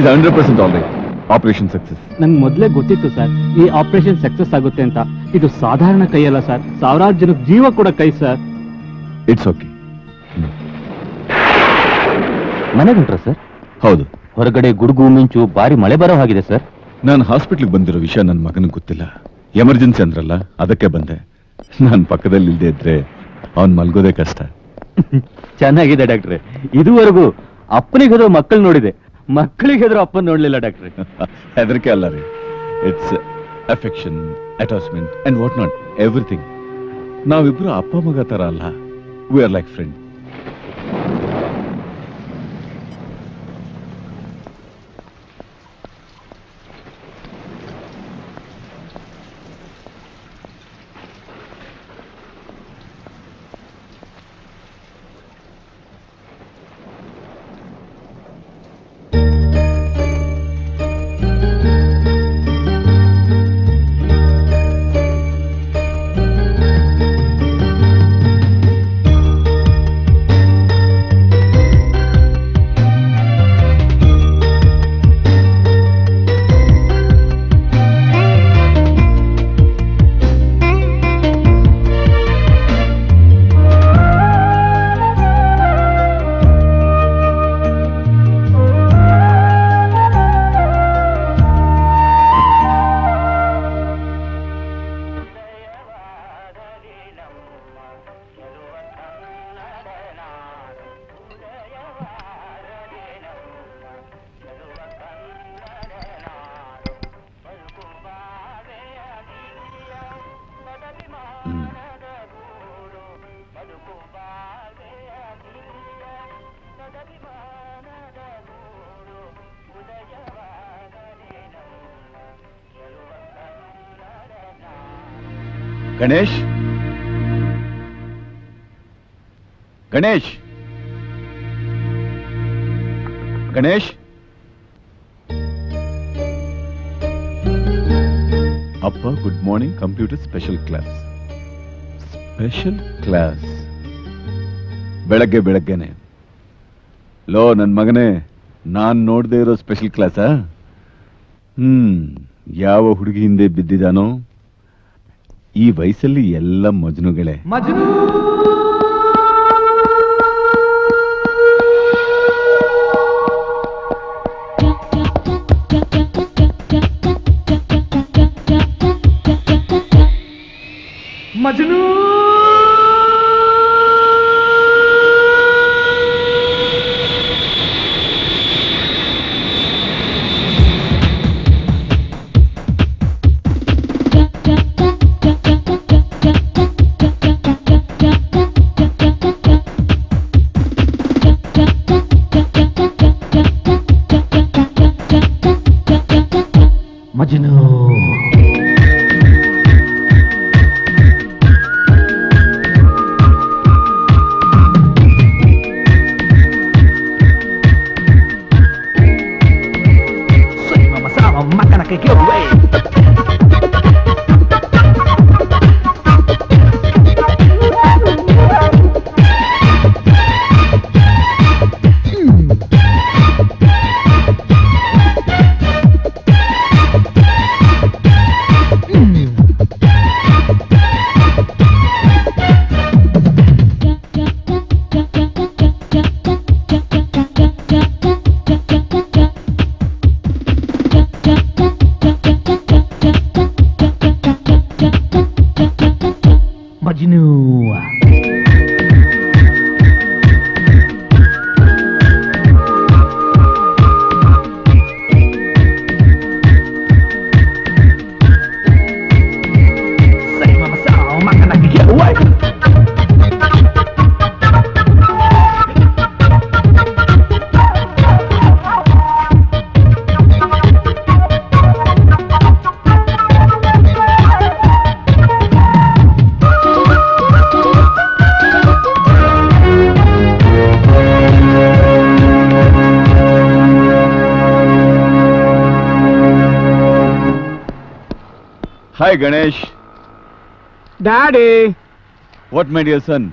Is hundred percent all right operation success ನಂಗೆ ಮೊದಲೇ ಗೊತ್ತಿತ್ತು ಸರ್ ಈ ಆಪರೇಷನ್ ಸಕ್ಸಸ್ ಆಗುತ್ತೆ ಅಂತ. ಇದು ಸಾಧಾರಣ ಕೈಯಲ್ಲ ಸರ್ ಸಾವಿರಾರು ಜನಕ್ಕೆ ಜೀವ ಕೂಡ ಕೈ ಸರ್. ಇಟ್ಸ್ ಓಕೆ ಮನೆಗುಂಟ್ರ ಸರ್? ಹೌದು. ಹೊರಗಡೆ ಗುಡುಗು ಮಿಂಚು ಬಾರಿ ಮಳೆ ಬರೋ ಹಾಗಿದೆ ಸರ್. ನಾನು ಹಾಸ್ಪಿಟ್ಲಿಗೆ ಬಂದಿರೋ ವಿಷಯ ನನ್ನ ಮಗನಿಗೆ ಗೊತ್ತಿಲ್ಲ. ಎಮರ್ಜೆನ್ಸಿ ಅಂದ್ರಲ್ಲ ಅದಕ್ಕೆ ಬಂದೆ. ನಾನು ಪಕ್ಕದಲ್ಲಿ ಇಲ್ಲದೆ ಇದ್ರೆ ಅವನ್ ಮಲ್ಗೋದೇ ಕಷ್ಟ. ಚೆನ್ನಾಗಿದೆ ಡಾಕ್ಟ್ರೆ. ಇದುವರೆಗೂ ಅಪ್ಪನಿಗೆ ಮಕ್ಕಳು ನೋಡಿದೆ. ಮಕ್ಕಳಿಗೆ ಹೆದರು ಅಪ್ಪನ್ ನೋಡ್ಲಿಲ್ಲ ಡಾಕ್ಟರ್. ಹೆದರಿಕೆ ಅಲ್ಲ ರೀ. It's affection attachment and what not everything ನಾವಿಬ್ರು ಅಪ್ಪ ಮಗ ತರ ಅಲ್ಲ. We are like friend Ganesh? Ganesh? Ganesh? ಅಪ್ಪ good morning computer special class special class ಬೆಳಗ್ಗೆ ಬೆಳಗ್ಗೆನೆ. ಲೋ ನನ್ನ ಮಗನೇ ನಾನ್ ನೋಡದೆ ಇರೋ ಸ್ಪೆಷಲ್ ಕ್ಲಾಸಾ ಹ್ಮ್ ಯಾವ ಹುಡುಗಿ ಹಿಂದೆ ಬಿದ್ದಿದಾನೋ ಈ ವಯಸ್ಸಲ್ಲಿ ಎಲ್ಲ ಮಜ್ನುಗಳೇ. Majnu. Hi daddy what my dear son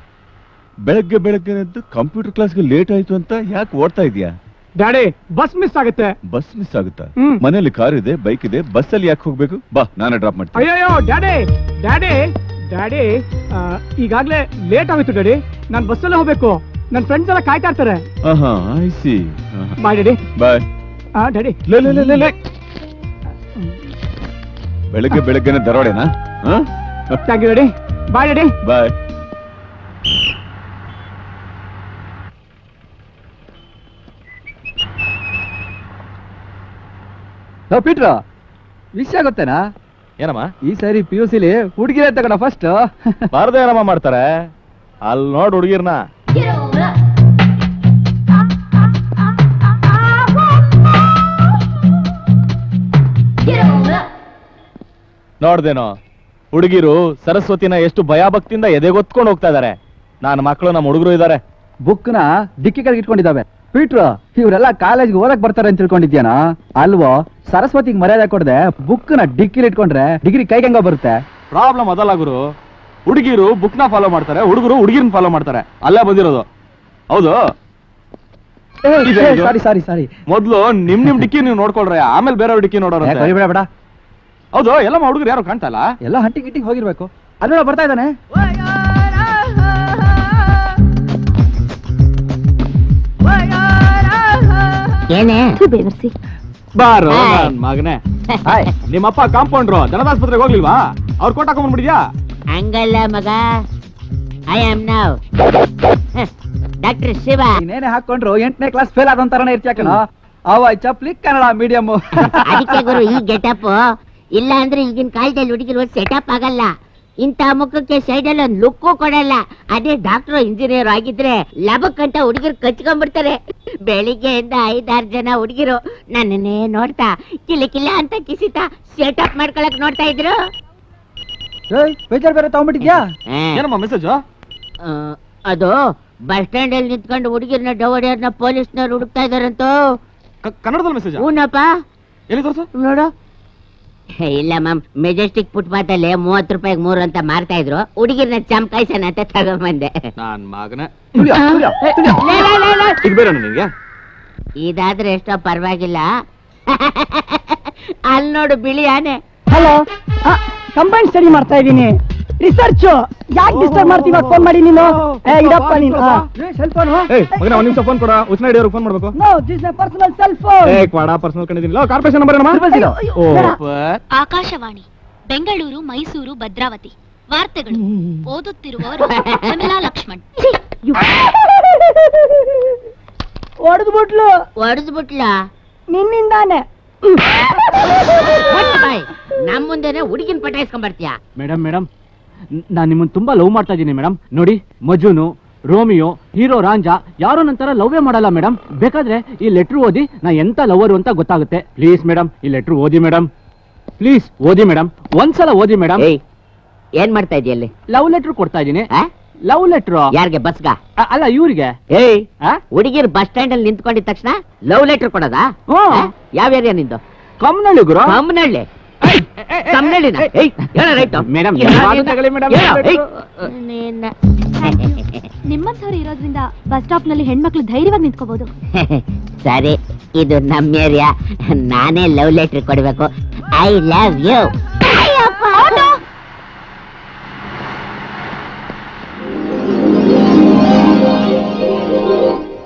ಬೆಳಗ್ಗೆ ಬೆಳಗ್ಗೆ ಎದ್ದು ಕಂಪ್ಯೂಟರ್ ಕ್ಲಾಸ್ಗೆ ಲೇಟ್ ಆಯ್ತು ಅಂತ ಯಾಕೆ ಓಡ್ತಾ ಇದೀಯಾ ಡ್ಯಾಡಿ ಬಸ್ ಮಿಸ್ ಆಗುತ್ತೆ. ಬಸ್ ಮಿಸ್ ಆಗುತ್ತಾ? ಹ್ಮ್. ಮನೇಲಿ ಕಾರ್ ಇದೆ ಬೈಕ್ ಇದೆ ಬಸ್ ಅಲ್ಲಿ ಯಾಕೆ ಹೋಗ್ಬೇಕು? ಬಾ ನಾನೇ ಡ್ರಾಪ್ ಮಾಡ್ತೀನಿ. ಅಯ್ಯಯ್ಯೋ ಡ್ಯಾಡಿ ಡ್ಯಾಡಿ ಡ್ಯಾಡಿ ಆ, ಈಗಾಗ್ಲೇ ಲೇಟ್ ಆಗೋಯ್ತು ಡ್ಯಾಡಿ ನಾನು ಬಸ್ಸಲ್ಲೇ ಹೋಗ್ಬೇಕು. ನನ್ನ ಫ್ರೆಂಡ್ಸ್ ಎಲ್ಲ ಕಾಯ್ತಾ ಇರ್ತಾರೆ. ಆಹಾ I see bye daddy bye ಆ ಡ್ಯಾಡಿ ಲೇ ಲೇ ಲೇ ಲೇ ಲೇ. ಬೆಳಗ್ಗೆ ಬೆಳಗ್ಗೆನೆ ದರೋಡೆನಾ thank you daddy bye daddy. Bye. ನಾವು ಪೀಟ್ರ ವಿಷಯ ಗೊತ್ತೇನಾ ಏನಮ್ಮ? ಈ ಸಾರಿ ಪಿ ಯು ಸಿಲಿ ಹುಡುಗಿರೇ ತಗೊಂಡ ಫಸ್ಟ್ ಬಾರದೇ ಏನಮ್ಮ ಮಾಡ್ತಾರೆ? ಅಲ್ಲಿ ನೋಡ್ ಹುಡುಗಿರ್ನ. ನೋಡ್ದೇನೋ. ಹುಡುಗಿರು ಸರಸ್ವತಿನ ಎಷ್ಟು ಭಯಭಕ್ತಿಯಿಂದ ಎದೆಗೊತ್ಕೊಂಡು ಹೋಗ್ತಾ ಇದಾರೆ. ನಾನು ಮಕ್ಕಳು ನಮ್ಮ ಹುಡುಗರು ಇದಾರೆ. ಬುಕ್ನ ಡಿಕ್ಕಿ ಕೆಳಗೆ ಇಟ್ಕೊಂಡಿದ್ದಾವೆ. ಪೀಟ್ರು ಇವರೆಲ್ಲ ಕಾಲೇಜ್ಗೆ ಓದಕ್ ಬರ್ತಾರೆ ಅಂತ ತಿಳ್ಕೊಂಡಿದ್ಯಾನ ಅಲ್ವೋ ಸರಸ್ವತಿಗೆ ಮರ್ಯಾದೆ ಕೊಡದೆ ಬುಕ್ನ ಡಿಕ್ಕಿಲಿ ಇಟ್ಕೊಂಡ್ರೆ ಡಿಗ್ರಿ ಕೈಗಂಗ ಬರುತ್ತೆ? ಪ್ರಾಬ್ಲಮ್ ಅದಲ್ಲ ಗುರು. ಹುಡುಗಿರು ಬುಕ್ನ ಫಾಲೋ ಮಾಡ್ತಾರೆ ಹುಡುಗರು ಹುಡುಗಿರ್ನ ಫಾಲೋ ಮಾಡ್ತಾರೆ. ಅಲ್ಲೇ ಬಂದಿರೋದು. ಹೌದು. ಸಾರಿ ಸಾರಿ ಸಾರಿ ಮೊದ್ಲು ನಿಮ್ ನಿಮ್ ಡಿಕ್ಕಿ ನೀವು ನೋಡ್ಕೊಳ್ರೆ ಆಮೇಲೆ ಬೇರೆ ಡಿಕ್ಕಿ ನೋಡೋರು ಬೇಡ ಬೇಡ. ಹೌದು ಎಲ್ಲ ಹುಡುಗರು ಯಾರು ಕಾಣ್ತಾ ಇಲ್ಲ? ಎಲ್ಲ ಹಂಟಿ ಗಿಟ್ಟಿಗೆ ಹೋಗಿರ್ಬೇಕು. ಅದ್ರೊಳಗೆ ಬರ್ತಾ ಇದ್ದಾನೆ. ಏನೇ? ಬೆವರ್ಸಿ. ಬಾರೋ ಹಾಯ್. ನನ್ ಮಗನೇ. ಹಾಯ್ ನಿಮ್ಮಪ್ಪ ಕಾಂಪೌಂಡ್ರು ಜನದಾಸ್ಪತ್ರೆಗೆ ಹೋಗ್ಲಿಲ್ವಾ? ಅವ್ರ ಕೋಟ್ ಹಾಕೊಂಡ್ಬಿಟ್ಟಿದ್ಯಾ ಹಂಗಲ್ಲ ಮಗ. ಐ ಆಮ್ ನಾವ್ ಡಾಕ್ಟರ್ ಶಿವ. ನೀನೇನೆ ಹಾಕೊಂಡ್ರು ಎಂಟನೇ ಕ್ಲಾಸ್ ಫೇಲ್ ಆದಂತರನೇ ಇರ್ತೀಯ ಕಣ? ಅವ ಚಪ್ಲಿ ಕನ್ನಡ ಮೀಡಿಯಂ ಅದಕ್ಕೆ ಗುರು ಈ ಗೆಟಪ್ ಇಲ್ಲ ಅಂದ್ರೆ ಈಗಿನ ಕಾಲದಲ್ಲಿ ಹುಡುಗಿರು ಸೆಟಪ್ ಆಗಲ್ಲ. ಇಂತ ಮುಖಕ್ಕೆ ಸೈಡಲ್ಲಿ ಒಂದು ಲುಕ್ಕು ಕೊಡಲ್ಲ. ಅದೇ ಡಾಕ್ಟರ್ ಇಂಜಿನಿಯರ್ ಆಗಿದ್ರೆ ಲಬಕ್ ಅಂತ ಹುಡುಗಿರು ಕಚ್ಕೊಂಡ್ಬಿಡ್ತಾರೆ. ಬೆಳಿಗ್ಗೆಯಿಂದ ಐದಾರು ಜನ ಹುಡುಗಿರು ನನ್ನನ್ನೇ ನೋಡ್ತಾ ಕಿಲ ಕಿಲ ಅಂತ ಕಿಸಿತಾ ಸೆಟಪ್ ಮಾಡ್ಕೊಳಕ್ ನೋಡ್ತಾ ಇದ್ರು. ಬೇಜಾರ್ ಬೇರೆ ತಗೊಂಡ್ಬಿಟ್ಟಿದ್ಯಾ? ಆ, ಏನಮ್ಮ ಮೆಸೇಜ್ ಆ, ಅದು ಬಸ್ ಸ್ಟ್ಯಾಂಡ್ ಅಲ್ಲಿ ನಿಂತ್ಕೊಂಡು ಹುಡುಗಿರ್ನ ಡವಡಿಯರ್ನ ಪೊಲೀಸ್ನವ್ರು ಹುಡುಕ್ತಾ ಇದಾರಂತೂ ಕನ್ನಡದಲ್ಲಿ ಮೆಸೇಜ್ ಹೂನಪ್ಪ. ಎಲ್ಲಿ ತೋರ್ಸು? ನೋಡು. ಇಲ್ಲ ಮ್ಯಾಮ್ ಮೆಜೆಸ್ಟಿಕ್ ಫುಟ್ಪಾತ್ ಅಲ್ಲಿ ಮೂವತ್ ರೂಪಾಯಿಗೆ ಮೂರು ಅಂತ ಮಾರ್ತಾ ಇದ್ರು. ಹುಡುಗಿರ್ನ ಚಮಕಾಯ್ಸನ ಅಂತ ತಗೊಂಬಂದೆ. ನಾನ್ ಮಗನೇ. ಇದಾದ್ರೆ ಎಷ್ಟೋ ಪರವಾಗಿಲ್ಲ. ಅಲ್ಲಿ ನೋಡು ಬಿಳಿ ಆನೆ ಹಲೋ ಕಂಬೈನ್ ಸ್ಟಡಿ ಮಾಡ್ತಾ ಇದ್ದೀನಿ. ರಿಸರ್ಚ್ ಯಾಕೆ ಡಿಸ್ಟರ್ಬ್ ಮಾಡ್ತೀವ ಫೋನ್ ಮಾಡಿ ನೀನು? ಏ, ಇಡಪ್ಪ ನೀನು. ಸೆಲ್ ಫೋನ್ ಏಯ್ ಮಗನ ಒಂದ್ ನಿಮಿಷ ಫೋನ್ ಕೊಡ ಉಚ್ಚನ ಹಿಡಿಯೋರು ಫೋನ್ ಮಾಡ್ಬೇಕು. No this personal cell phone ಏ ಕ್ವಾಡ ಪರ್ಸನಲ್ ಕಂಡಿದ್ದೀನಿ ಕಾರ್ಪೊರೇಷನ್ ನಂಬರ್ ಏನಮ್ಮ? ಓ. ಆಕಾಶವಾಣಿ ಬೆಂಗಳೂರು ಮೈಸೂರು ಭದ್ರಾವತಿ. ವಾರ್ತೆಗಳು ಓದುತ್ತಿರುವವರು ಪ್ರಮಿಳಾ ಲಕ್ಷ್ಮಣ್. ಹೊಡೆದು ಬಿಟ್ಲು ಹೊಡೆದು ಬಿಟ್ಲ ನಿನ್ನಿಂದಾನೆ. ನಮ್ ಮುಂದೆನೆ ಹುಡುಗಿನ ಪಟಾಯಿಸ್ಕೊಂಡ್ ಬರ್ತೀಯ? ಮೇಡಮ್ ಮೇಡಮ್ ನಾನು ನಿಮ್ಮನ್ನು ತುಂಬಾ ಲವ್ ಮಾಡ್ತಾ ಇದ್ದೀನಿ ಮೇಡಮ್ ನೋಡಿ ಮಜುನು ರೋಮಿಯೋ ಹೀರೋ ರಾಂಜಾ ಯಾರೋ ನಂತರ ಲವ್ವೇ ಮಾಡಲ್ಲ ಮೇಡಮ್ ಬೇಕಾದ್ರೆ ಈ ಲೆಟ್ರ್ ಓದಿ ನಾ ಎಂತ ಲವರು ಅಂತ ಗೊತ್ತಾಗುತ್ತೆ. ಪ್ಲೀಸ್ ಮೇಡಮ್ ಈ ಲೆಟ್ರ್ ಓದಿ ಮೇಡಮ್ ಪ್ಲೀಸ್ ಓದಿ ಮೇಡಮ್ ಒಂದ್ಸಲ ಓದಿ ಮೇಡಮ್ ಏಯ್ ಏನ್ ಮಾಡ್ತಾ ಇದೀಯ ಅಲ್ಲಿ? ಲವ್ ಲೆಟ್ರ್ ಕೊಡ್ತಾ ಇದ್ದೀನಿ. ಆ? Love letter? ಯಾರಿಗೆ ಬಸ್ಗ? ಅಲ್ಲ ಇವ್ರಿಗೆ. ಏಯ್? ಹುಡುಗಿರ್ ಬಸ್ ಸ್ಟ್ಯಾಂಡ್ ಅಲ್ಲಿ ನಿಂತ್ಕೊಂಡಿದ ತಕ್ಷಣ ಲವ್ ಲೆಟರ್ ಕೊಡೋದಾ? ಹ್ಮ್. ಆ? ಯಾವ ಏರಿಯಾ ನಿಂದು? ಕಮ್ನಳ್ಳಿ ಗುರು. ಕಮ್ಮನಹಳ್ಳಿ ನಿಮ್ಮಂಥವ್ರು ಇರೋದ್ರಿಂದ ಬಸ್ ಸ್ಟಾಪ್ನಲ್ಲಿ ಹೆಣ್ಮಕ್ಳು ಧೈರ್ಯವಾಗಿ ನಿಂತ್ಕೋಬಹುದು ಸರಿ ಇದು ನಮ್ಮ ಏರಿಯಾ ನಾನೇ ಲವ್ ಲೆಟರ್ ಕೊಡ್ಬೇಕು. I love you.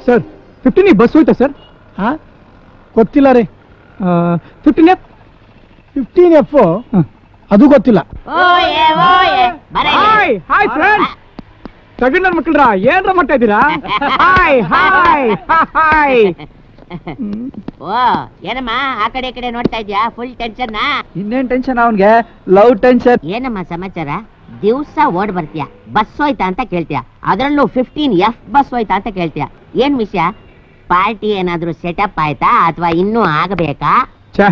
ಸರ್ ಫಿಫ್ಟೀನಿಗೆ ಬಸ್ ಹೋಯ್ತಾ ಸರ್? ಹಾ ಗೊತ್ತಿಲ್ಲ ರೀ. ಫಿಫ್ಟೀನ್ ಫಿಫ್ಟೀನ್ ಎಫ್ ಅದು ಗೊತ್ತಿಲ್ಲ. ಹಾಯ್ ಹಾಯ್ ಫ್ರೆಂಡ್ಸ್ ತಗೊಂಡ್ ನನ್ ಮಕ್ಕಳ್ರ ಏನ್ರ ಮಾಡ್ತಾ ಇದ್ದೀರಾ? ಹಾಯ್ ಹಾಯ್ ಹಾಯ್ ಓ ಏನಮ್ಮ ಆ ಕಡೆ ಈ ಕಡೆ ನೋಡ್ತಾ ಇದ್ಯಾ? ಫುಲ್ ಟೆನ್ಷನ್ ಇನ್ನೇನ್ ಟೆನ್ಷನ್ ಅವನ್ಗೆ? ಲವ್ ಟೆನ್ಷನ್ ಏನಮ್ಮ ಸಮಾಚಾರ? ದಿವ್ಸ ಓಡ್ ಬರ್ತೀಯ? ಬಸ್ ಹೋಯ್ತಾ ಅಂತ ಕೇಳ್ತೀಯ? ಅದ್ರಲ್ಲೂ ಫಿಫ್ಟೀನ್ ಎಫ್ ಬಸ್ ಹೋಯ್ತಾ ಅಂತ ಕೇಳ್ತೀಯ? ಏನ್ ವಿಷಯ? ಪಾರ್ಟಿ ಏನಾದ್ರೂ ಸೆಟಪ್ ಆಯ್ತಾ? ಅಥವಾ ಇನ್ನೂ ಆಗಬೇಕಾ? ಛೇ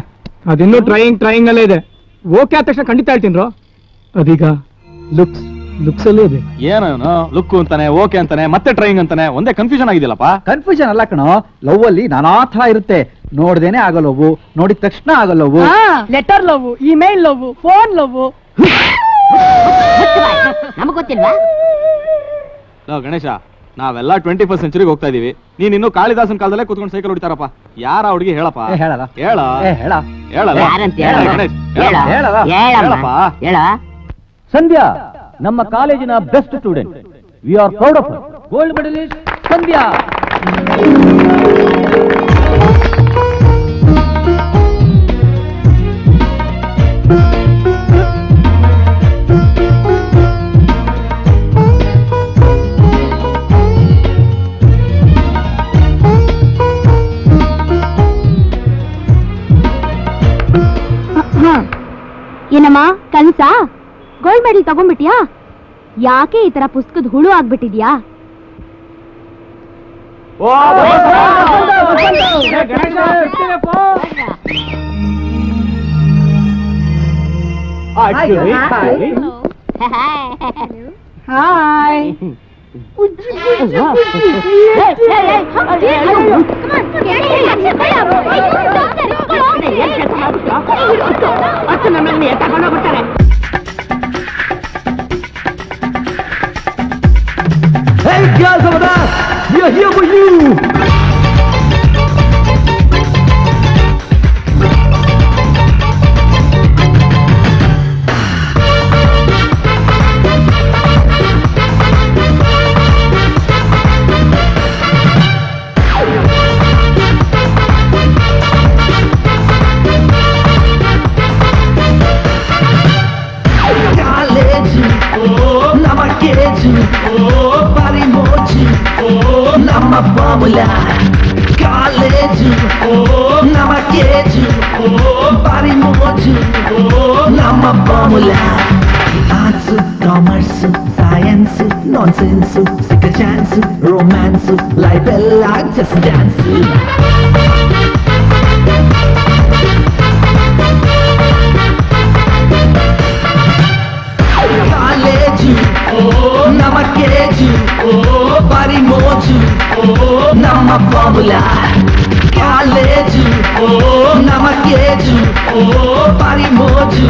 ಅದಿನ್ನೂ ಟ್ರೈಯಿಂಗ್ ಟ್ರೈಯಿಂಗ್ ಅಲ್ಲೇ ಇದೆ. ಓಕೆ ಆದ ತಕ್ಷಣ ಖಂಡಿತ ಹೇಳ್ತೀನಿ ಅದೀಗ ಲುಕ್ಸ್ ಲುಕ್ಸ್ ಅಲ್ಲೇ ಇದೆ. ಏನೋ ಲುಕ್ ಅಂತಾನೆ ಓಕೆ ಅಂತಾನೆ ಮತ್ತೆ ಟ್ರೈಯಿಂಗ್ ಅಂತಾನೆ ಒಂದೇ ಕನ್ಫ್ಯೂಷನ್ ಆಗಿದೆಯಲ್ಲಪ್ಪ? ಕನ್ಫ್ಯೂಷನ್ ಅಲ್ಲ ಕಣೋ ಲವ್ ಅಲ್ಲಿ ನಾನಾ ತರ ಇರುತ್ತೆ. ನೋಡ್ದೇನೆ ಆಗಲ್ಲವು ಲವ್ ನೋಡಿದ ತಕ್ಷಣ ಆಗೋಲ್ಲವು love letter love email love phone love ನಮಗ್ ಗೊತ್ತಿಲ್ವಾ? ಲೋ ಗಣೇಶ ನಾವೆಲ್ಲ ಟ್ವೆಂಟಿ ಫಸ್ಟ್ ಸೆಂಚುರಿಗೆ ಹೋಗ್ತಾ ಇದೀವಿ. ನೀನ್ ಇನ್ನು ಕಾಳಿದಾಸನ್ ಕಾಲದಲ್ಲೇ ಕುತ್ಕೊಂಡು ಸೈಕಲ್ ಹೊಡಿತಾರಪ್ಪ. ಯಾರ ಹುಡುಗಿ ಹೇಳಪ್ಪ? ಹೇಳಲ್ಲ. ಹೇಳ. ಹೇಳ. ಹೇಳಲ್ಲ. ಯಾರಂತ ಹೇಳ ಹೇಳ ಗಣೇಶ್ ಹೇಳ. ಹೇಳ. ಹೇಳಲ್ಲ. ಹೇಳಪ್ಪ. ಹೇಳ. ಸಂಧ್ಯಾ ನಮ್ಮ ಕಾಲೇಜಿನ best student we are proud of gold medalist Sandhya. ಏನಮ್ಮ ಕನ್ಸಾ ಗೋಲ್ಡ್ ಮೆಡಲ್ ತಗೊಂಡ್ಬಿಟ್ಯಾ ಯಾಕೆ ಈ ತರ ಪುಸ್ತಕದ ಹುಳು ಆಗ್ಬಿಟ್ಟಿದ್ಯಾ hi Hey girls over there, we are here for you. ನಮ್ಮ ಬಾಮುಲ ಕಾಲೇಜು ನಮ್ಮ ಕೇಜು ಬರಿ ಮೋಜು ನಮ್ಮ ಬಾಮುಲ arts commerce science nonsense ಸಿಕ್ಕ ಚಾನ್ಸ್ ರೊಮ್ಯಾನ್ಸ್ ಲೈಫ್ ಎಲ್ಲ ಜಸ್ಟ್ ಡ್ಯಾನ್ಸ್ ಕಾಲೇಜು ನಮ್ಮ ಕೇಜು ಬರಿ ಮೋಜು ನಮ್ಮ ಬಾಬುಲ ಕಾಲೇಜು ನಮ್ಮ ಕೇಜು ಬರಿ ಮೋಜು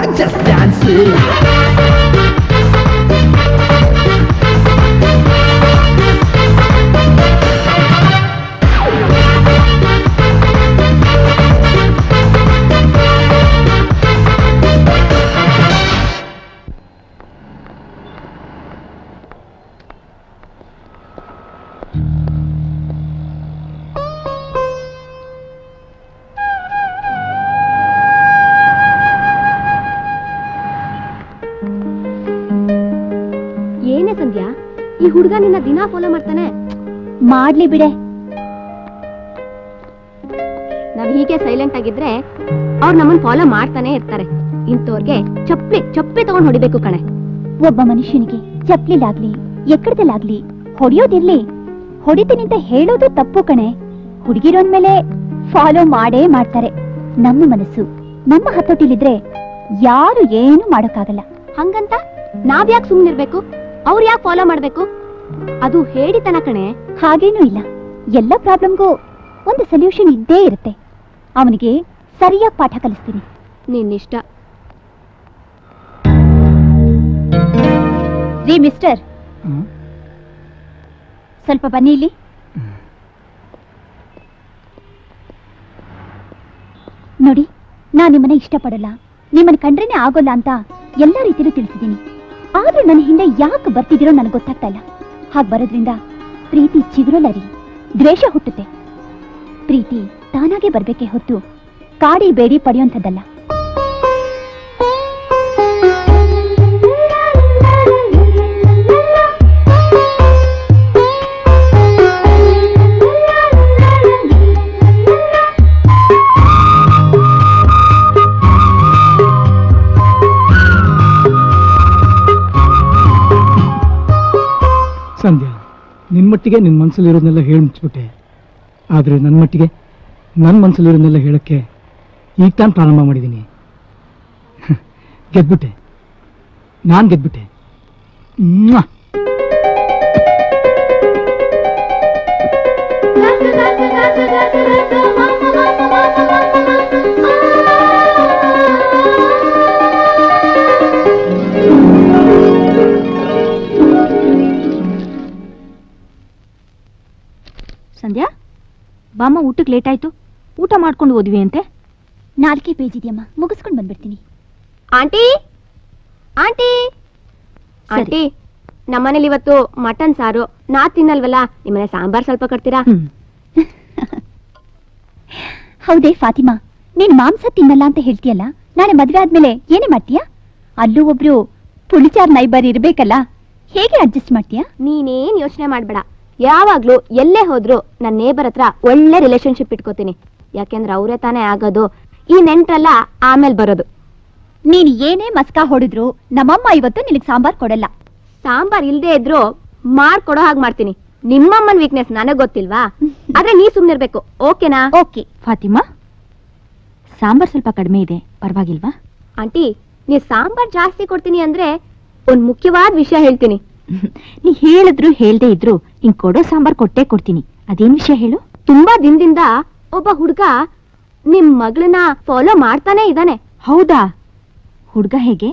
ಲೈಫ್ ಬಿಡೆ. ನಾವ್ ಹೀಗೆ ಸೈಲೆಂಟ್ ಆಗಿದ್ರೆ ಅವ್ರು ನಮ್ಮನ್ ಫಾಲೋ ಮಾಡ್ತಾನೆ ಇರ್ತಾರೆ. ಇಂಥವ್ರಿಗೆ ಚಪ್ಪಲಿ ಚಪ್ಪಲಿ ತಗೊಂಡ್ ಹೊಡಿಬೇಕು ಕಣೆ. ಒಬ್ಬ ಮನುಷ್ಯನಿಗೆ ಚಪ್ಲಿಲಾಗ್ಲಿ ಎಕ್ಕಡದಲ್ಲಾಗ್ಲಿ ಹೊಡಿಯೋದಿರ್ಲಿ. ಹೊಡಿತೀನಿ ಅಂತ ಹೇಳೋದು ತಪ್ಪು ಕಣೆ. ಹುಡುಗಿರೋಂದ್ಮೇಲೆ ಫಾಲೋ ಮಾಡೇ ಮಾಡ್ತಾರೆ. ನಮ್ಮ ಮನಸ್ಸು, ನಮ್ಮ ಹತೋಟಿಲಿದ್ರೆ ಯಾರು ಏನು ಮಾಡೋಕ್ಕಾಗಲ್ಲ. ಹಂಗಂತ ನಾವ್ ಯಾಕೆ ಸುಮ್ನಿರ್ಬೇಕು? ಅವ್ರು ಯಾಕೆ ಫಾಲೋ ಮಾಡ್ಬೇಕು? ಅದು ಹೇಳಿತನ ಕಣೆ. ಹಾಗೇನೂ ಇಲ್ಲ. ಎಲ್ಲ ಪ್ರಾಬ್ಲಮ್ಗೂ ಒಂದು ಸೊಲ್ಯೂಷನ್ ಇದ್ದೇ ಇರುತ್ತೆ. ಅವನಿಗೆ ಸರಿಯಾಗಿ ಪಾಠ ಕಲಿಸ್ತೀನಿ. ನಿನ್ನಿಷ್ಟ. ರೀ ಮಿಸ್ಟರ್. ಸ್ವಲ್ಪ ಬನ್ನಿ ಇಲ್ಲಿ. ನೋಡಿ ನಾನು ನಿಮ್ಮನ್ನ ಇಷ್ಟಪಡಲ್ಲ. ನಿಮ್ಮನ್ನ ಕಂಡ್ರೇನೆ ಆಗೋಲ್ಲ ಅಂತ ಎಲ್ಲ ರೀತಿಯಲ್ಲೂ ತಿಳಿಸಿದ್ದೀನಿ. ಆದ್ರೆ ನನ್ನ ಹಿಂದೆ ಯಾಕೆ ಬರ್ತಿದ್ದೀರೋ ನನಗೆ ಗೊತ್ತಾಗ್ತಾ ಇಲ್ಲ. ಹಾಗೆ ಬರೋದ್ರಿಂದ ಪ್ರೀತಿ ಚಿಗುರಲ್ಲ ರೀ ದ್ವೇಷ ಹುಟ್ಟುತ್ತೆ. ಪ್ರೀತಿ ತಾನಾಗೆ ಬರ್ಬೇಕೆ ಹೊತ್ತು ಕಾಡಿ ಬೇಡಿ ಪಡೆಯುವಂಥದ್ದಲ್ಲ. ಮಟ್ಟಿಗೆ ನಿನ್ನ ಮನಸ್ಸಲ್ಲಿರೋದನ್ನೆಲ್ಲ ಹೇಳಿ ಮುಚ್ಚಿಬಿಟ್ಟೆ. ಆದರೆ ನನ್ನ ಮಟ್ಟಿಗೆ ನನ್ನ ಮನಸ್ಸಲ್ಲಿರೋದನ್ನೆಲ್ಲ ಹೇಳೋಕ್ಕೆ ಈಗ ತಾನು ಪ್ರಾರಂಭ ಮಾಡಿದ್ದೀನಿ. ಗೆದ್ಬಿಟ್ಟೆ. ನಾನು ಗೆದ್ಬಿಟ್ಟೆ. ಮ್ವಾ! ಬಾಮ್ಮ ಊಟಕ್ಕೆ ಲೇಟ್ ಆಯ್ತು. ಊಟ ಮಾಡ್ಕೊಂಡು ಓದ್ವಿ ಅಂತೆ? ನಾಲ್ಕೇ ಪೇಜ್ ಇದೆಯಮ್ಮ. ಮುಗಿಸ್ಕೊಂಡು ಬಂದ್ಬಿಡ್ತೀನಿ. ಆಂಟಿ? ಆಂಟಿ? ಆಂಟಿ ನಮ್ಮನೇಲಿ ಇವತ್ತು ಮಟನ್ ಸಾರು. ನಾ ತಿನ್ನಲ್ವಲ್ಲ? ನಿಮ್ಮನೆ ಸಾಂಬಾರ್ ಸ್ವಲ್ಪ ಕೊಡ್ತೀರಾ? ಹೌದೇ ಫಾತಿಮಾ. ನೀನ್ ಮಾಂಸ ತಿನ್ನಲ್ಲ ಅಂತ ಹೇಳ್ತೀಯಲ್ಲ? ನಾಳೆ ಮದ್ವೆ ಆದ್ಮೇಲೆ ಏನೇ ಮಾಡ್ತೀಯಾ? ಅಲ್ಲೂ ಒಬ್ರು ಪುಳಿಚಾರ್ ನೈಬರ್ ಇರ್ಬೇಕಲ್ಲ? ಹೇಗೆ ಅಡ್ಜಸ್ಟ್ ಮಾಡ್ತೀಯಾ? ನೀನೇನ್ ಯೋಚನೆ ಮಾಡ್ಬೇಡ. ಯಾವಾಗ್ಲೂ ಎಲ್ಲೇ ಹೋದ್ರು ನನ್ನ ನೇಬರ್ ಹತ್ರ ಒಳ್ಳೆ ರಿಲೇಶನ್ಶಿಪ್ ಇಟ್ಕೋತೀನಿ. ಯಾಕೆಂದ್ರೆ ಅವರೇ ತಾನೇ ಆಗೋದು. ಈ ನೆಂಟ್ರೆಲ್ಲ ಆಮೇಲೆ ಬರೋದು. ನೀನ್ ಏನೇ ಮಸ್ಕಾ ಹೊಡಿದ್ರು ನಮ್ಮಮ್ಮ ಇವತ್ತು ನಿನಗ್ ಸಾಂಬಾರ್ ಕೊಡಲ್ಲ. ಸಾಂಬಾರ್ ಇಲ್ದೇ ಇದ್ರು ಮಾಡ್ಕೊಡೋ ಹಾಗೆ ಮಾಡ್ತೀನಿ. ನಿಮ್ಮಮ್ಮನ್ ವೀಕ್ನೆಸ್ ನನಗ್ ಗೊತ್ತಿಲ್ವಾ? ಆದ್ರೆ ನೀ ಸುಮ್ನಿರ್ಬೇಕು. ಓಕೆನಾ? ಓಕೆ. ಫಾತಿಮಾ ಸಾಂಬಾರ್ ಸ್ವಲ್ಪ ಕಡಿಮೆ ಇದೆ. ಪರವಾಗಿಲ್ವಾ? ಆಂಟಿ ನೀ ಸಾಂಬಾರ್ ಜಾಸ್ತಿ ಕೊಡ್ತೀನಿ ಅಂದ್ರೆ ಒಂದ್ ಮುಖ್ಯವಾದ ವಿಷಯ ಹೇಳ್ತೀನಿ. ನೀ ಹೇಳಿದ್ರು ಹೇಳ್ದೆ ಇದ್ರು ನಿಂಗ್ ಕೊಡೋ ಸಾಂಬಾರ್ ಕೊಟ್ಟೆ ಕೊಡ್ತೀನಿ. ಅದೇನ್ ವಿಷಯ ಹೇಳು? ತುಂಬಾ ದಿನದಿಂದ ಒಬ್ಬ ಹುಡ್ಗ ನಿಮ್ ಮಗಳನ್ನ ಫಾಲೋ ಮಾಡ್ತಾನೆ ಇದ್ದಾನೆ. ಹೌದಾ? ಹುಡ್ಗ ಹೇಗೆ?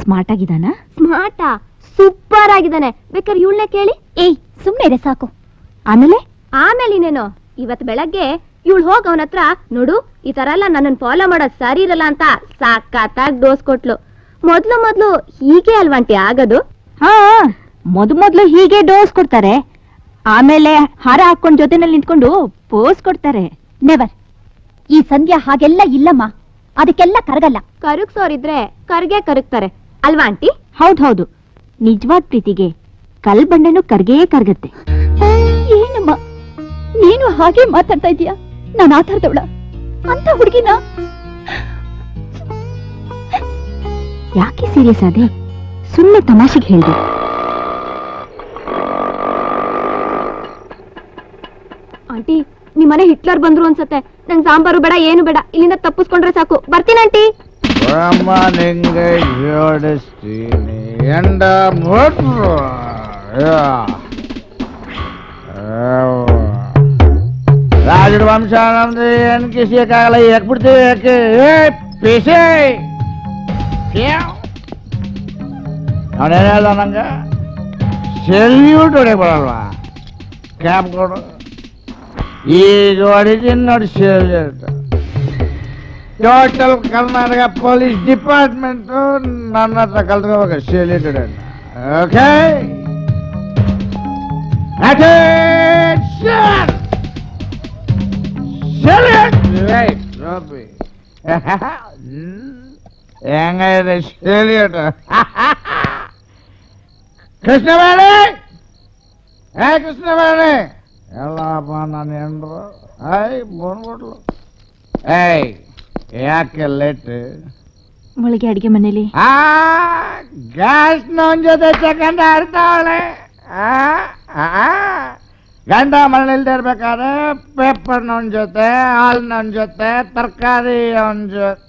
ಸ್ಮಾರ್ಟ್ ಆಗಿದಾನ ಸ್ಮಾರ್ಟಾ ಸೂಪರ್ ಆಗಿದ್ದಾನೆ. ಬೇಕಾದ್ರೆ ಇವಳನ್ನ ಕೇಳಿ. ಏಯ್ ಸುಮ್ನೆ ಇದೆ ಸಾಕು. ಆಮೇಲೆ? ಆಮೇಲೆ ಇನ್ನೇನು? ಇವತ್ ಬೆಳಗ್ಗೆ ಇವಳು ಹೋಗ ಅವನ ಹತ್ರ ನೋಡು ಈ ತರ ಎಲ್ಲ ನನ್ನನ್ ಫಾಲೋ ಮಾಡೋದ್ ಸರಿ ಇರಲ್ಲ ಅಂತ ಸಾಕತ್ತಾಗ್ ಡೋಸ್ ಕೊಟ್ಲು. ಮೊದ್ಲು ಮೊದ್ಲು ಹೀಗೆ ಅಲ್ವಂಟಿ ಆಗದು? ಹಾ. ಮೊದ್ ಮೊದ್ಲು ಹೀಗೆ ಡೋಸ್ ಕೊಡ್ತಾರೆ. ಆಮೇಲೆ ಹಾರ ಹಾಕೊಂಡ್ ಜೊತೆನಲ್ಲಿ ನಿಂತ್ಕೊಂಡು ಪೋಸ್ ಕೊಡ್ತಾರೆ. ನೆವರ್ ಈ ಸಂಧ್ಯ ಹಾಗೆಲ್ಲ ಇಲ್ಲಮ್ಮ. ಅದಕ್ಕೆಲ್ಲ ಕರಗಲ್ಲ. ಕರಗ್ಸೋರಿದ್ರೆ ಕರ್ಗೆ ಕರಗ್ತಾರೆ. ಅಲ್ವಾ ಆಂಟಿ? ಹೌದ್ ಹೌದು. ನಿಜವಾದ ಪ್ರೀತಿಗೆ ಕಲ್ ಬಂಡೆನು ಕರ್ಗೇ ಕರ್ಗತ್ತೆ. ಏನಮ್ಮ? ನೀನು ಹಾಗೆ ಮಾತಾಡ್ತಾ ಇದೀಯ ನಾನು ಆತಾಡ್ದವಳ ಅಂತ ಹುಡುಗಿನ? ಯಾಕೆ ಸೀರಿಯಸ್ ಆದೆ? ಸುಮ್ಮನೆ ತಮಾಷೆಗೆ ಹೇಳ್ದೆ. ಆಂಟಿ ನಿಮ್ಮನೆ ಹಿಟ್ಲರ್ ಬಂದ್ರು ಅನ್ಸತ್ತೆ. ನಂಗ್ ಸಾಂಬಾರು ಬೇಡ, ಏನು ಬೇಡ. ಇಲ್ಲಿಂದ ತಪ್ಪಿಸ್ಕೊಂಡ್ರೆ ಸಾಕು. ಬರ್ತೀನಿ ಆಂಟಿ. ಬ್ರಹ್ಮನಿಂಗ ಜೋಡಿಸ್ತೀನಿ ಎಂಡ ಮುಟ್ರು ರಾಜರ ವಂಶ ನಮ್ದು ಏನ್ ಕಿಸಿಯಕ್ಕಾಗಲ್ಲ ಯಾಕ್ಬಿಡ್ತೀವಿ ಯಾಕೆ ಏ, ಪಿಸಿ. ಅವನೇನು ಹೇಳ್ದ ನಂಗೆ? ಸೆಲ್ಯೂಟ್ ಹೊಡೆಯಕ್ ಬರಲ್ವಾ? ಕ್ಯಾಬ್ ಕೊಡು. ಈಗ ಹೊಡಿತೀನಿ ನೋಡಿ salute total Karnataka police department ನನ್ನ ಹತ್ರ ಕಲ್ತ್ಕೋಬೇಕು ಸೆಲ್ಯೂಟ್ ಓಕೆ ಹೆಂಗಿದೆ ಸೆಲ್ಯೂಟ್ ಕೃಷ್ಣಬೇಡಿ ಏ ಕೃಷ್ಣಬೇಡಿ ಎಲ್ಲಪ್ಪ ನಾನು ಹೆಂಡ್ರು ಐ ಬಂದ್ಬಿಟ್ಲು ಏಯ್ ಯಾಕೆ ಲೇಟ್ ಒಳಗೆ ಅಡಿಗೆ ಮನೇಲಿ ಆ ಗ್ಯಾಸ್ ನವನ್ ಜೊತೆ ಚಕಂಡ ಆಡ್ತಾವಳೆ ಆ, ಆ. ಗಂಡ ಮನೇಲಿಲ್ದೇ ಇರ್ಬೇಕಾದ್ರೆ ಪೇಪರ್ ನವನ್ ಜೊತೆ ಹಾಲ್ ನವನ್ ಜೊತೆ ತರಕಾರಿ ಅವನ್ ಜೊತೆ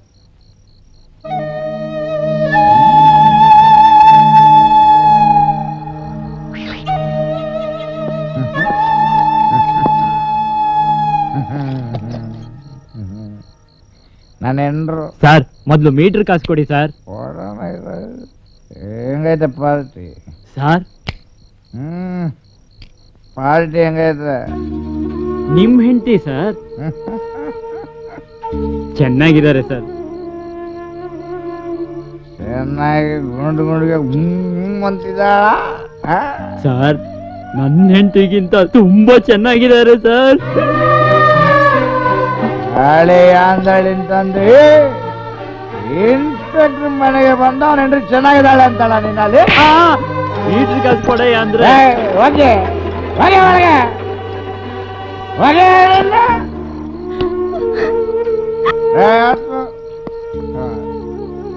ನನ್ನ ಹೆಂಡ್ರು ಸರ್ ಮೊದಲು ಮೀಟರ್ ಕಾಸು ಕೊಡಿ ಸರ್ ಕೊಡೋಣ. ಹೆಂಗೈತೆ ಪಾರ್ಟಿ? ಸರ್ ಹ್ಮ್. ಪಾರ್ಟಿ ಹೆಂಗೈತೆ? ನಿಮ್ ಹೆಂಡತಿ ಸರ್ ಚೆನ್ನಾಗಿದ್ದಾರೆ ಸರ್ ಚೆನ್ನಾಗಿ ಗುಂಡು ಗುಂಡಿಗೆ ಹ್ಮ್ ಅಂತಿದ್ದಾಳ. ಆ? ಸರ್ ನನ್ನ ಹೆಂಡತಿಗಿಂತ ತುಂಬಾ ಚೆನ್ನಾಗಿದ್ದಾರೆ ಸರ್ ಹಳೆ ಆಂದಳಿಂತಂದು ಇನ್ಸ್ಪೆಕ್ಟರ್ ಮನೆಗೆ ಬಂದ ಅವನ ಹೆಂಡ್ರಿ ಚೆನ್ನಾಗಿದ್ದಾಳೆ ಅಂತಲ್ಲ ನಿನ್ನಲ್ಲಿ ಮೀಟರ್ ಕಾಸು ಕೊಡಯ್ಯ ಅಂದ್ರೆ ಏಯ್, ಹೋಗಿ ಹೋಗಿ ಒಳಗೆ ಹೋಗಿ ಹೇಳಿಲ್ಲ? ಏ, ಹತ್ತು.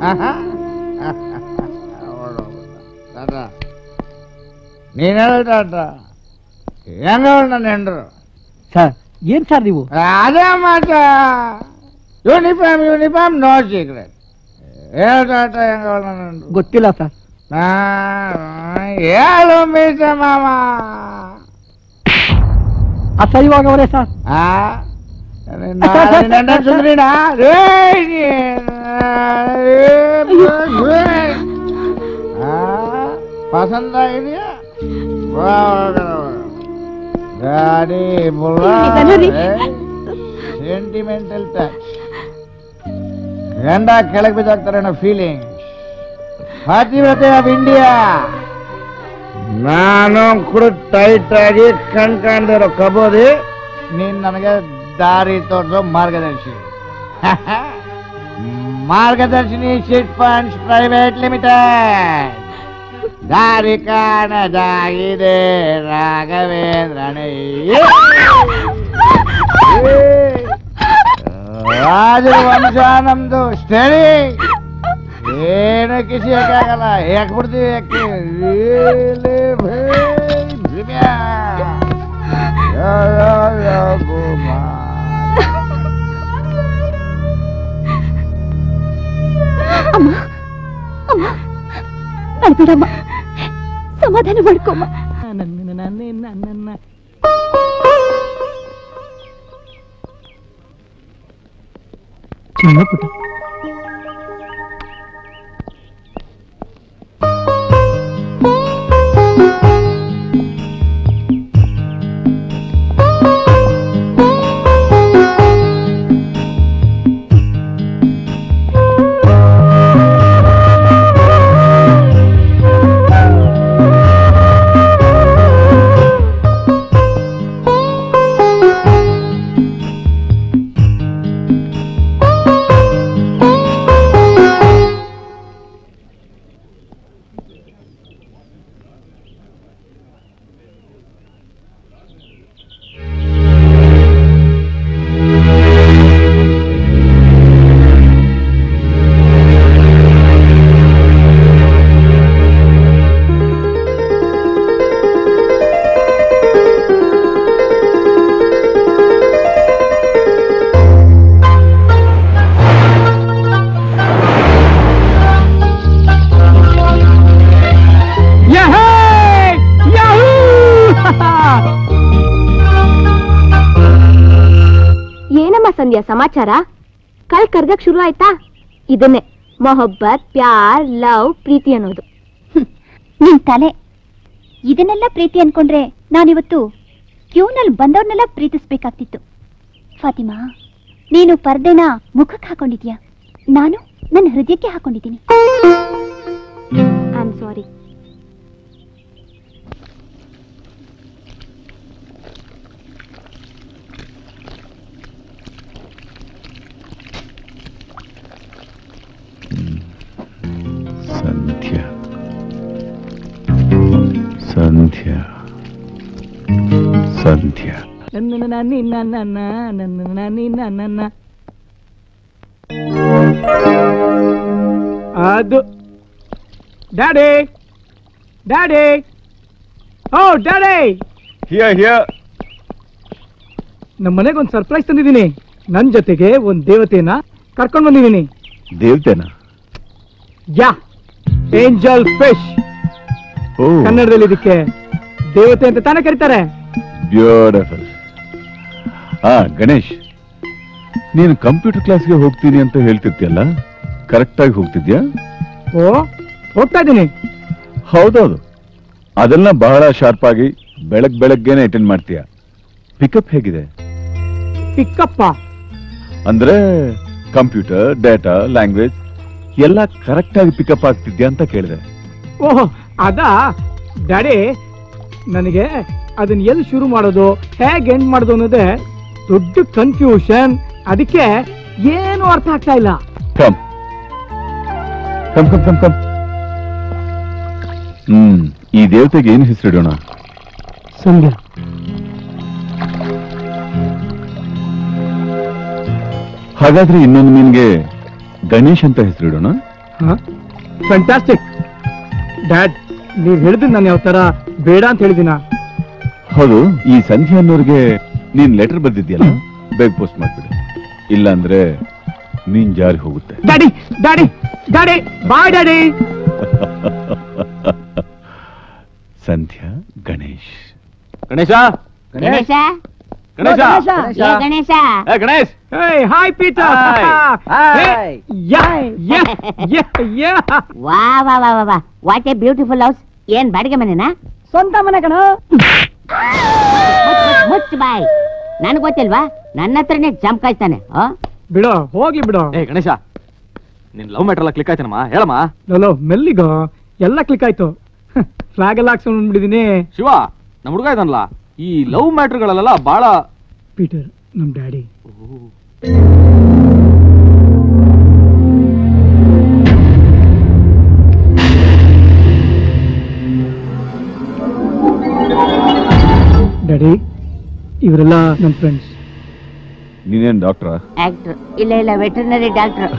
ಆಹಾ. ಹೊರ್ಟೋಗ್ಬಿಟ್ಟ. ತಾತ, ನೀನ್ ಹೇಳು ತಾತ ಹೆಂಗ ನನ್ನ ಹೆಂಡ್ರು ಸರ್ ಏನ್ ಸರ್ ನೀವು ಅದೇ ಮಾತ ಯೂನಿಫಾರ್ಮ್ ಯೂನಿಫಾರ್ಮ್ ನೋ ಸೀಕ್ರೆಟ್ ಹೇಳು ತಾತ ಹೆಂಗ ನನ್ನ ಹೆಂಡ್ರು ಗೊತ್ತಿಲ್ಲ ಸರ್ ಆ, ಹೇಳು ಮೀಸ ಮಾಮ ಅಸಹ್ಯವಾಗವರೇ ಸರ್ ಆ ನಿನ್ನ- ನಿನ್ನ ಹೆಂಡ್ರ ಸುಂದ್ರಿನಾ? ರೇ, ನೀನ್- ಆ, ಪಸಂದ್ ಆಗಿದೆಯಾ ಗಾಡಿ ಸೆಂಟಿಮೆಂಟಲ್ ಟಚ್ ಗಂಡ ಕೆಳಗೆ ಬಿದ್ದಾಗ್ತಾರೆ ಅನ್ನೋ ಫೀಲಿಂಗ್ ಪಾತಿವ್ರತೆ ಆಫ್ ಇಂಡಿಯಾ ನಾನು ಕೂಡ ಟೈಟ್ ಆಗಿ ಕಣ್ ಕಾಣ್ದಿರೋ ಕಬೋದಿ. ನೀನ್ ನನಗೆ ದಾರಿ ತೋರಿಸೋ ಮಾರ್ಗದರ್ಶಿ. Margadarshini chit funds private limited ದಾರಿ ಕಾಣದಾಗಿದೆ ರಾಘವೇಂದ್ರನೇ. ರಾಜರ ವಂಶ ನಮ್ದು ಸ್ಟಡಿ ಏನು ಕಿಸಿ ಯಾಕಾಗಲ್ಲ ಯಾಕೆ ಬಿಡ್ತೀವಿ. ಅಮ್ಮ ಅಮ್ಮ ಸಮಾಧಾನ ಮಾಡ್ಕೊಮ್ಮ ಚಿನ್ನ ಸಮಾಚಾರ? ಕೈ ಕರ್ಗಕ್ ಶುರು ಆಯ್ತಾ? ಇದನ್ನೇ. ಮೊಹಬ್ಬತ್, ಪ್ಯಾರ್, ಲವ್, ಪ್ರೀತಿ ಅನ್ನೋದು. ನಿನ್ ತಲೆ. ಇದನ್ನೆಲ್ಲ ಪ್ರೀತಿ ಅನ್ಕೊಂಡ್ರೆ ನಾನಿವತ್ತು ಕ್ಯೂನಲ್ಲಿ ಬಂದವ್ರನ್ನೆಲ್ಲ ಪ್ರೀತಿಸ್ಬೇಕಾಗ್ತಿತ್ತು. ಫಾತಿಮಾ, ನೀನು ಪರ್ದೆನ ಮುಖಕ್ಕೆ ಹಾಕೊಂಡಿದ್ಯಾ? ನಾನು ನನ್ನ ಹೃದಯಕ್ಕೆ ಹಾಕೊಂಡಿದ್ದೀನಿ. I am sorry Sandhya. Sandhya. ನನ್ನ ನಿನ್ನ ನನ್ನ ನನ್ನ ನನ್ನ ಅದು daddy daddy. Oh daddy. Here here ನಮ್ಮ ಮನೆಗೆ ಒಂದು ಸರ್ಪ್ರೈಸ್ ತಂದಿದ್ದೀನಿ. ನನ್ನ ಜೊತೆಗೆ ಒಂದು ದೇವತೆನ ಕರ್ಕೊಂಡು ಬಂದಿದ್ದೀನಿ. ದೇವತೆನ? ಯಾ ಏಂಜಲ್ ಫಿಶ್ ಓ. ಕನ್ನಡದಲ್ಲಿ ಇದಕ್ಕೆ ದೇವತೆ ಅಂತ ತಾನೇ ಕರೀತಾರೆ? ಬ್ಯೂಟಿಫುಲ್ ಆ ಗಣೇಶ್ ನೀನು ಕಂಪ್ಯೂಟರ್ ಕ್ಲಾಸ್ಗೆ ಹೋಗ್ತೀನಿ ಅಂತ ಹೇಳ್ತಿದ್ಯಲ್ಲ? ಕರೆಕ್ಟ್ ಆಗಿ ಹೋಗ್ತಿದ್ಯಾ? ಓ ಹೋಗ್ತಾ ಇದ್ದೀನಿ. ಹೌದೌದು. ಅದೆಲ್ಲ ಬಹಳ ಶಾರ್ಪ್ ಆಗಿ ಬೆಳಗ್ ಬೆಳಗ್ಗೆನೆ ಅಟೆಂಡ್ ಮಾಡ್ತೀಯ. ಪಿಕಪ್ ಹೇಗಿದೆ? ಪಿಕಪ್ ಅಂದ್ರೆ ಕಂಪ್ಯೂಟರ್ ಡೇಟಾ ಲ್ಯಾಂಗ್ವೇಜ್ ಎಲ್ಲ ಕರೆಕ್ಟ್ ಆಗಿ ಪಿಕಪ್ ಆಗ್ತಿದ್ಯಾ ಅಂತ ಕೇಳಿದೆ. ಓಹ್ ಅದಾ? ಡ್ಯಾಡಿ ನನಗೆ ಅದನ್ನ ಎಲ್ಲಿ ಶುರು ಮಾಡೋದು ಹೇಗೆ ಎಂಡ್ ಮಾಡೋದು ಅನ್ನೋದೇ ದೊಡ್ಡ ಕನ್ಫ್ಯೂಷನ್ ಅದಕ್ಕೆ ಏನು ಅರ್ಥ ಆಗ್ತಾ ಇಲ್ಲ. Come come come come come ಹ್ಮ್ ಈ ದೇವತೆಗೆ ಏನು ಹೆಸರಿಡೋಣ ಸಂಧ್ಯಾ. ಹಾಗಾದ್ರೆ ಇನ್ನೊಂದು ನಿನ್ಗೆ ಗಣೇಶ್ ಅಂತ ಹೆಸರಿಡೋಣ ಫ್ಯಾಂಟಾಸ್ಟಿಕ್ ಡ್ಯಾಡ್ ನೀವ್ ಹೇಳಿದ್ ನಾನು ಯಾವ ತರ ಬೇಡ ಅಂತ ಹೇಳಿದಿನ ಹೌದು ಈ ಸಂಧ್ಯಾ ಅನ್ನೋರ್ಗೆ ನೀನ್ ಲೆಟರ್ ಬರ್ದಿದ್ಯಲ್ಲ ಬೇಗ ಪೋಸ್ಟ್ ಮಾಡ್ಬಿಡು. ಇಲ್ಲಾಂದ್ರೆ ನೀನ್ ಜಾರಿ ಹೋಗುತ್ತೆ. ಡ್ಯಾಡಿ ಡ್ಯಾಡಿ ಡ್ಯಾಡಿ ಬಾ ಡ್ಯಾಡಿ ಸಂಧ್ಯಾ ಗಣೇಶ್. ಗಣೇಶ? ಗಣೇಶ? ಗಣೇಶ? ಗಣೇಶ? ಗಣೇಶ? ಏ ಗಣೇಶ್ ಹಾಯ್ ಪೀಟರ್ ವಾ ವಾ ವಾ ವಾ ವಾ ವಾಟ್ ಎ ಬ್ಯೂಟಿಫುಲ್ ಹೌಸ್ ಏನ್ ಬಾಡಿಗೆ ಮನೆನಾ? ಸ್ವಂತ ಮನೆ ಕಣ. ಮುಚ್ಚ ಬಾಯ್. ನನಗೆ ಗೊತ್ತಿಲ್ವಾ? ನನ್ನ ಹತ್ರನೇ ಜಂಪ್ಕಾಯ್ತಾನೆ ಆ? ಬಿಡೋ ಹೋಗ್ಲಿ ಬಿಡೋ. ಏ ಗಣೇಶ ನಿನ್ ಲವ್ ಮ್ಯಾಟರ್ ಎಲ್ಲ ಕ್ಲಿಕ್ ಆಯ್ತೇನಮ್ಮ? ಹೇಳಮ್ಮ. ಲೋ ಮೆಲ್ಲಿಗೋ. ಎಲ್ಲ ಕ್ಲಿಕ್ ಆಯ್ತು. ಫ್ಲಾಗ್ ಎಲ್ಲ ಹಾಕ್ಸ್ಕೊಂಡ್ ಬಂದ್ಬಿಟ್ಟಿದೀನಿ. ಶಿವ ನಮ್ ಹುಡುಗ ಇದಾನಲ್ಲ. ಈ ಲವ್ ಮ್ಯಾಟರ್ಗಳಲ್ಲೆಲ್ಲ ಬಹಳ ಪೀಟರ್ ನಮ್ ಡ್ಯಾಡಿ. ಡ್ಯಾಡಿ ಇವರೆಲ್ಲ ನನ್ನ ಫ್ರೆಂಡ್ಸ್ ನೀನೇನ್ ಡಾಕ್ಟ್ರಾ ಆಕ್ಟರ್ ಇಲ್ಲ ಇಲ್ಲ ವೆಟರ್ನರಿ ಡಾಕ್ಟರ್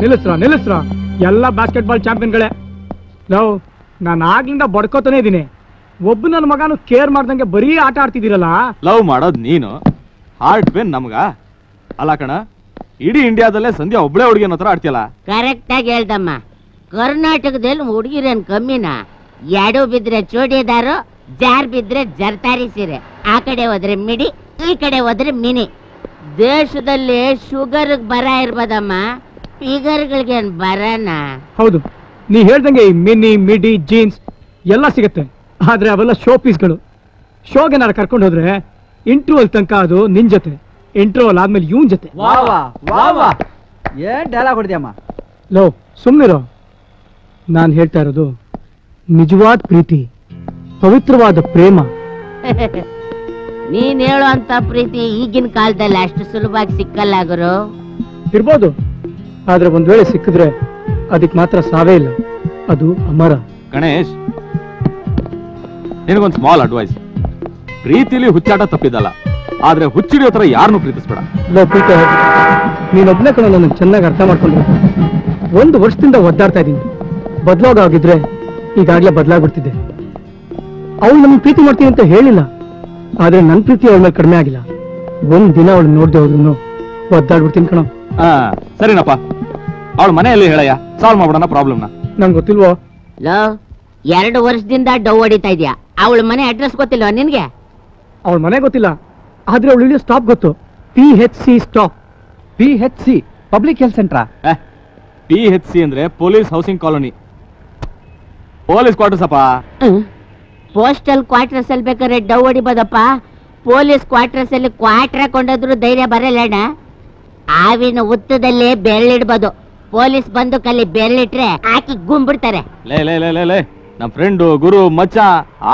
ನಿಲ್ಲಿಸ್ರ ನಿಲ್ಲಿಸ್ರ. ಎಲ್ಲ ಬಾಸ್ಕೆಟ್ ಬಾಲ್ ಚಾಂಪಿಯನ್ಗಳೇ ಲವ್ ನಾನು ಆಗ್ಲಿಂದ ಬಡ್ಕೋತಾನೆ ಇದೀನಿ. ಒಬ್ಬ ನನ್ನ ಮಗನು ಕೇರ್ ಮಾಡ್ದಂಗೆ ಬರೀ ಆಟ ಆಡ್ತಿದ್ದೀರಲ್ಲ? ಲವ್ ಮಾಡೋದ್ ನೀನು. ಹಾರ್ಟ್ ಪೇನ್ ನಮ್ಗ. ಅಲ್ಲ ಕಣ ಇಡೀ ಇಂಡಿಯಾದಲ್ಲೇ ಸಂಧ್ಯಾ ಒಬ್ಳೆ ಹುಡುಗಿ ಅನ್ನೋ ತರ ಆಡ್ತಿಯಲ್ಲ? ಕರೆಕ್ಟ್ ಆಗಿ ಹೇಳ್ದಮ್ಮ. ಕರ್ನಾಟಕದಲ್ಲಿ ಹುಡುಗಿರೇನ್ ಕಮ್ಮಿನ? ಎಡು ಬಿದ್ರೆ ಚೂಡಿದಾರು ಜಾರ್ ಬಿದ್ರೆ ಜರ್ತಾರಿ ಸೀರೆ. ಆ ಕಡೆ ಹೋದ್ರೆ ಮಿಡಿ ಈ ಕಡೆ ಹೋದ್ರೆ ಮಿನಿ. ದೇಶದಲ್ಲಿ ಶುಗರ್ ಬರ ಇರ್ಬೋದಮ್ಮ. ಫಿಗರ್ಗಳಿಗೇನ್ ಬರನ? ಹೌದು ನೀ ಹೇಳ್ದಂಗೆ ಈ ಮಿನಿ ಮಿಡಿ ಜೀನ್ಸ್ ಎಲ್ಲ ಸಿಗತ್ತೆ. ಆದ್ರೆ ಅವೆಲ್ಲ ಶೋ ಪೀಸ್ಗಳು ಶೋಗೆ ನಾನು ಕರ್ಕೊಂಡು ಹೋದ್ರೆ ಇಂಟರ್ವಲ್ ತನಕ ಅದು ನಿನ್ ಜೊತೆ. ಇಂಟರ್ವಲ್ ಆದ್ಮೇಲೆ ಇವನ್ ಜೊತೆ. ವಾ ವಾ ವಾ ವಾ ಏನ್ ಡೈಲಾಗ್ ಹೊಡೆದ್ಯಮ್ಮ ಲೋ ಸುಮ್ಮನಿರೋ ನಾನ್ ಹೇಳ್ತಾ ಇರೋದು ನಿಜವಾದ ಪ್ರೀತಿ ಪವಿತ್ರವಾದ ಪ್ರೇಮ. ನೀನ್ ಅಂತ ಪ್ರೀತಿ ಈಗಿನ ಕಾಲದಲ್ಲಿ ಅಷ್ಟು ಸುಲಭವಾಗಿ ಸಿಕ್ಕಲ್ಲ ಗುರು. ಇರ್ಬೋದು. ಆದ್ರೆ ಒಂದ್ ವೇಳೆ ಸಿಕ್ಕಿದ್ರೆ ಅದಕ್ಕೆ ಮಾತ್ರ ಸಾವೇ ಇಲ್ಲ. ಅದು ಅಮರ. ಗಣೇಶ್ ನಿನಗೊಂದು ಸ್ಮಾಲ್ ಅಡ್ವೈಸ್ ಪ್ರೀತಿಲಿ ಹುಚ್ಚಾಟ ತಪ್ಪಿದ್ದಲ್ಲ. ಆದ್ರೆ ಹುಚ್ಚಿಡಿಯೋ ತರ ಯಾರನ್ನು ಪ್ರೀತಿಸ್ಬೇಡ. ನೀನೊಬ್ನೇ ಕಣ ನನ್ನ ಚೆನ್ನಾಗಿ ಅರ್ಥ ಮಾಡ್ಕೊಂಡು ಒಂದು ವರ್ಷದಿಂದ ಒದ್ದಾಡ್ತಾ ಇದ್ದೀನಿ. ಬದಲಾಗೋಗಿದ್ರೆ ಈಗಾಗ್ಲೇ ಬದಲಾಗ್ಬಿಡ್ತಿದ್ದೆ. ಅವಳು ನಮ್ಗೆ ಪ್ರೀತಿ ಮಾಡ್ತೀನಿ ಅಂತ ಹೇಳಿಲ್ಲ. ಆದ್ರೆ ನನ್ ಪ್ರೀತಿ ಅವಳ ಮೇಲೆ ಕಡಿಮೆ ಆಗಿಲ್ಲ. ಒಂದ್ ದಿನ ಅವಳು ನೋಡ್ದೆ ಹೋದ್ರು ಒದ್ದಾಡ್ಬಿಡ್ತೀನಿ ಕಣ. ಆ, ಸರಿನಪ್ಪ. ಅವಳ ಮನೆಯಲ್ಲಿ ಹೇಳಯ್ಯ. ಸಾಲ್ವ್ ಮಾಡ್ಬಿಡೋಣ ಪ್ರಾಬ್ಲಮ್ ನಂಗೆ ಗೊತ್ತಿಲ್ವೋ? ಲೋ ಎರಡು ವರ್ಷದಿಂದ ಡೌ ಹೊಡಿತಾ ಇದೆಯಾ. ಅವಳ ಮನೆ ಅಡ್ರೆಸ್ ಗೊತ್ತಿಲ್ವಾ ನಿನ್ಗೆ? ಅವಳ ಮನೆ ಗೊತ್ತಿಲ್ಲ ಆದ್ರೆ ಅವಳು ಇಳಿಯೋ ಸ್ಟಾಪ್ ಗೊತ್ತು. P H C stop P H C public health centre P H C ಅಂದ್ರೆ police housing colony police quarters ಅಪ್ಪ. ಪೋಸ್ಟಲ್ ಕ್ವಾರ್ಟರ್ಸ್ ಅಲ್ಲಿ ಬೇಕಾದ್ರೆ ಡೌ ಹೊಡಿಬೋದಪ್ಪ. ಪೊಲೀಸ್ ಕ್ವಾರ್ಟರ್ಸ್ ಅಲ್ಲಿ ಕ್ವಾರ್ಟರ್ ಕೊಂಡೋದ್ರು ಧೈರ್ಯ ಬರಲ್ಲಣ್ಣ ಆವಿನ ಉತ್ತದಲ್ಲಿ ಬೆರಳಿಡ್ಬೋದು. ಪೊಲೀಸ್ ಬಂದು ಕಲ್ಲಿ ಬೆರಳಿಟ್ರೆ ಹಾಕಿ ಗುಂಬಿಡ್ತಾರೆ. ಲೇ ಲೇ ಲೇ ಲೇ ನಮ್ಮ ನಮ್ ಫ್ರೆಂಡು ಗುರು ಮಚ್ಚ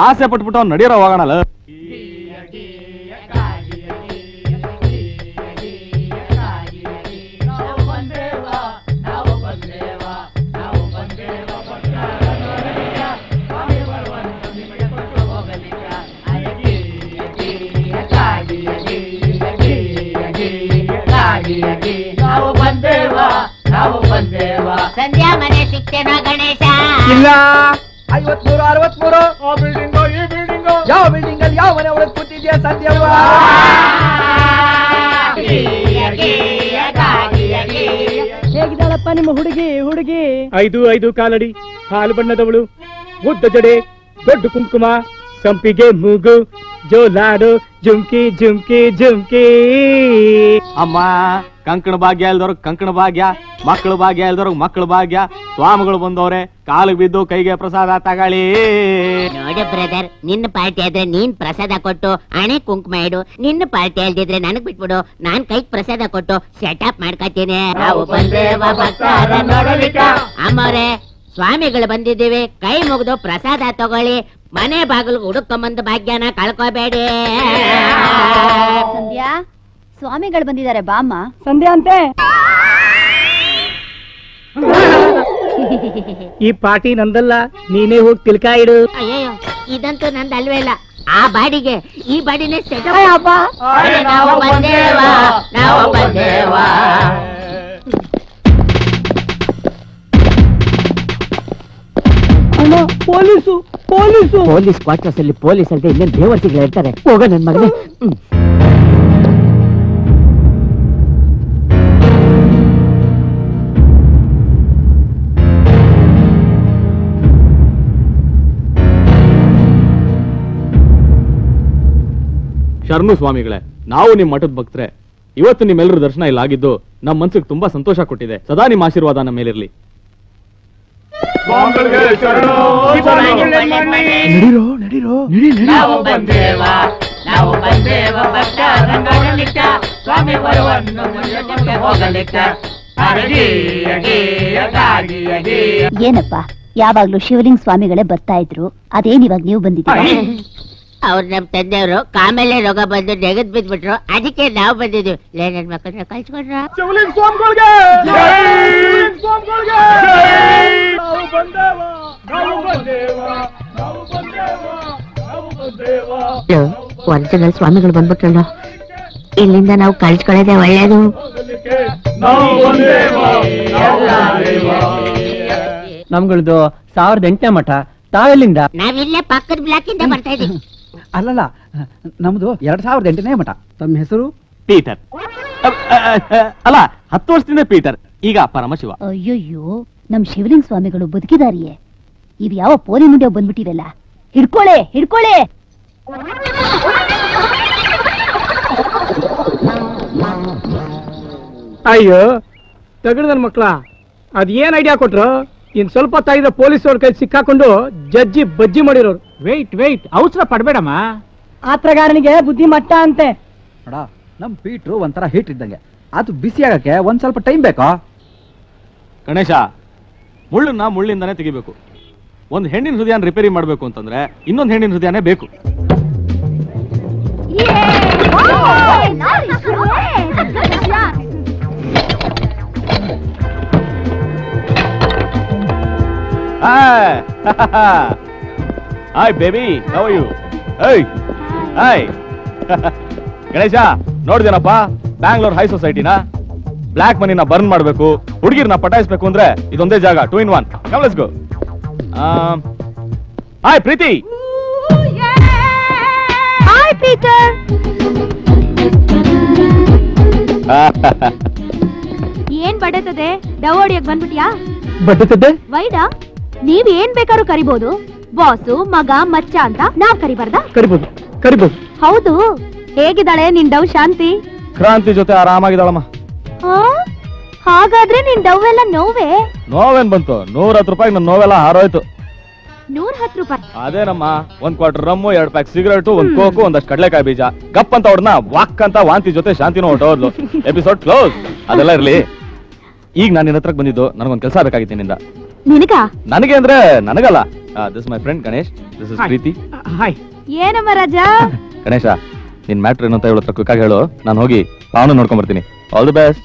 ಆಸೆ ಪಟ್ಬಿಟ್ಟು ಅವ್ನು ನಡೀರೋ ಹೋಗೋಣಲ್ಲ ನಾವು ಬಂದೇವ? ಸಂಧ್ಯಾ ಮನೆ ಸಿಕ್ತೇನೋ ಗಣೇಶ. ಇಲ್ಲ. ಐವತ್ಮೂರು ಅರವತ್ಮೂರು. ಯಾವ ಬಿಲ್ಡಿಂಗ್ ಅಲ್ಲಿ ಯಾವ ಮನೆ ಒಳಗೆ ಕೂತಿದ್ಯಾ ಸದ್ಯವ್ವ ಹೇಗಿದ್ದಾಳಪ್ಪ ನಿಮ್ಮ ಹುಡುಗಿ ಹುಡುಗಿ? ಐದು ಐದು ಕಾಲಡಿ ಹಾಲು ಬಣ್ಣದವಳು ಉದ್ದ ಜಡೆ ದೊಡ್ಡ ಕುಂಕುಮ. ಸಂಪಿಗೆ ಮೂಗು ಜೋಲಾಡು ಜುಮ್ಕಿ ಜುಮ್ಕಿ ಜುಮ್ಕಿ. ಅಮ್ಮ ಕಂಕಣ ಭಾಗ್ಯ ಇಲ್ದವ್ರ ಕಂಕಣ ಭಾಗ್ಯ ಮಕ್ಕಳ ಭಾಗ್ಯ ಇಲ್ದವ್ರ ಮಕ್ಕಳ ಭಾಗ್ಯ. ಸ್ವಾಮಿಗಳು ಬಂದವ್ರೆ ಕಾಲು ಬಿದ್ದು ಕೈಗೆ ಪ್ರಸಾದ ತಗೊಳ್ಳಿ. ನೋಡಿ ಬ್ರದರ್ ನಿನ್ನ ಪಾರ್ಟಿ ಆದ್ರೆ ನೀನ್ ಪ್ರಸಾದ ಕೊಟ್ಟು ಹಣೆ ಕುಂಕುಮ ಇಡು. ನಿನ್ನ ಪಾರ್ಟಿ ಅಲ್ದಿದ್ರೆ ನನಗ್ ಬಿಟ್ಬಿಡು. ನಾನ್ ಕೈ ಪ್ರಸಾದ ಕೊಟ್ಟು ಸೆಟಪ್ ಮಾಡ್ಕೊತೀನಿ. ಬಂದೇವ ಭಕ್ತರ ನೋಡಲಿಕ್ಕ. ಅಮ್ಮವ್ರೆ ಸ್ವಾಮಿಗಳು ಬಂದಿದ್ದೀವಿ. ಕೈ ಮುಗಿದು ಪ್ರಸಾದ ತಗೊಳ್ಳಿ. ಮನೆ ಬಾಗಿಲು ಹುಡುಕೊಂಬಂದು ಭಾಗ್ಯನ ಕಳ್ಕೋಬೇಡಿ. ಸಂಧ್ಯಾ ಸ್ವಾಮಿಗಳು ಬಂದಿದ್ದಾರೆ ಬಾಮ್ಮ ಸಂಧ್ಯಾ ಅಂತೆ. ಈ ಪಾರ್ಟಿ ನಂದಲ್ಲ ನೀನೇ ಹೋಗಿ ತಿಲ್ಕ ಇಡು. ಅಯ್ಯೋ ಇದಂತೂ ನಂದ ಅಲ್ವೇ ಇಲ್ಲ. ಆ ಬಾಡಿಗೆ ಈ ಬಾಡಿನೇ ಸೆಟಪ್ಪ ನಾವು ಬಂದೇವಾ ನಾವು ಬಂದೇವ. Police police. ಪೊಲೀಸ್ ಕ್ವಾರ್ಟರ್ಸ್ ಅಲ್ಲಿ ಪೊಲೀಸ್ ಅಲ್ಲದೆ ಇನ್ನೇನು ದೇವರ್ತಿಗಳು ಇರ್ತಾರೆ? ಹೋಗ ನನ್ ಮಗನೆ. ಹ್ಮ್. ಶರಣು ಸ್ವಾಮಿಗಳೇ ನಾವು ನಿಮ್ ಮಠದ ಭಕ್ತರೆ. ಇವತ್ತು ನಿಮ್ಮೆಲ್ಲರ ದರ್ಶನ ಇಲ್ಲ ಆಗಿದ್ದು ನಮ್ಮ ಮನ್ಸಿಗೆ ತುಂಬಾ ಸಂತೋಷ ಕೊಟ್ಟಿದೆ. ಸದಾ ನಿಮ್ಮ ಆಶೀರ್ವಾದ ನಮ್ಮ ಮೇಲಿರ್ಲಿ. ನಡೀರೋ ನಡೀರೋ. ನಾವು ಬಂದೇವ ನಾವು ಬಂದೇವ ಭಕ್ತರ ನೋಡಲಿಕ್ಕ ಸ್ವಾಮಿ ಬರುವನ್ನು ಮುಂದೆ ಹೋಗಲಿಕ್ಕ ಅರಗಿ ಅಗಿ ಏನಪ್ಪ ಯಾವಾಗ್ಲೂ ಶಿವಲಿಂಗ ಸ್ವಾಮಿಗಳೇ ಬರ್ತಾ ಇದ್ರು. ಅದೇನ್ ಇವಾಗ ನೀವು ಬಂದಿದ್ದೀರಾ? ಅವ್ರು ನಮ್ ತಂದೆಯವರು ಕಾಮೇಲೆ ರೋಗ ಬಂದು ನೆಗದ್ ಬಿದ್ಬಿಟ್ರು. ಅದಕ್ಕೆ ನಾವು ಬಂದಿದ್ವಿ. ಲೇ ನನ್ ಮಕ್ಕಳನ್ನ ಕಳ್ಸ್ಕೊಂಡ್ರ? ಒರಿಜಿನಲ್ ಸ್ವಾಮಿಗಳು ಬಂದ್ಬಿಟ್ರಲ್ಲ. ಇಲ್ಲಿಂದ ನಾವು ಕಳ್ಸ್ಕೊಳ್ಳೋದೇ ಒಳ್ಳೇದು. ನಮ್ಗಳದು ಸಾವಿರದ ಎಂಟನೇ ಮಠ ತಾವೆಲ್ಲಿಂದ? ನಾವಿಲ್ಲೇ ಪಕ್ಕದ ಬ್ಲಾಕ್ ಇಂದ ಬರ್ತಾ ಇದೀವಿ. ಅಲ್ಲಲ್ಲ ನಮ್ದು ಎರಡ್ ಸಾವಿರದ ಎಂಟನೇ ಮಠ. ತಮ್ಮ ಹೆಸರು? ಪೀಟರ್. ಅಲ್ಲ ಹತ್ತು ವರ್ಷದಿಂದ ಪೀಟರ್ ಈಗ ಪರಮಶಿವ. ಅಯ್ಯಯ್ಯೋ ನಮ್ ಶಿವಲಿಂಗ ಸ್ವಾಮಿಗಳು ಬದುಕಿದಾರಿಯೇ. ಇದು ಯಾವ ಪೋಲಿ ಮುಂದೆ ಬಂದ್ಬಿಟ್ಟಿವೆಲ್ಲ? ಹಿಡ್ಕೊಳೆ ಹಿಡ್ಕೊಳೆ! ಅಯ್ಯೋ ತಗಡ್ ನನ್ ಮಕ್ಳ ಅದ್ ಏನ್ ಐಡಿಯಾ ಕೊಟ್ರು? ಇನ್ ಸ್ವಲ್ಪ ತಾಯಿದ ಪೊಲೀಸ್ ಅವ್ರ ಕೈ ಸಿಕ್ಕಾಕೊಂಡು ಜಜ್ಜಿ ಬಜ್ಜಿ ಮಾಡಿರೋರು. ವೆಯ್ಟ್ ವೆಯ್ಟ್ ಅವಸರ ಪಡ್ಬೇಡಮ್ಮ. ಆತ್ರಗಾರನಿಗೆ ಬುದ್ಧಿ ಮಟ್ಟ ಅಂತೆ. ನೋಡ ನಮ್ ಪೀಟ್ರು ಒಂಥರ ಹೀಟ್ ಇದ್ದಂಗೆ. ಅದು ಬಿಸಿ ಆಗಕ್ಕೆ ಒಂದ್ ಸ್ವಲ್ಪ ಟೈಮ್ ಬೇಕಾ? ಗಣೇಶ ಮುಳ್ಳನ್ನ ಮುಳ್ಳಿಂದಾನೇ ತೆಗಿಬೇಕು. ಒಂದ್ ಹೆಣ್ಣಿನ ಹೃದಯನ ರಿಪೇರಿ ಮಾಡ್ಬೇಕು ಅಂತಂದ್ರೆ ಇನ್ನೊಂದ್ ಹೆಣ್ಣಿನ ಹೃದಯನೇ ಬೇಕು. Hi baby how you Hey. Hi. Ganesha ನೋಡಿದೇನಪ್ಪ Bangalore high ಸೊಸೈಟಿನ ಬ್ಲಾಕ್ ಮನಿನ ಬರ್ನ್ ಮಾಡಬೇಕು ಹುಡುಗಿರ್ನ ಪಟಾಯಿಸ್ಬೇಕು ಅಂದ್ರೆ ಇದೊಂದೇ ಜಾಗ two in one come less go hi Preethi. Hi Peter ಏನ್ ಬಡತದೆ? ಡವ್ ಹೊಡಿಯಕ್ ಬಂದ್ಬಿಟ್ಯಾ? ಬಡತದೆ? ವೈಡಾ ನೀವ್ ಏನ್ ಬೇಕಾದ್ರೂ ಕರಿಬಹುದು ಬಾಸು ಮಗ ಮಚ್ಚ ಅಂತ ನಾವ್ ಕರಿಬಾರ್ದ? ಕರಿಬಹುದು ಕರಿಬಹುದು ಹೌದು. ಹೇಗಿದ್ದಾಳೆ ನಿನ್ ಡವ್ ಶಾಂತಿ? ಕ್ರಾಂತಿ ಜೊತೆ ಆರಾಮಾಗಿದ್ದಾಳಮ್ಮ? ಹಾಗಾದ್ರೆ ನಿನ್ ಡವ್ ಎಲ್ಲ ನೋವೇ? ನೋವೇನ್ ಬಂತು? ನೂರ ಹತ್ತು ರೂಪಾಯಿ ನನ್ನ ನೋವೆಲ್ಲ ಹಾರೋಯ್ತು. ನೂರ ಹತ್ತು ರೂಪಾಯಿ. ಅದೇನಮ್ಮ? ಒಂದ್ ಕ್ವಾರ್ಟರ್ ರಮ್ಮು ಎರಡ್ ಪ್ಯಾಕ್ ಸಿಗರೇಟು ಒಂದ್ ಕೋಕು ಒಂದಷ್ಟು ಕಡಲೆಕಾಯಿ ಬೀಜ. ಗಪ್ ಅಂತ ಅವ್ರನ್ನ ವಾಕ್ ಅಂತ ವಾಂತಿ ಜೊತೆ ಶಾಂತಿನೂ ಹೊಟ್ಟೋದ್ಲು ಎಪಿಸೋಡ್ ಕ್ಲೋಸ್ ಅದೆಲ್ಲ ಇರ್ಲಿ. ಈಗ ನಾನು ನಿನ್ನ ಹತ್ರಕ್ಕೆ ಬಂದಿದ್ದು ನನಗೊಂದು ಕೆಲಸ ಬೇಕಾಗಿತ್ತು ನಿನ್ನಿಂದ. ನಿನಗ? ನನಗೆ ಅಂದ್ರೆ ನನಗಲ್ಲ. This my friend Ganesh. This is. Preethi. Hi ಏನಮ್ಮ ರಾಜಾ? ಗಣೇಶ ನಿನ್ ಮ್ಯಾಟ್ರ್ ಏನು ಅಂತ ಹೇಳೋ ಆಗಿ ಹೇಳು. ನಾನು ಹೋಗಿ ಅವನು ನೋಡ್ಕೊಂಡ್ ಬರ್ತೀನಿ. All the best.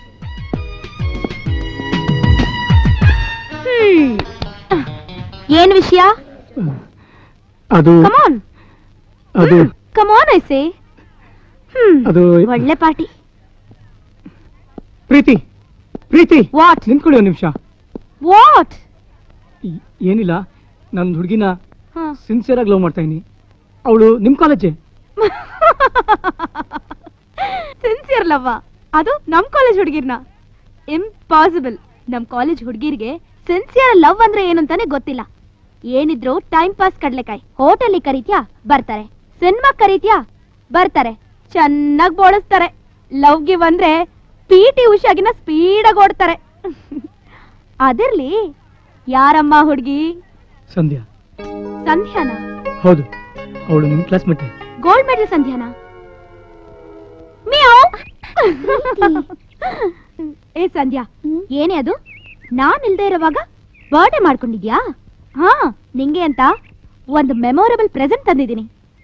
ಏನ್ ವಿಷಯ? ಅದು ಕಮಾನ್ ಅದು ಕಮಾನ್ ಐಸೆ ಸೇ ಅದು ಒಳ್ಳೆ ಪಾರ್ಟಿ. Preethi Preethi. ವಾಟ್ ನಿಂತ್ಕೊಳ್ಳಿ ಒಂದು ನಿಮಿಷ. ವಾಟ್ ಏನಿಲ್ಲ ನನ್ನ ಹುಡುಗಿನ ಸಿನ್ಸಿಯರ್ ಆಗಿ ಲವ್ ಮಾಡ್ತಾ ಇದೀನಿ. ಅವಳು ನಿಮ್ ಕಾಲೇಜೇ ಸಿನ್ಸಿಯರ್ ಲವ್ ಅದು ನಮ್ ಕಾಲೇಜ್ ಹುಡುಗಿರ್ನ. ಇಂಪಾಸಿಬಲ್ ನಮ್ ಕಾಲೇಜ್ ಹುಡುಗಿರ್ಗೆ ಸಿನ್ಸಿಯರ್ ಲವ್ ಅಂದ್ರೆ ಏನು ಅಂತಾನೆ ಗೊತ್ತಿಲ್ಲ. ಏನಿದ್ರು ಟೈಮ್ ಪಾಸ್ ಕಡ್ಲೆಕಾಯಿ. ಹೋಟೆಲ್ ಕರೀತ್ಯಾ? ಬರ್ತಾರೆ. ಸಿನಿಮಾ ಕರೀತ್ಯಾ? ಬರ್ತಾರೆ. ಚೆನ್ನಾಗ್ ಬೋಳಿಸ್ತಾರೆ. ಲವ್ ಗಿವ್ ಅಂದ್ರೆ ಪಿ ಟಿ ಉಷಾಗಿನ ಸ್ಪೀಡಾಗಿ ಓಡ್ತಾರೆ. ಅದಿರ್ಲಿ ಯಾರಮ್ಮ ಹುಡುಗಿ? ಸಂಧ್ಯಾ. ಸಂಧ್ಯಾನ? ಹೌದು ಅವಳು ನಿಮ್ ಕ್ಲಾಸ್ ಮೇಟ್ ಗೋಲ್ಡ್ ಮೆಡಲ್ ಸಂಧ್ಯಾನ ಏ ಸಂಧ್ಯಾ ಏನೇ ಅದು? ನಾನ್ ಇಲ್ದೆ ಇರುವಾಗ ಬರ್ಡೇ ಮಾಡ್ಕೊಂಡಿದ್ಯಾ? ಹಾ ನಿಂಗೆ ಅಂತ ಒಂದು ಮೆಮೊರಬಲ್ ಪ್ರೆಸೆಂಟ್ ತಂದಿದ್ದೀನಿ.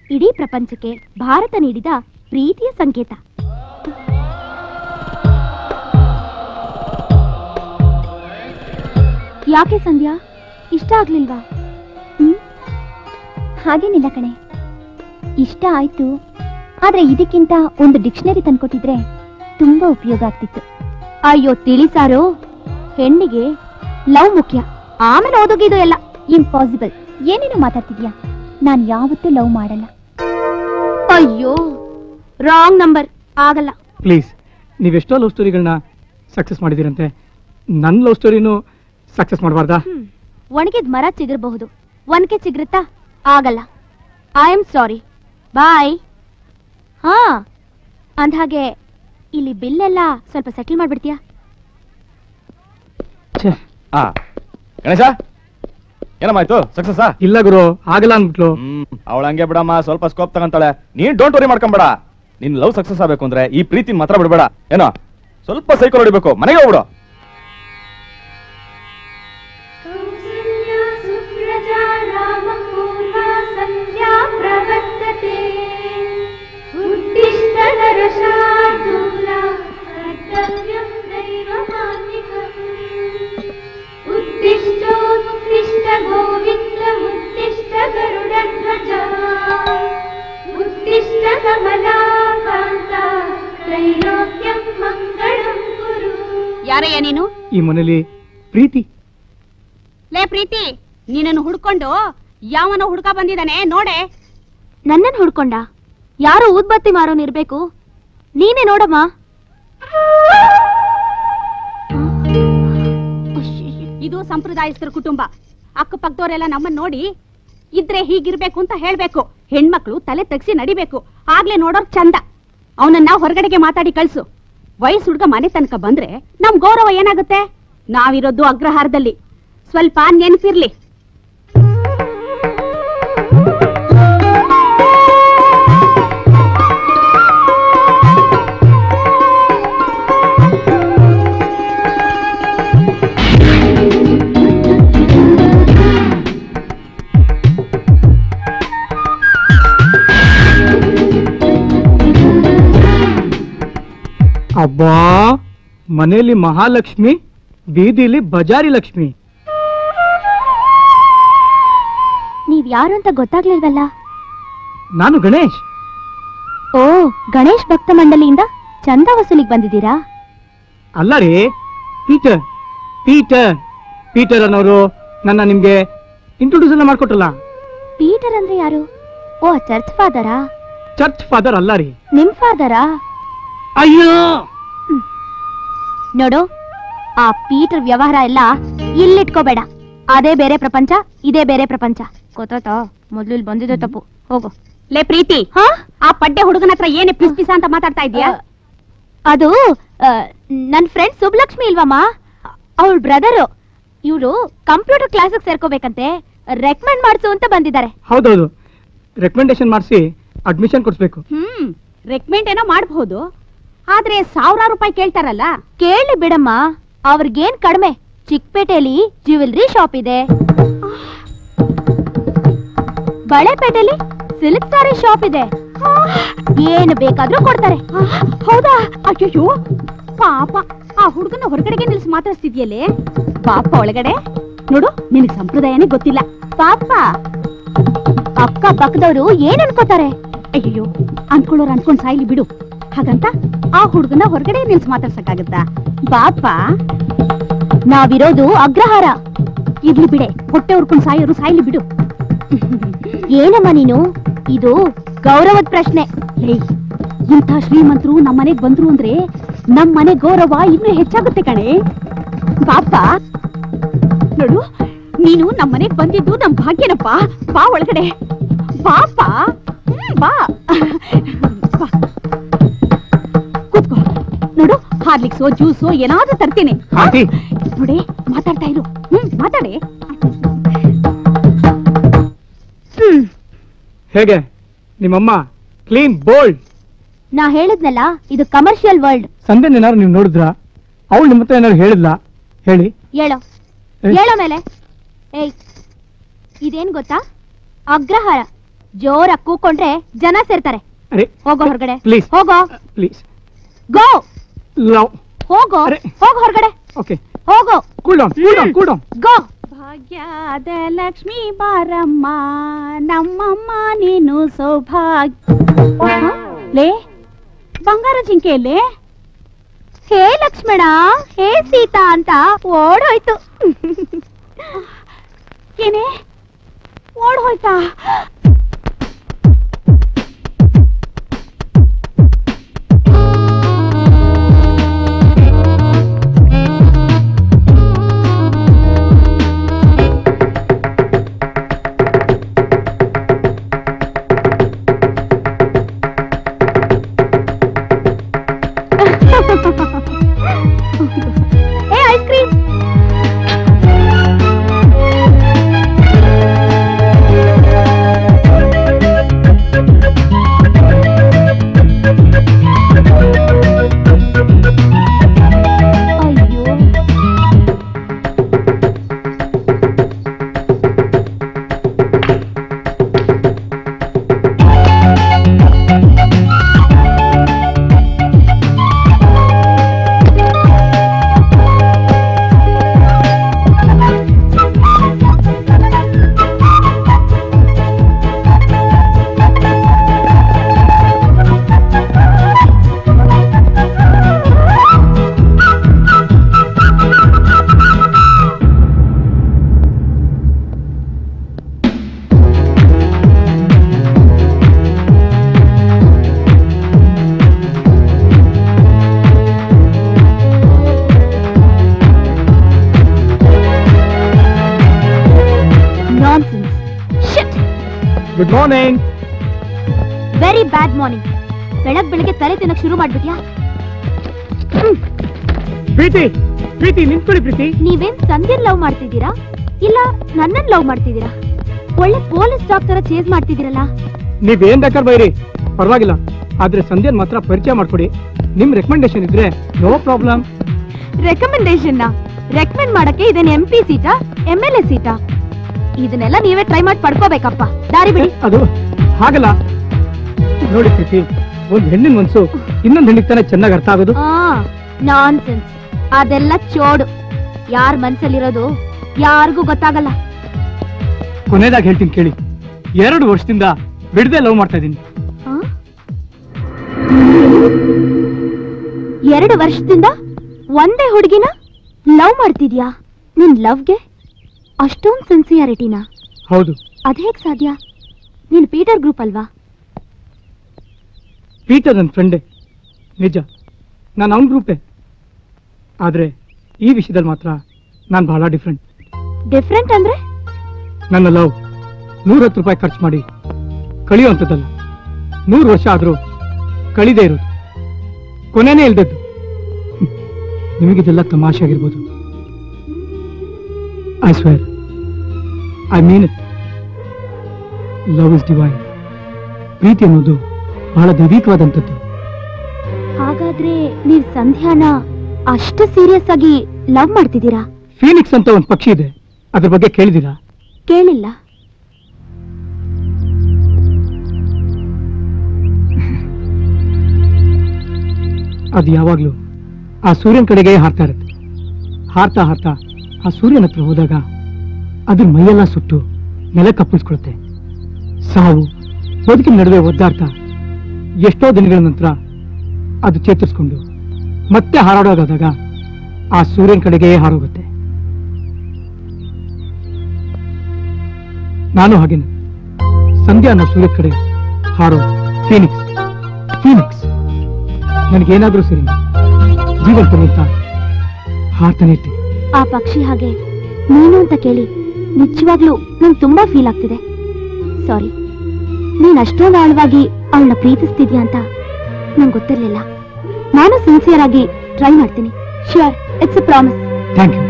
ಇಡೀ ಪ್ರಪಂಚಕ್ಕೆ ಭಾರತ ನೀಡಿದ ಪ್ರೀತಿಯ ಸಂಕೇತ. ಯಾಕೆ ಸಂಧ್ಯಾ? ಇಷ್ಟ ಆಗ್ಲಿಲ್ವಾ? ಹಾಗೇನಿಲ್ಲ ಕಣೆ. ಇಷ್ಟ ಆಯ್ತು. ಆದ್ರೆ ಇದಕ್ಕಿಂತ ಒಂದು ಡಿಕ್ಷನರಿ ತಂದ್ಕೊಟ್ಟಿದ್ರೆ ತುಂಬಾ ಉಪಯೋಗ ಆಗ್ತಿತ್ತು. ಅಯ್ಯೋ ತಿಳಿಸಾರು ಹೆಣ್ಣಿಗೆ ಲವ್ ಮುಖ್ಯ. ಆಮೇಲೆ ಓದೋಗಿದು ಎಲ್ಲ. ಇಂಪಾಸಿಬಲ್ ಏನೇನೋ ಮಾತಾಡ್ತಿದ್ಯಾ? ನಾನು ಯಾವತ್ತೂ ಲವ್ ಮಾಡಲ್ಲ. ಅಯ್ಯೋ ರಾಂಗ್ ನಂಬರ್ ಆಗಲ್ಲ. ಪ್ಲೀಸ್ ನೀವೆಷ್ಟೋ ಲವ್ ಸ್ಟೋರಿಗಳನ್ನ ಸಕ್ಸಸ್ ಮಾಡಿದಿರಂತೆ ನನ್ನ ಲವ್ ಸ್ಟೋರಿನೂ ಸಕ್ಸಸ್ ಮಾಡಬಾರ್ದಾ? ಒಣಗಿದ ಮರ ಚಿಗಿರಬಹುದು. ಒನಕೆ ಚಿಗುರುತ್ತಾ? ಆಗಲ್ಲ. ಐ ಆಮ್ ಸಾರಿ ಬಾಯ್ ಹಾ. ಅಂದ್ಹಾಗೆ ಇಲ್ಲಿ ಬಿಲ್ ಎಲ್ಲ ಸ್ವಲ್ಪ ಸೆಟಲ್ ಮಾಡ್ಬಿಡ್ತೀಯಾ? ಹಾ ಗಣೇಶ? ಏನಮ್ಮಾಯ್ತು? ಸಕ್ಸಸ್ ಇಲ್ಲ ಗುರು ಆಗಲ್ಲ ಅಂದ್ಬಿಟ್ಲು. ಅವಳ ಹಂಗೆ ಬಿಡಮ್ಮ ಸ್ವಲ್ಪ ಸ್ಕೋಪ್ ತಗೊಂತಾಳೆ. ನೀನ್ ಡೋಂಟ್ ವರಿ ಮಾಡ್ಕೊಂಬೇಡ. ನಿನ್ ಲವ್ ಸಕ್ಸಸ್ ಆಗ್ಬೇಕು ಅಂದ್ರೆ ಈ ಪ್ರೀತಿ ಮಾತ್ರ ಬಿಡಬೇಡ. ಏನೋ? ಸ್ವಲ್ಪ ಸೈಕಲ್ ಹೊಡಿಬೇಕು. ಮನೆಗೆ ಹೋಗ್ಬಿಡು. ಯಾರಯ್ಯ ನೀನು? ಈ ಮನೇಲಿ ಪ್ರೀತಿ. ಲೇ ಪ್ರೀತಿ ನೀನನ್ನು ಹುಡ್ಕೊಂಡು ಯಾವನ ಹುಡ್ಕ ಬಂದಿದ್ದಾನೆ ನೋಡೆ. ನನ್ನನ್ನು ಹುಡ್ಕೊಂಡ? ಯಾರು ಊದ್ಬತ್ತಿ ಮಾರೋನ್ ಇರ್ಬೇಕು? ನೀನೇ ನೋಡಮ್ಮ. ಇದು ಸಂಪ್ರದಾಯಸ್ಥರ ಕುಟುಂಬ. ಅಕ್ಕಪಕ್ಕದವರೆಲ್ಲ ನಮ್ಮನ್ನ ನೋಡಿ ಇದ್ರೆ ಹೀಗಿರ್ಬೇಕು ಅಂತ ಹೇಳ್ಬೇಕು. ಹೆಣ್ಮಕ್ಳು ತಲೆ ತಗ್ಸಿ ನಡಿಬೇಕು. ಆಗ್ಲೇ ನೋಡೋರ್ ಚಂದ. ಅವನನ್ನ ಹೊರಗಡೆಗೆ ಮಾತಾಡಿ ಕಳ್ಸು. ವಯಸ್ಸು ಹುಡ್ಗ ಮನೆ ತನಕ ಬಂದ್ರೆ ನಮ್ ಗೌರವ ಏನಾಗುತ್ತೆ? ನಾವಿರೋದು ಅಗ್ರಹಾರದಲ್ಲಿ. ಸ್ವಲ್ಪ ನೆನ್ಪಿರ್ಲಿ. ಅಬ್ಬಾ ಮನೆಯಲ್ಲಿ ಮಹಾಲಕ್ಷ್ಮಿ ಬೀದಿಲಿ ಬಜಾರಿ ಲಕ್ಷ್ಮಿ. ನೀವ್ ಯಾರು ಅಂತ ಗೊತ್ತಾಗ್ಲಿಲ್ವಲ್ಲ? ನಾನು ಗಣೇಶ್. ಓ ಗಣೇಶ್ ಭಕ್ತ ಮಂಡಳಿಯಿಂದ ಚಂದ ವಸೂಲಿಗೆ ಬಂದಿದ್ದೀರಾ? ಅಲ್ಲ ರೀ ಪೀಟರ್ ಪೀಟರ್ ಪೀಟರ್ ಅನ್ನೋರು ನನ್ನ ನಿಮ್ಗೆ ಇಂಟ್ರೊಡ್ಯೂಸ್ ಎಲ್ಲ ಮಾಡ್ಕೊಟ್ರಲ್ಲ. ಪೀಟರ್ ಅಂದ್ರೆ ಯಾರು? ಓ ಚರ್ಚ್ ಫಾದರಾ? ಚರ್ಚ್ ಫಾದರ್ ಅಲ್ಲ ರೀ. ನಿಮ್ ಫಾದರಾ? ಅಯ್ಯೋ! ನೋಡು ಆ ಪೀಟರ್ ವ್ಯವಹಾರ ಎಲ್ಲ ಇಲ್ಲಿಟ್ಕೋಬೇಡ. ಅದೇ ಬೇರೆ ಪ್ರಪಂಚ ಇದೇ ಬೇರೆ ಪ್ರಪಂಚ. ಗೊತ್ತಾಯ್ತಾ? ಮೊದ್ಲು ಇಲ್ಲಿ ಬಂದಿದೆ ತಪ್ಪು. ಹೋಗು. ಲೇ ಪ್ರೀತಿ ಆ ಪಡ್ಡೆ ಹುಡುಗನ ಹತ್ರ ಏನೇ ಪಿಸ್ ಪಿಸ ಅಂತ ಮಾತಾಡ್ತಾ ಇದೀಯಾ ಅದು ಆ, ನನ್ ಫ್ರೆಂಡ್ ಸುಬ್ಲಕ್ಷ್ಮಿ ಇಲ್ವಮ್ಮ? ಅವಳ ಬ್ರದರ್ ಇವ್ರು ಕಂಪ್ಯೂಟರ್ ಕ್ಲಾಸಿಗೆ ಸೇರ್ಕೋಬೇಕಂತೆ. ರೆಕಮೆಂಡ್ ಮಾಡ್ಸು ಅಂತ ಬಂದಿದ್ದಾರೆ. ಹೌದೌದು. ರೆಕಮೆಂಡೇಶನ್ ಮಾಡಿಸಿ ಅಡ್ಮಿಷನ್ ಕೊಡ್ಸ್ಬೇಕು. ಹ್ಮ್ ರೆಕಮೆಂಡ್ ಏನೋ ಮಾಡಬಹುದು. ಆದ್ರೆ ಸಾವಿರಾರು ರೂಪಾಯಿ ಕೇಳ್ತಾರಲ್ಲ? ಕೇಳಿ ಬಿಡಮ್ಮ. ಅವ್ರಿಗೇನ್ ಕಡಿಮೆ? ಚಿಕ್ಕಪೇಟೆಯಲ್ಲಿ ಜ್ಯುವೆಲ್ರಿ ಶಾಪ್ ಇದೆ. ಬಳೆಪೇಟೆಯಲ್ಲಿ ಸಿಲ್ಕ್ ಸಾರಿ ಶಾಪ್ ಇದೆ. ಏನು ಬೇಕಾದ್ರೂ ಕೊಡ್ತಾರೆ. ಹೌದಾ? ಅಯ್ಯೋ ಪಾಪ, ಆ ಹುಡುಗನ ಹೊರಗಡೆಗೆ ನಿಲ್ಸಿ ಮಾತಾಡ್ತಿದ್ಯಲ್ಲೇ ಪಾಪ ಒಳಗಡೆ. ನೋಡು, ನಿನಗೆ ಸಂಪ್ರದಾಯನೇ ಗೊತ್ತಿಲ್ಲ. ಪಾಪ. ಅಕ್ಕ ಪಕ್ಕದವರು ಏನ್ ಅನ್ಕೋತಾರೆ? ಅಯ್ಯೋ ಅನ್ಕೊಳ್ಳೋರು ಅನ್ಕೊಂಡ್ ಸಾಯ್ಲಿ ಬಿಡು. ಹಾಗಂತ ಆ ಹುಡುಗನ ಹೊರಗಡೆ ನಿಲ್ಸ್ ಮಾತಾಡ್ಸಕ್ಕಾಗತ್ತಾ? ಪಾಪ ನಾವಿರೋದು ಅಗ್ರಹಾರ. ಇರ್ಲಿ ಬಿಡೆ, ಹೊಟ್ಟೆ ಉರ್ಕೊಂಡ್ ಸಾಯೋರು ಸಾಯ್ಲಿ ಬಿಡು. ಏನಮ್ಮ ನೀನು? ಇದು ಗೌರವದ ಪ್ರಶ್ನೆ. ಇಂಥ ಶ್ರೀಮಂತರು ನಮ್ಮ ಮನೆಗ್ ಬಂದ್ರು ಅಂದ್ರೆ ನಮ್ ಮನೆ ಗೌರವ ಇನ್ನೂ ಹೆಚ್ಚಾಗುತ್ತೆ ಕಣೆ. ಪಾಪ ನೋಡು, ನೀನು ನಮ್ ಮನೆಗ್ ಬಂದಿದ್ದು ನಮ್ ಭಾಗ್ಯನಪ್ಪ. ಬಾ ಒಳಗಡೆ. ಬಾಪ ಬಾ. ಬಾ. ಕೂತ್ಕೋ. ನೋಡು ಹಾರ್ಲಿಕ್ಸೋ ಜ್ಯೂಸು ಏನಾದ್ರೂ ತರ್ತೀನಿ. ಆಂಟಿ ನೋಡಿ ಮಾತಾಡ್ತಾ ಇರು. ಹ್ಮ್ ಮಾತಾಡಿ. ಹೇಗೆ? ನಿಮ್ಮಮ್ಮ ಕ್ಲೀನ್ ಬೋಲ್ಡ್. ನಾ ಹೇಳಿದ್ನಲ್ಲ ಇದು ಕಮರ್ಷಿಯಲ್ ವರ್ಲ್ಡ್ ಸಂಧ್ಯಾ ಏನಾದ್ರು ನೀವು ನೋಡಿದ್ರ? ಅವಳು ನಿಮ್ಮ ಹತ್ರ ಏನಾದ್ರು ಹೇಳಿದ್ಲ? ಹೇಳಿ. ಹೇಳೋ. ಏ? ಹೇಳೋ ಮೇಲೆ. ಏಯ್ ಇದೇನ್ ಗೊತ್ತಾ? ಅಗ್ರಹಾರ. ಜೋರಾಗಿ ಕೂಕೊಂಡ್ರೆ ಜನ ಸೇರ್ತಾರೆ. ಅರೆ ಹೋಗೋ ಹೊರಗಡೆ. ಪ್ಲೀಸ್. ಹೋಗೋ. ಪ್ಲೀಸ್. ಗೋ ಲವ್ ಹೋಗೋ. ಹೋಗೋ ಹೊರಗಡೆ. ಓಕೆ ಹೋಗೋ. Cool down cool down cool down go ಭಾಗ್ಯದ ಲಕ್ಷ್ಮೀ ಬಾರಮ್ಮ ನಮ್ಮಮ್ಮ ನೀನು ಸೌಭಾಗ್ಯ. ಲೇ ಬಂಗಾರ ಜಿಂಕೆಯಲ್ಲಿ ಹೇ ಲಕ್ಷ್ಮಣ ಹೇ ಸೀತಾ ಅಂತ ಓಡೋಯ್ತು. ಏನೇ? ಓಡ್ ಹೋಯ್ತಾ? ಪ್ರೀತಿ ಪ್ರೀತಿ ನಿಂತ್ಕೊಳ್ಳಿ ಪ್ರೀತಿ. ನೀವೇನ್ ಸಂಧ್ಯನ್ ಲವ್ ಮಾಡ್ತಿದ್ದೀರಾ? ಇಲ್ಲ ನನ್ನನ್ ಲವ್ ಮಾಡ್ತಿದ್ದೀರಾ? ಒಳ್ಳೆ ಪೊಲೀಸ್ ಜಾಬ್ ತರ ಚೇಸ್ ಮಾಡ್ತಿದ್ದೀರಲ್ಲ. ನೀವೇನ್ ಬೇಕಾದ್ರೆ ಬೈರಿ. ಪರವಾಗಿಲ್ಲ. ಆದ್ರೆ ಸಂಧ್ಯನ್ ಮಾತ್ರ ಪರಿಚಯ ಮಾಡ್ಕೊಡಿ. ನಿಮ್ ರೆಕಮೆಂಡೇಶನ್ ಇದ್ರೆ ನೋ ಪ್ರಾಬ್ಲಮ್ ರೆಕಮೆಂಡೇಶನ್ ರೆಕಮೆಂಡ್ ಮಾಡಕ್ಕೆ ಇದೇನ್ ಎಂ ಪಿ ಸೀಟಾ ಎಂ ಎಲ್ ಎ ಸೀಟಾ? ಇದನ್ನೆಲ್ಲ ನೀವೇ ಟ್ರೈ ಮಾಡಿ ಪಡ್ಕೋಬೇಕಪ್ಪ. ದಾರಿ ಬಿಡಿ. ಅದು ಹಾಗಲ್ಲ. ನೋಡಿ ಪ್ರೀತಿ ಒಂದ್ ಹೆಣ್ಣಿನ ಮನ್ಸು ಇನ್ನೊಂದ್ ಹೆಣ್ಣಿಗೆ ತಾನೇ ಚೆನ್ನಾಗಿ ಅರ್ಥ ಆಗೋದು? ಆ ನಾನ್ಸೆನ್ಸ್ ಅದೆಲ್ಲ ಚೋಡು. ಯಾರ್ ಮನ್ಸಲ್ಲಿರೋದು ಯಾರಿಗೂ ಗೊತ್ತಾಗಲ್ಲ. ಕೊನೆದಾಗ ಹೇಳ್ತೀನಿ ಕೇಳಿ. ಎರಡು ವರ್ಷದಿಂದ ಬಿಡದೆ ಲವ್ ಮಾಡ್ತಾ ಇದ್ದೀನಿ? ಎರಡು ವರ್ಷದಿಂದ ಒಂದೇ ಹುಡುಗಿನ ಲವ್ ಮಾಡ್ತಿದ್ಯಾ? ನಿನ್ ಲವ್ಗೆ ಅಷ್ಟೊಂದ್ ಸಿನ್ಸಿಯಾರಿಟಿನ ಹೌದು. ಅದೇಗ್ ಸಾಧ್ಯ? ನೀನ್ ಪೀಟರ್ ಗ್ರೂಪ್ ಅಲ್ವಾ? ಪೀಟರ್ ನನ್ನ ಫ್ರೆಂಡೇ ನಿಜ. ನಾನು ಅವನ ಗ್ರೂಪೇ. ಆದ್ರೆ ಈ ವಿಷಯದಲ್ಲಿ ಮಾತ್ರ ನಾನು ಬಹಳ ಡಿಫ್ರೆಂಟ್ ಡಿಫ್ರೆಂಟ್ ಅಂದ್ರೆ? ನನ್ನ ಲವ್ ನೂರ ಹತ್ತು ರೂಪಾಯಿ ಖರ್ಚು ಮಾಡಿ ಕಳಿಯುವಂಥದ್ದಲ್ಲ. ನೂರು ವರ್ಷ ಆದರೂ ಕಳಿದೇ ಇರೋದು. ಕೊನೆನೇ ಇಲ್ದದ್ದು. ನಿಮಗಿದೆಲ್ಲ ತಮಾಷೆ ಆಗಿರ್ಬೋದು. I swear I mean it love is divine ಪ್ರೀತಿ ಅನ್ನೋದು ಬಹಳ ದೈವಿಕವಾದಂಥದ್ದು. ಹಾಗಾದ್ರೆ ನೀವು ಸಂಧ್ಯಾನ ಅಷ್ಟು ಸೀರಿಯಸ್ ಆಗಿ ಲವ್ ಮಾಡ್ತಿದ್ದೀರಾ? ಫೀನಿಕ್ಸ್ ಅಂತ ಒಂದು ಪಕ್ಷಿ ಇದೆ. ಅದ್ರ ಬಗ್ಗೆ ಕೇಳಿದೀರಾ ಕೇಳಿಲ್ಲ. ಅದು ಯಾವಾಗ್ಲೂ ಆ ಸೂರ್ಯನ ಕಡೆಗೆ ಹಾರ್ತಾ ಇರುತ್ತೆ. ಹಾರ್ತಾ ಹಾರ್ತಾ ಆ ಸೂರ್ಯನ ಹತ್ರ ಹೋದಾಗ ಅದ್ರ ಮೈಯೆಲ್ಲ ಸುಟ್ಟು ನೆಲ ಕಪ್ಪಿಸ್ಕೊಳುತ್ತೆ. ಸಾವು ಬದುಕಿನ ನಡುವೆ ಒದ್ದಾಡ್ತಾ ಎಷ್ಟೋ ದಿನಗಳ ನಂತರ ಅದು ಚೇತರಿಸ್ಕೊಂಡು ಮತ್ತೆ ಹಾರಾಡೋದಾದಾಗ ಆ ಸೂರ್ಯನ ಕಡೆಗೆ ಹಾರೋಗುತ್ತೆ. ನಾನು ಹಾಗೇನೆ. ಸಂಧ್ಯಾ ಅನ್ನೋ ಸೂರ್ಯ ಕಡೆ ಹಾರೋ ಫೀನಿಕ್ಸ್. ಫೀನಿಕ್ಸ್. ನನಗೇನಾದ್ರೂ ಸರಿ. ಜೀವನ ಹಾರ್ತಾನೆ ಇರ್ತೀನಿ. ಆ ಪಕ್ಷಿ ಹಾಗೆ ನೀನು ಅಂತ ಕೇಳಿ ನಿಜವಾಗ್ಲೂ ನಂಗೆ ತುಂಬಾ ಫೀಲ್ ಆಗ್ತಿದೆ. ಸಾರಿ ನೀನ್ ಅಷ್ಟೊಂದು ಆಳವಾಗಿ ಅವಳನ್ನ ಪ್ರೀತಿಸ್ತಿದ್ಯಾ ಅಂತ ನಂಗೆ ಗೊತ್ತಿರ್ಲಿಲ್ಲ. ನಾನು ಸಿನ್ಸಿಯರ್ ಆಗಿ ಟ್ರೈ ಮಾಡ್ತೀನಿ. Sure it's a promise thank you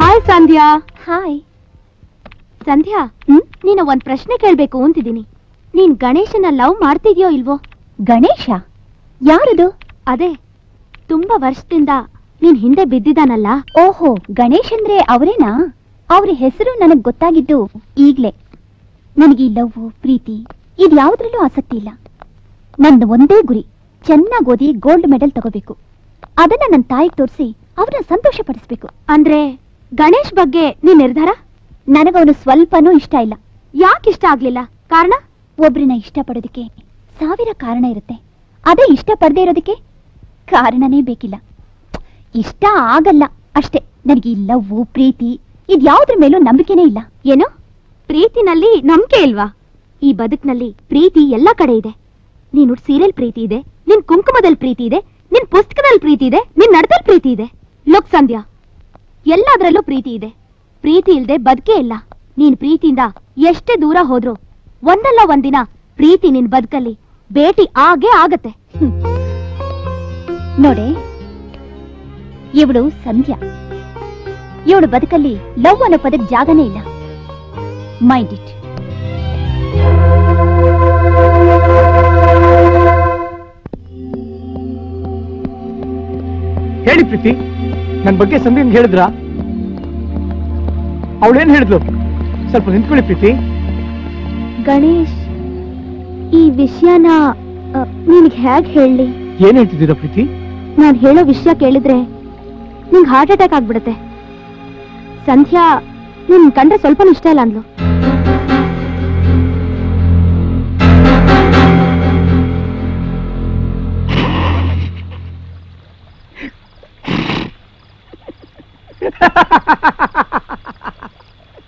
hi Sandhya hi Sandhya ಹ್ಮ್? ನೀನು ಒಂದ್ ಪ್ರಶ್ನೆ ಕೇಳ್ಬೇಕು ಅಂತಿದ್ದೀನಿ. ನೀನ್ ಗಣೇಶನ ಲವ್ ಮಾಡ್ತಿದ್ಯೋ ಇಲ್ವೋ? ಗಣೇಶ? ಯಾರದು? ಅದೇ ತುಂಬಾ ವರ್ಷದಿಂದ ನೀನ್ ಹಿಂದೆ ಬಿದ್ದಿದಾನಲ್ಲ ಓಹೋ ಗಣೇಶ್ ಅಂದ್ರೆ ಅವರೇನಾ? ಅವ್ರ ಹೆಸರು ನನಗ್ ಗೊತ್ತಾಗಿದ್ದು ಈಗ್ಲೇ. ನನಗೆ ಈ ಲವ್ ಪ್ರೀತಿ ಇದ್ಯಾವುದ್ರಲ್ಲೂ ಆಸಕ್ತಿ ಇಲ್ಲ. ನಂದು ಒಂದೇ ಗುರಿ ಚೆನ್ನಾಗ್ ಓದಿ ಗೋಲ್ಡ್ ಮೆಡಲ್ ತಗೋಬೇಕು. ಅದನ್ನ ನನ್ನ ತಾಯಿಗೆ ತೋರಿಸಿ ಅವ್ರನ್ನ ಸಂತೋಷ ಪಡಿಸ್ಬೇಕು ಅಂದ್ರೆ ಗಣೇಶ್ ಬಗ್ಗೆ ನೀನ್ ನಿರ್ಧಾರ? ನನಗವನು ಸ್ವಲ್ಪನೂ ಇಷ್ಟ ಇಲ್ಲ. ಯಾಕೆ ಇಷ್ಟ ಆಗ್ಲಿಲ್ಲ? ಕಾರಣ? ಒಬ್ರನ್ನ ಇಷ್ಟಪಡೋದಕ್ಕೆ ಸಾವಿರ ಕಾರಣ ಇರುತ್ತೆ. ಅದೇ ಇಷ್ಟ ಪಡದೆ ಇರೋದಕ್ಕೆ ಕಾರಣನೇ ಬೇಕಿಲ್ಲ. ಇಷ್ಟ ಆಗಲ್ಲ ಅಷ್ಟೇ. ನನಗೆ ಈ ಲವ್ ಪ್ರೀತಿ ಇದ್ಯಾವ್ದ್ರ ಮೇಲೂ ನಂಬಿಕೆನೇ ಇಲ್ಲ. ಏನು? ಪ್ರೀತಿನಲ್ಲಿ ನಂಬಿಕೆ ಇಲ್ವಾ? ಈ ಬದುಕಿನಲ್ಲಿ ಪ್ರೀತಿ ಎಲ್ಲ ಕಡೆ ಇದೆ. ನೀನು ಸೀರಿಯಲ್ ಪ್ರೀತಿ ಇದೆ ನಿನ್ ಕುಂಕುಮದಲ್ಲಿ ಪ್ರೀತಿ ಇದೆ ನಿನ್ ಪುಸ್ತಕದಲ್ಲಿ ಪ್ರೀತಿ ಇದೆ ನಿನ್ ನಡದಲ್ಲಿ ಪ್ರೀತಿ ಇದೆ. ಲುಕ್ ಸಂಧ್ಯಾ ಎಲ್ಲದರಲ್ಲೂ ಪ್ರೀತಿ ಇದೆ. ಪ್ರೀತಿ ಇಲ್ದೆ ಬದುಕೇ ಇಲ್ಲ. ನೀನ್ ಪ್ರೀತಿಯಿಂದ ಎಷ್ಟೇ ದೂರ ಹೋದ್ರು ಒಂದಲ್ಲ ಒಂದಿನ ಪ್ರೀತಿ ನಿನ್ ಬದುಕಲ್ಲಿ ಭೇಟಿ ಆಗೇ ಆಗತ್ತೆ. ನೋಡಿ ಇವಳು ಸಂಧ್ಯಾ. ಇವಳು ಬದುಕಲ್ಲಿ ಲವ್ ಅನ್ನೋ ಪದಕ್ಕೆ ಜಾಗನೇ ಇಲ್ಲ. ಮೈಂಡ್ ಇಟ್ ಹೇಳಿ ಪ್ರೀತಿ ನನ್ ಬಗ್ಗೆ ಸಂಧ್ಯಾ ಹೇಳಿದ್ರ? ಅವಳೇನ್ ಹೇಳಿದ್ಲು? ಸ್ವಲ್ಪ ನಿಂತ್ಕೊಳ್ಳಿ ಪ್ರೀತಿ. ಗಣೇಶ್ ಈ ವಿಷಯನ ನಿನ್ಗೆ ಹೇಗ್ ಹೇಳಿ? ಏನ್ ಹೇಳ್ತಿದ್ದೀರಾ ಪ್ರೀತಿ? ನಾನ್ ಹೇಳೋ ವಿಷಯ ಕೇಳಿದ್ರೆ ನಿಂಗ್ ಹಾರ್ಟ್ ಅಟ್ಯಾಕ್ ಆಗ್ಬಿಡುತ್ತೆ. ಸಂಧ್ಯಾ ನಿನ್ ಕಂಡ್ರೆ ಸ್ವಲ್ಪ ಇಷ್ಟ ಇಲ್ಲ ಅಂದ್ಲು.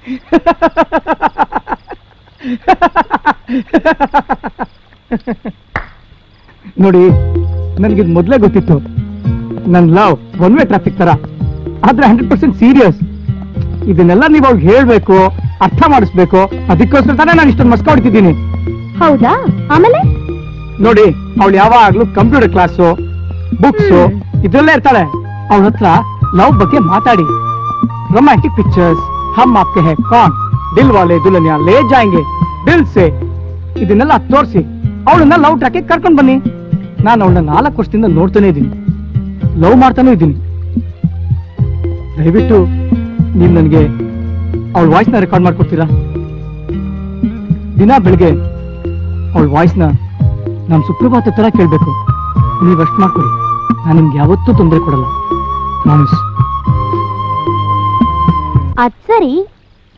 ನೋಡಿ ನನಗಿದ್ ಮೊದ್ಲೇ ಗೊತ್ತಿತ್ತು. ನನ್ ಲವ್ ಒನ್ ವೇ ಟ್ರಾಫಿಕ್ ತರ. ಆದ್ರೆ ಹಂಡ್ರೆಡ್ ಪರ್ಸೆಂಟ್ ಸೀರಿಯಸ್ ಇದನ್ನೆಲ್ಲ ನೀವು ಅವ್ರಿಗೆ ಹೇಳ್ಬೇಕು ಅರ್ಥ ಮಾಡಿಸ್ಬೇಕು ಅದಕ್ಕೋಸ್ಕರ ತಾನೇ ನಾನು ಇಷ್ಟೊಂದು ಮಸ್ಕ ಹೊಡಿತಿದ್ದೀನಿ. ಹೌದಾ? ಆಮೇಲೆ? ನೋಡಿ ಅವಳು ಯಾವಾಗ್ಲೂ ಕಂಪ್ಯೂಟರ್ ಕ್ಲಾಸು ಬುಕ್ಸ್ ಇದ್ರಲ್ಲೇ ಇರ್ತಾಳೆ. ಅವಳ ಹತ್ರ ಲವ್ ಬಗ್ಗೆ ಮಾತಾಡಿ. ರೊಮ್ಯಾಂಟಿಕ್ ಪಿಕ್ಚರ್ಸ್ ಹಮ್ ಆಪ್ಕೆ ಹೇ ಕಾನ್ ದಿಲ್ ವಾಲೆ ದುಲನಿಯಾ ಲೇ ಜಾಯಂಗೆ. ದಿಲ್ ಸೆ ಇದನ್ನೆಲ್ಲ ತೋರಿಸಿ. ಅವಳನ್ನ ಲವ್ ಟ್ರ್ಯಾಕ್ ಕರ್ಕೊಂಡ್ ಬನ್ನಿ. ನಾನು ಅವಳನ್ನ ನಾಲ್ಕು ವರ್ಷದಿಂದ ನೋಡ್ತಾನೆ ಇದ್ದೀನಿ. ಲವ್ ಮಾಡ್ತಾನೂ ಇದ್ದೀನಿ. ದಯವಿಟ್ಟು ನೀವು ನನಗೆ ಅವಳ ವಾಯ್ಸ್ನ ರೆಕಾರ್ಡ್ ಮಾಡ್ಕೊಡ್ತೀರಾ? ದಿನ ಬೆಳಿಗ್ಗೆ ಅವಳ ವಾಯ್ಸ್ನ ನಾನು ಸುಪ್ರಭಾತ ಥರ ಕೇಳ್ಬೇಕು. ನೀವು ಅಷ್ಟು ಮಾಡ್ಕೊಡಿ. ನಾನು ನಿಮ್ಗೆ ಯಾವತ್ತೂ ತೊಂದರೆ ಕೊಡಲ್ಲ. ಪ್ರಾಮಿಸ್. ಅದ್ ಸರಿ.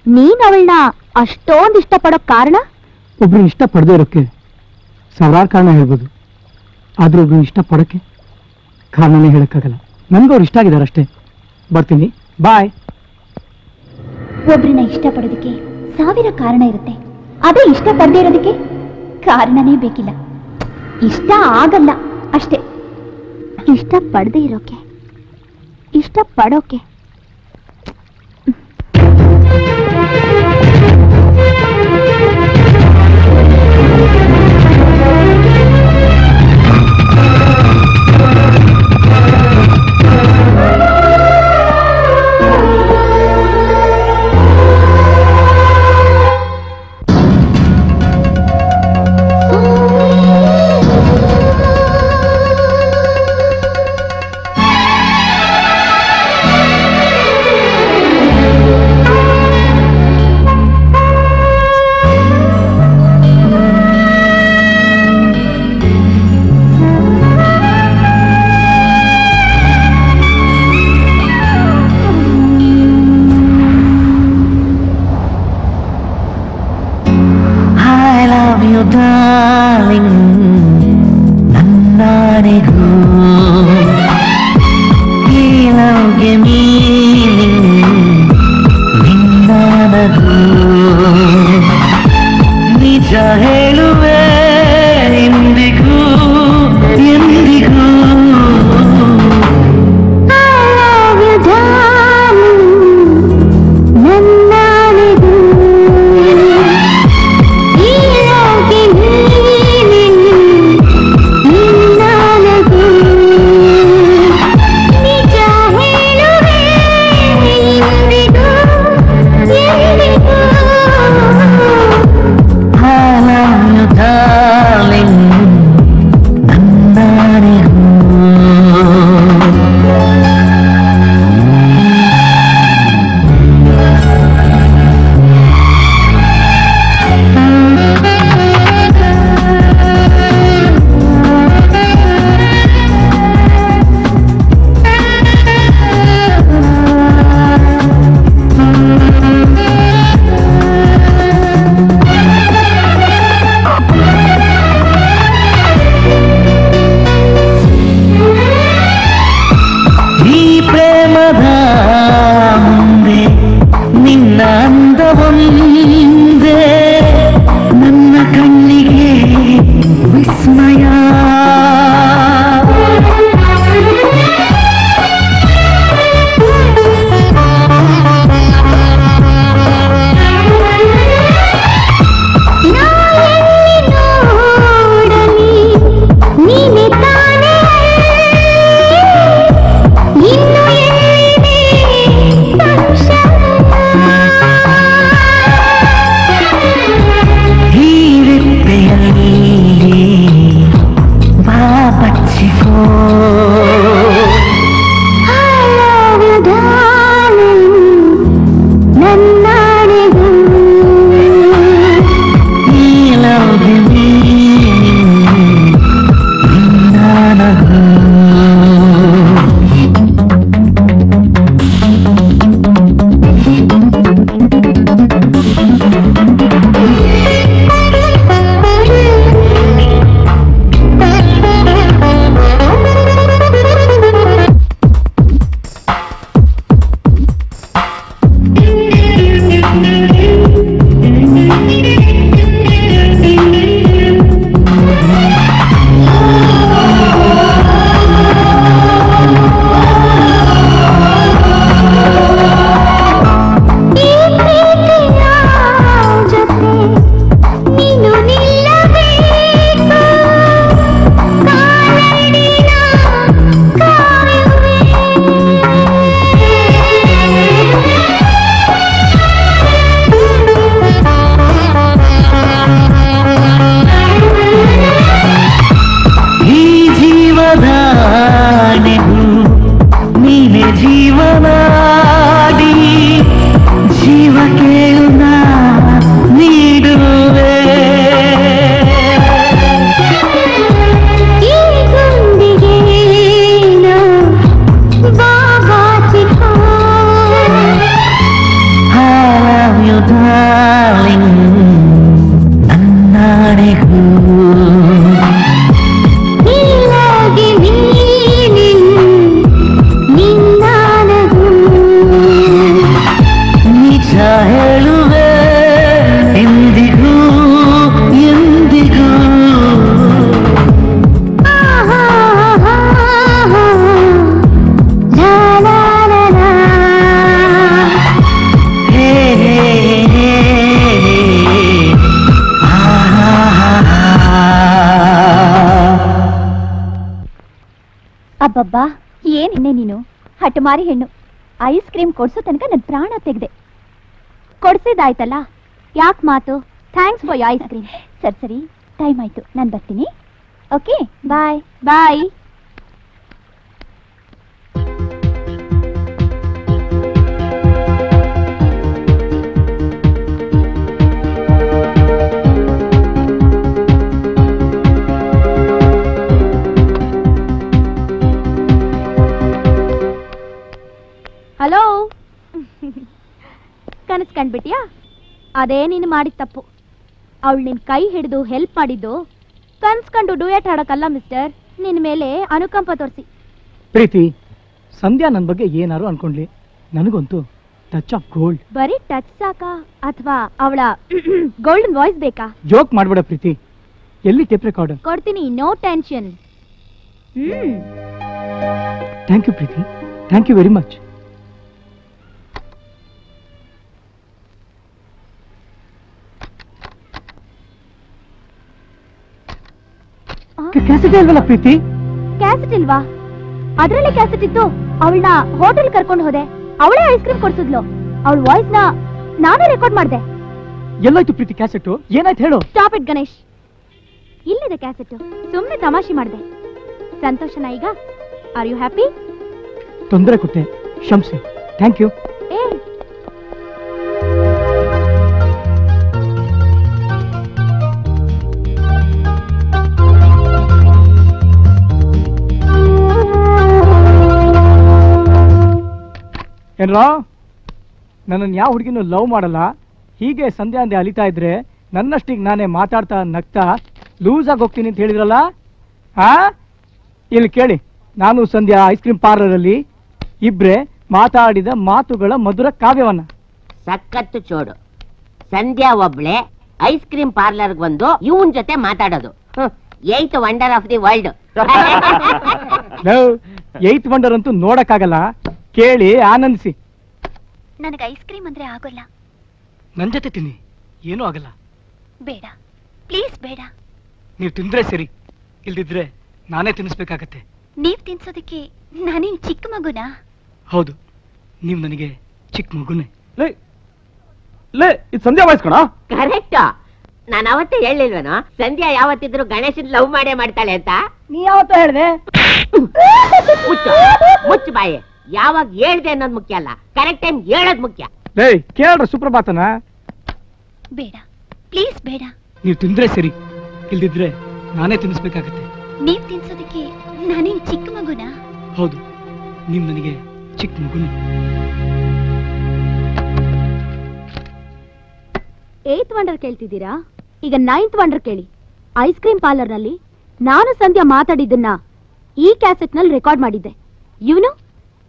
ನೀನ್ ಅವಳನ್ನ ಅಷ್ಟೊಂದ್ ಇಷ್ಟಪಡೋ ಕಾರಣ? ಒಬ್ರು ಇಷ್ಟ ಪಡದೇ ಇರೋಕ್ಕೆ ಸಾವಿರಾರು ಕಾರಣ ಹೇಳ್ಬೋದು. ಆದ್ರೂ ಒಬ್ರು ಇಷ್ಟ ಪಡೋಕ್ಕೆ ಕಾರಣನೇ ಹೇಳಕ್ಕಾಗಲ್ಲ. ನನ್ಗೂ ಅವ್ರು ಇಷ್ಟ ಆಗಿದ್ದಾರೆ ಅಷ್ಟೇ ಬರ್ತೀನಿ. ಬಾಯ್. ಒಬ್ರನ್ನ ಇಷ್ಟಪಡೋದಕ್ಕೆ ಸಾವಿರ ಕಾರಣ ಇರುತ್ತೆ. ಅದೇ ಇಷ್ಟ ಪಡದೇ ಇರೋದಕ್ಕೆ ಕಾರಣನೇ ಬೇಕಿಲ್ಲ. ಇಷ್ಟ ಆಗಲ್ಲ ಅಷ್ಟೇ. ಇಷ್ಟ ಪಡದೇ ಇರೋಕೆ. ಇಷ್ಟ ಪಡೋಕೆ. Darling. ನನ್ನಾಣೆಗೂ ಈ ಲವ್ಗೆ ಮೀನಿಂಗ್ ನಿನ್ನನಗೂ ನಿಜ ಹೇಳುವೆ ಅಬ್ಬಬ್ಬಾ ನಿನ್ನೆ ನೀನು? ಹಠಮಾರಿ ಹೆಣ್ಣು. ಐಸ್ ಕ್ರೀಮ್ ಕೊಡ್ಸೋ ತನಕ ನನ್ ಪ್ರಾಣ ತೆಗ್ದೆ. ಕೊಡ್ಸಿದಾಯ್ತಲ್ಲ? ಯಾಕೆ ಮಾತು? ಥ್ಯಾಂಕ್ಸ್ ಫಾರ್ ಐಸ್ ಕ್ರೀಮ್ ಸರಿ ಸರಿ. ಟೈಮ್ ಆಯ್ತು. ನಾನು ಬರ್ತೀನಿ. Okay bye bye hello? ಕನಸು ಕಂಡ್ಬಿಟ್ಯಾ? ಅದೇ ನೀನು ಮಾಡಿದ ತಪ್ಪು. ಅವಳು ನಿನ್ ಕೈ ಹಿಡಿದು ಹೆಲ್ಪ್ ಮಾಡಿದ್ದು. ಕನ್ಸ್ಕೊಂಡು ಡೂಯೆಟ್ ಹಾಡಕ್ಕಲ್ಲ ಮಿಸ್ಟರ್ ನಿನ್ ಮೇಲೆ ಅನುಕಂಪ ತೋರಿಸಿ. ಪ್ರೀತಿ ಸಂಧ್ಯಾ ನನ್ನ ಬಗ್ಗೆ ಏನಾರು ಅನ್ಕೊಂಡ್ಲಿ. ನನಗಂತೂ ಟಚ್ ಆಫ್ ಗೋಲ್ಡ್ ಬರೀ ಟಚ್ ಸಾಕಾ? ಅಥವಾ ಅವಳ ಗೋಲ್ಡನ್ ವಾಯ್ಸ್ ಬೇಕಾ? ಜೋಕ್ ಮಾಡ್ಬೇಡ ಪ್ರೀತಿ. ಎಲ್ಲಿ ಟೇಪ್ ರೆಕಾರ್ಡ್ ಕೊಡ್ತೀನಿ no tension hmm. Thank you Preethi. Thank you very much cassette ಇಲ್ವಲ್ಲ ಪ್ರೀತಿ? ಕ್ಯಾಸೆಟ್ ಇಲ್ವಾ? ಅದ್ರಲ್ಲಿ ಕ್ಯಾಸೆಟ್ ಇತ್ತು. ಅವಳನ್ನ ಹೋಟೆಲ್ ಕರ್ಕೊಂಡು ಹೋದೆ. ಅವಳೇ ಐಸ್ ಕ್ರೀಮ್ ಕೊಡ್ಸಿದ್ಲು. ಅವಳ ವಾಯ್ಸ್ನ ನಾನೇ ರೆಕಾರ್ಡ್ ಮಾಡ್ದೆ. ಎಲ್ಲಾಯ್ತು ಪ್ರೀತಿ ಕ್ಯಾಸೆಟ್ ಏನಾಯ್ತು ಹೇಳು. Stop it Ganesh. ಇಲ್ಲಿದೆ ಕ್ಯಾಸೆಟ್ ಸುಮ್ಮನೆ ತಮಾಷೆ ಮಾಡ್ದೆ. ಸಂತೋಷನ ಈಗ? ಆರ್ ಯು ಹ್ಯಾಪಿ ತೊಂದರೆ ಕೊಟ್ಟೆ. ಕ್ಷಮಿಸಿ. ಥ್ಯಾಂಕ್ ಯು ಏ ಏನ್ರೋ? ನನ್ನನ್ನು ಯಾವ ಹುಡುಗಿನೂ ಲವ್ ಮಾಡಲ್ಲ. ಹೀಗೆ ಸಂಧ್ಯಾ ಅಂದೆ ಅಲಿತಾ ಇದ್ರೆ ನನ್ನಷ್ಟಿಗೆ ನಾನೇ ಮಾತಾಡ್ತಾ ನಗ್ತಾ ಲೂಸ್ ಆಗಿ ಹೋಗ್ತೀನಿ ಅಂತ ಹೇಳಿದ್ರಲ್ಲ? ಆ? ಇಲ್ಲಿ ಕೇಳಿ. ನಾನು ಸಂಧ್ಯಾ ಐಸ್ ಕ್ರೀಮ್ ಪಾರ್ಲರಲ್ಲಿ ಇಬ್ರೆ ಮಾತಾಡಿದ ಮಾತುಗಳ ಮಧುರ ಕಾವ್ಯವನ್ನ. ಸಖತ್ತು ಚೋಡು. ಸಂಧ್ಯಾ ಒಬ್ಳೆ ಐಸ್ ಕ್ರೀಮ್ ಪಾರ್ಲರ್ಗೆ ಬಂದು ಇವನ್ ಜೊತೆ ಮಾತಾಡೋದು. Eighth wonder of the world eighth wonder ಅಂತೂ ನೋಡಕ್ಕಾಗಲ್ಲ. ಕೇಳಿ ಆನಂದಿಸಿ. ನನಗೆ ಐಸ್ ಕ್ರೀಮ್ ಅಂದ್ರೆ ಆಗೋಲ್ಲ. ನನ್ ಜೊತೆ ತಿನ್ನಿ. ಏನೂ ಆಗಲ್ಲ. ಬೇಡ. ಪ್ಲೀಸ್ ಬೇಡ. ನೀವು ತಿಂದ್ರೆ ಸರಿ. ಇಲ್ದಿದ್ರೆ ನಾನೇ ತಿನ್ನಿಸ್ಬೇಕಾಗತ್ತೆ. ನೀವ್ ತಿನ್ಸೋದಕ್ಕೆ ನಾನೇನ್ ಚಿಕ್ಕ ಮಗುನಾ? ಹೌದು. ನೀವು ನನಗೆ ಚಿಕ್ಕ ಮಗುನೇ. ಲೇ ಲೇ ಇದು ಸಂಧ್ಯಾ ವಾಯ್ಸ್ ಕಣ ಕರೆಕ್ಟ್ ನಾನು ಅವತ್ತೇ ಹೇಳಿಲ್ವೇನೋ ಸಂಧ್ಯಾ ಯಾವತ್ತಿದ್ರು ಗಣೇಶನ್ ಲವ್ ಮಾಡೇ ಮಾಡ್ತಾಳೆ ಅಂತ. ನೀ ಯಾವತ್ತೂ ಹೇಳಿದೆ? ಮುಚ್ಚು ಮುಚ್ಚು ಬಾಯಿ. ಯಾವಾಗ ಹೇಳ್ದೆ ಅನ್ನೋದು ಮುಖ್ಯ ಅಲ್ಲ. ಕರೆಕ್ಟ್ ಟೈಮ್ ಹೇಳೋದ್ ಮುಖ್ಯ. ಕೇಳ್ರ ಸುಪ್ರಭಾತನ. ಬೇಡ. ಪ್ಲೀಸ್ ಬೇಡ. ನೀವು ತಿಂದ್ರೆ ಸರಿ ಇಲ್ದಿದ್ರೆ ನಾನೇ ತಿನ್ನಿಸ್ಬೇಕಾಗತ್ತೆ. ನೀವ್ ತಿನ್ಸೋದಕ್ಕೆ ನಾನೇನ್ ಚಿಕ್ಕ ಮಗುನ? ಹೌದು ನೀವು ನನಗೆ ಚಿಕ್ಕ ಮಗುನೇ? ಏತ್ ವಂಡರ್ ಕೇಳ್ತಿದ್ದೀರಾ? ಈಗ ನೈನ್ತ್ ವಂಡರ್ ಕೇಳಿ. ಐಸ್ ಕ್ರೀಮ್ ಪಾರ್ಲರ್ನಲ್ಲಿ ನಾನು ಸಂಧ್ಯಾ ಮಾತಾಡಿದ್ದನ್ನ ಈ ಕ್ಯಾಸೆಟ್ನಲ್ಲಿ ರೆಕಾರ್ಡ್ ಮಾಡಿದ್ದೆ. ಇವನು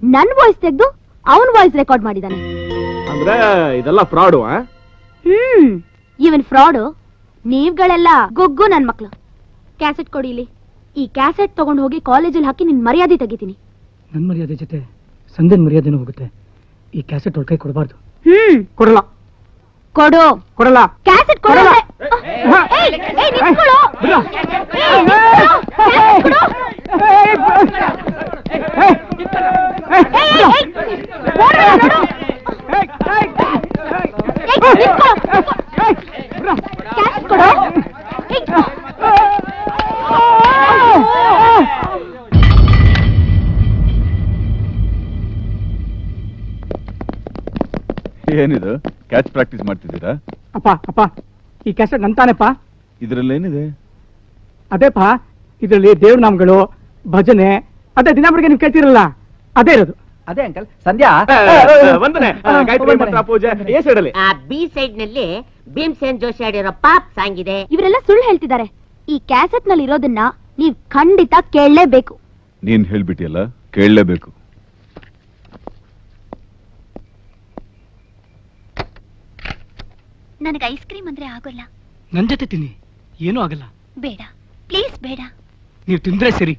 ನನ್ ವಾಯ್ಸ್ ತೆಗೆದು ಅವನ್ ವಾಯ್ಸ್ ರೆಕಾರ್ಡ್ ಮಾಡಿದಾನೆ ಅಂದ್ರೆ ಇದೆಲ್ಲ ಫ್ರಾಡು ಹ್ಮ್ ಇವನ್ ಫ್ರಾಡು ನೀವ್ಗಳೆಲ್ಲ ಗೊಗ್ಗು ನನ್ ಮಕ್ಳು ಕ್ಯಾಸೆಟ್ ಕೊಡಿ ಇಲ್ಲಿ ಈ ಕ್ಯಾಸೆಟ್ ತಗೊಂಡು ಹೋಗಿ ಕಾಲೇಜಲ್ಲಿ ಹಾಕಿ ನಿನ್ ಮರ್ಯಾದೆ ತೆಗಿತೀನಿ ನನ್ನ ಮರ್ಯಾದೆ ಜೊತೆ ಸಂಧ್ಯನ ಮರ್ಯಾದೆನೂ ಹೋಗುತ್ತೆ ಈ ಕ್ಯಾಸೆಟ್ ಒಳಗೆ ಕೊಡಬಾರ್ದು ಹ್ಮ್ ಕೊಡಲ್ಲ ಕೊಡು ಕೊಡಲ್ಲ ಕ್ಯಾಸೆಟ್ ಕೊಡು ಕೊಡಲ್ಲ. ಏಯ್, ಏಯ್, ನಿಂತ್ಕೊಳ್ಳು. ಕ್ಯಾಸೆಟ್ ನಂತಾನೆಪ್ಪ. ಇದ್ರಲ್ಲಿ ಏನಿದೆ ಅದೇಪ್ಪ ಇದರಲ್ಲಿ ದೇವ್ರ ನಾಮಗಳು ಭಜನೆ ಅದೇ ದಿನ ಬೆಳಗ್ಗೆ ನೀವು ಕೇಳ್ತಿರಲ್ಲ ಅದೇ ಇರೋದು. ಅದೇ ಅಂಕಲ್ ಸಂಧ್ಯಾ. ವಂದನೆ. ಆ, ಗಾಯತ್ರಿ ಮಂತ್ರ ಪೂಜೆ ಏ ಸೈಡಲ್ಲಿ. ಆ ಬಿ ಸೈಡ್ನಲ್ಲಿ ಭೀಮ್ಸೇನ್ ಜೋಶಿ ಆಡಿರೋ ಪಾಪ್ ಸಾಂಗ್ ಇದೆ. ಇವರೆಲ್ಲ ಸುಳ್ಳು ಹೇಳ್ತಿದ್ದಾರೆ. ಈ ಕ್ಯಾಸೆಟ್ನಲ್ಲಿ ಇರೋದನ್ನ ನೀವ್ ಖಂಡಿತ ಕೇಳಲೇಬೇಕು. ನೀನ್ ಹೇಳ್ಬಿಟ್ಟಿಯಲ್ಲ ಕೇಳಲೇಬೇಕು. ನನಗೆ ಐಸ್ ಕ್ರೀಮ್ ಅಂದ್ರೆ ಆಗೋಲ್ಲ ನನ್ ಜೊತೆ ತಿನ್ನಿ ಏನೂ ಆಗಲ್ಲ ಬೇಡ ಪ್ಲೀಸ್ ಬೇಡ ನೀವು ತಿಂದ್ರೆ ಸರಿ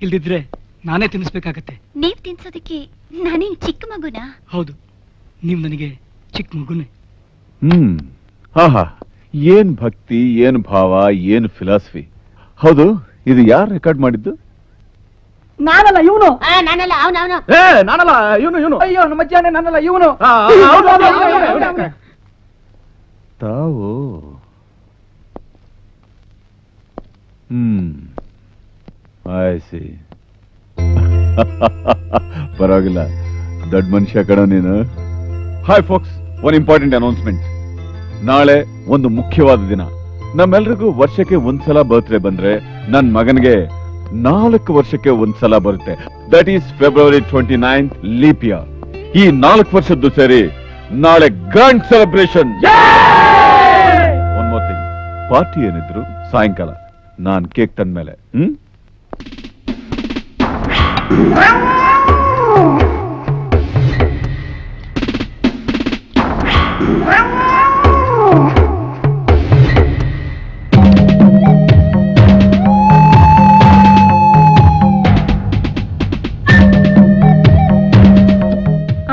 ಇಲ್ದಿದ್ರೆ ನಾನೇ ತಿನ್ನಿಸ್ಬೇಕಾಗತ್ತೆ ನೀವ್ ತಿನ್ಸೋದಕ್ಕೆ ನಾನೇ ಚಿಕ್ಕ ಮಗುನ ಹೌದು ನೀವು ನನಗೆ ಚಿಕ್ಕ ಮಗುನೇ ಹ್ಮ್ ಹಾ ಹಾ ಏನ್ ಭಕ್ತಿ ಏನ್ ಭಾವ ಏನ್ ಫಿಲಾಸಫಿ ಹೌದು ಇದು ಯಾರು ರೆಕಾರ್ಡ್ ಮಾಡಿದ್ದು ನಾನಲ್ಲ ಇವನು ನಾನಲ್ಲ ಅವನು ಅವನು ಏ ನಾನಲ್ಲ ಇವನು ಇವನು ಅಯ್ಯೋ ನಮ್ಮ ನಾನಲ್ಲ ಇವನು ಆ, ಆ, ಹೌದು, ಹೌದು, ಹೌದು, ಹೌದು, ಹೌದು. ತಾವು? ಹ್ಮ್. ಆಯ್ಸಿ ಪರವಾಗಿಲ್ಲ. ದೊಡ್ಡ ಮನುಷ್ಯ ಕಣ ನೀನು. Hi folks one important announcement ನಾಳೆ ಒಂದು ಮುಖ್ಯವಾದ ದಿನ. ನಮ್ಮೆಲ್ರಿಗೂ ವರ್ಷಕ್ಕೆ ಒಂದ್ಸಲ ಬರ್ತ್ಡೇ ಬಂದ್ರೆ ನನ್ ಮಗನಿಗೆ ನಾಲ್ಕು ವರ್ಷಕ್ಕೆ ಒಂದ್ಸಲ ಬರುತ್ತೆ. That is February twenty nine ಲೀಪಿಯಾ ಈ ನಾಲ್ಕು ವರ್ಷದ್ದು ಸೇರಿ ನಾಳೆ ಗ್ರ್ಯಾಂಡ್ ಸೆಲೆಬ್ರೇಷನ್ ಪಾರ್ಟಿ ಏನಿದ್ರು ಸಾಯಂಕಾಲ ನಾನ್ ಕೇಕ್ ತಂದ್ಮೇಲೆ ಹ್ಮ್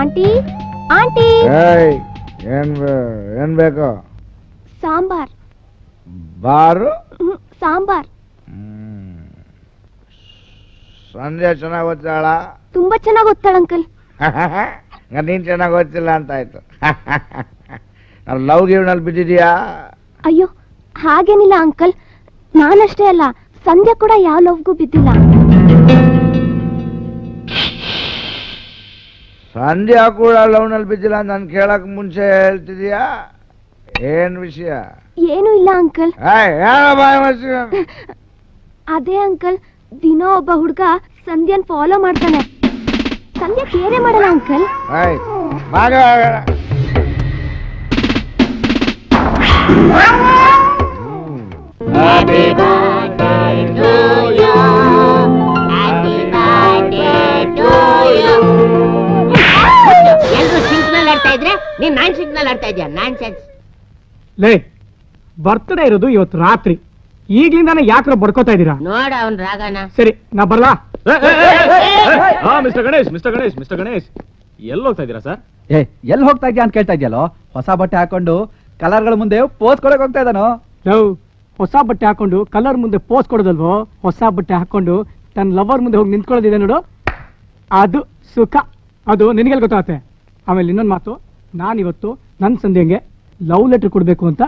ಆಂಟಿ ಆಂಟಿ ಏಯ್ ಏನ್ ಬೇ- ಏನ್ ಬೇಕು ಸಾಂಬಾರ್ ಬಾರು? ಸಾಂಬಾರ್. ಸಂಜೆ ಚೆನ್ನಾಗಿ ಓದ್ತಾಳ ತುಂಬಾ ಚೆನ್ನಾಗ್ ಓದ್ತಾಳ ಅಂಕಲ್. ನೀನ್ ಚೆನ್ನಾಗಿ ಓದ್ತಿಲ್ಲ ಅಂತ ಆಯ್ತು. ನಾನು ಲವ್ ಗೀವ್ನಲ್ಲಿ ಬಿದ್ದಿದ್ಯಾ? ಅಯ್ಯೋ ಹಾಗೇನಿಲ್ಲ ಅಂಕಲ್. ನಾನಷ್ಟೇ ಅಲ್ಲ ಸಂಧ್ಯಾ ಕೂಡ ಯಾವ ಲವ್ಗೂ ಬಿದ್ದಿಲ್ಲ. ಸಂಧ್ಯಾ ಕೂಡ ಲವ್ನಲ್ಲಿ ಬಿದ್ದಿಲ್ಲ ನಾನು ಕೇಳಕ್ ಮುಂಚೆ ಹೇಳ್ತಿದ್ಯಾ? ಏನ್ ವಿಷಯ? ಏನೂ ಇಲ್ಲ ಅಂಕಲ್? ಅದೇ ಅಂಕಲ್. ದಿನ ಒಬ್ಬ ಹುಡುಗ ಸಂಧ್ಯಾನ್ ಫಾಲೋ ಮಾಡ್ತಾನೆ. ಸಂಧ್ಯಾ ಕೇರೆ ಮಾಡಲ್ಲ ಅಂಕಲ್. ಎಲ್ರು ಸಿಂಕ್ನಲ್ಲಿ ಆಡ್ತಾ ಇದ್ರೆ ನೀನ್ ನಾನ್ ಸಿಂಕ್ನಲ್ಲಿ ಆಡ್ತಾ ಇದೀಯ? ನಾನ್ ಸೆನ್ಸ್ ಲೇ ಬರ್ತ್ಡೇ ಇರೋದು ಇವತ್ತು ರಾತ್ರಿ. ಈಗ್ಲಿಂದಾನೆ ಯಾಕ್ರ ಬಡ್ಕೋತಾ ಇದೀರಾ ನೋಡ ಅವನ್ ರಾಗನ. ಸರಿ ನಾ ಬರ್ಲಾ? ಹಾ mister Ganesh mister Ganesh mister Ganesh. ಎಲ್ಲಿ ಹೋಗ್ತಾ ಇದೀರಾ ಸರ್? ಏ ಎಲ್ಲಿ ಹೋಗ್ತಾ ಇದ್ಯಾ ಅಂತ ಕೇಳ್ತಾ ಇದ್ಯಲ್ಲೋ ಹೊಸ ಬಟ್ಟೆ ಹಾಕೊಂಡು ಕಲರ್ಗಳ ಮುಂದೆ ಪೋಸ್ ಕೊಡಕ್ ಹೋಗ್ತಾ ಇದ್ದಾನೋ? ಲವ್ ಹೊಸ ಬಟ್ಟೆ ಹಾಕೊಂಡು ಕಲರ್ ಮುಂದೆ ಪೋಸ್ ಕೊಡೋದಲ್ವೋ? ಹೊಸ ಬಟ್ಟೆ ಹಾಕೊಂಡು ತನ್ನ ಲವರ್ ಮುಂದೆ ಹೋಗಿ ನಿಂತ್ಕೊಳ್ಳೋದಿದೆ ನೋಡು. ಅದು ಸುಖ. ಅದು ನಿನಗೆಲ್ಲ ಗೊತ್ತಾಗುತ್ತೆ? ಆಮೇಲೆ ಇನ್ನೊಂದು ಮಾತು ನಾನಿವತ್ತು ನನ್ನ ಸಂದೇಹಂಗೆ ಲವ್ ಲೆಟರ್ ಕೊಡಬೇಕು ಅಂತ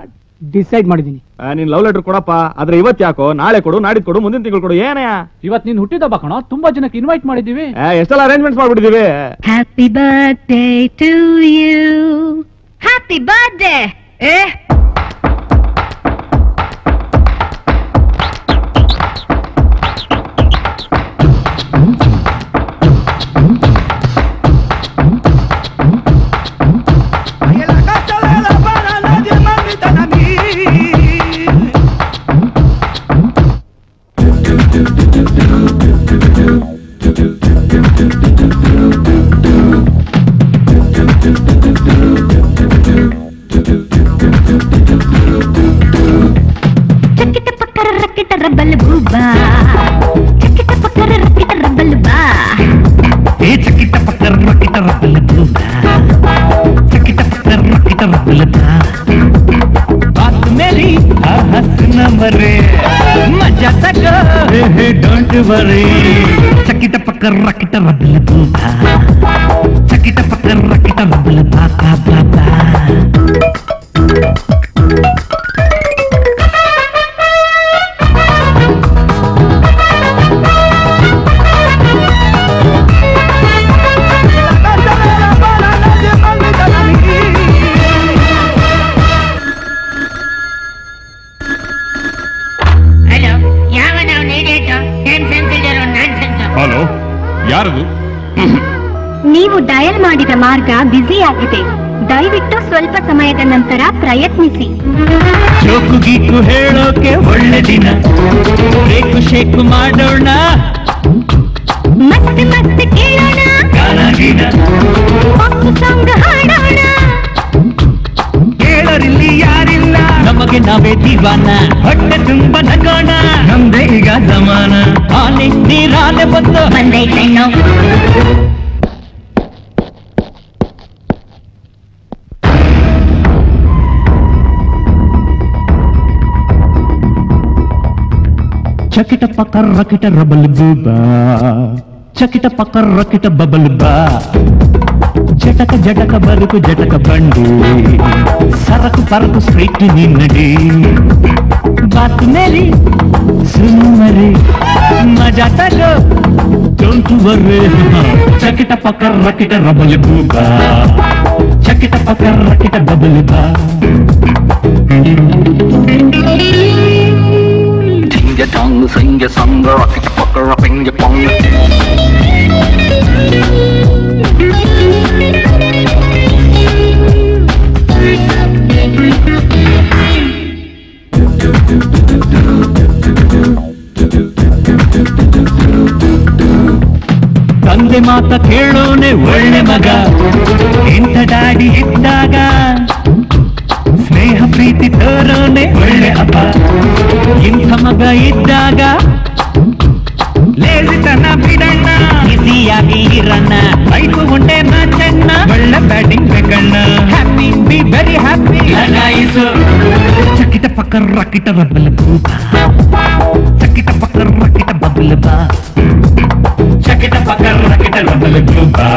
ಡಿಸೈಡ್ ಮಾಡಿದೀನಿ ನೀನ್ ಲವ್ ಲೆಟರ್ ಕೊಡಪ್ಪ ಆದ್ರೆ ಇವತ್ ಯಾಕೋ? ನಾಳೆ ಕೊಡು ನಾಡಿದ್ ಕೊಡು ಮುಂದಿನ ತಿಂಗಳು ಕೊಡು ಏನೇ? ಇವತ್ ನೀನ್ ಹುಟ್ಟಿದಬ್ಬ ಕಣೋ ತುಂಬಾ ಜನಕ್ಕೆ ಇನ್ವೈಟ್ ಮಾಡಿದೀವಿ ಎಷ್ಟೆಲ್ಲ arrangements ಮಾಡ್ಬಿಟ್ಟಿದೀವಿ happy birthday to you happy birthday ಏ Kita berubah, kita Yeah. Don't worry చకిట పక్క రకిట రబ్బుల దూత చకిట పక్క రకిట రబ్బుల బాబా బాబా. ಮಾರ್ಗ ಬ್ಯುಸಿ ಆಗಿದೆ ದಯವಿಟ್ಟು ಸ್ವಲ್ಪ ಸಮಯದ ನಂತರ ಪ್ರಯತ್ನಿಸಿ. ಜೋಕು ಗೀಕು ಹೇಳೋಕೆ ಒಳ್ಳೆ ದಿನ. ಬೇಕು ಶೇಕು ಮಾಡೋಣ. ಮತ್ತೆ ಮತ್ತೆ ಕೇಳೋಣ. ಹಾಡೋಣ. ಕೇಳರಿಲ್ಲಿ ಯಾರಿಲ್ಲ. ನಮಗೆ ನಾವೇ ದಿವಾನ. ಹೊಟ್ಟೆ ತುಂಬ ನಗೋಣ. ನಮ್ದೇ ಈಗ ಸಮಾನ. ಆನೆ ನೀರಾನೆ ಬಂದು. చకిట పక్క రకిట రబల్ బూబా. చకిట పక్క రకిట బబల్ బా. జటక జటక బరుకు జటక బండి. సరకు పరకు స్ట్రీట్ నిన్నడి. బాత్ మేరీ సుమరి మజా తగో. డోంట్ వర్రీ చకిట పక్క రకిట రబల్ బూబా. చకిట పక్క రకిట బబల్ బా. ಬಬಲ್ ಬಾ Tinga tong, singa song, rocket fucker up in your pong. ತಂದೆ ಮಾತ ಕೇಳೋನೆ ಒಳ್ಳೆ ಮಗ ಇಂಥ ಡ್ಯಾಡಿ ಇದ್ದಾಗ ಸ್ನೇಹ ಪ್ರೀತಿ ತೋರೋನೆ ಒಳ್ಳೆ ಅಪ್ಪ ಇಂಥ ಮಗ ಇದ್ದಾಗ ಲೇಜಿತನ ಬಿಡಣ್ಣ ಬಿಸಿಯಾಗಿ ಇರಣ್ಣ ಲೈಫ್ ಉಂಡೆ ಚೆನ್ನ ಒಳ್ಳೆ ಬ್ಯಾಟಿಂಗ್ ಬೇಕಣ್ಣ ಹ್ಯಾಪಿ ಬಿ ವೆರಿ ಹ್ಯಾಪಿ ಲಗಾಯಿಸು ಚಕಿಟ ಪಕ್ಕ ರಕಿಟ ರಬ್ಬಲ್ ಭೂತ ಚಕಿಟ ಪಕ್ಕ ರಕಿಟ ಬಬ್ಬಲ್ ಬಾ ಚಕಿಟ ಪಕ್ಕ ರಕಿಟ ಬಬ್ಬಲ್ ಬಾ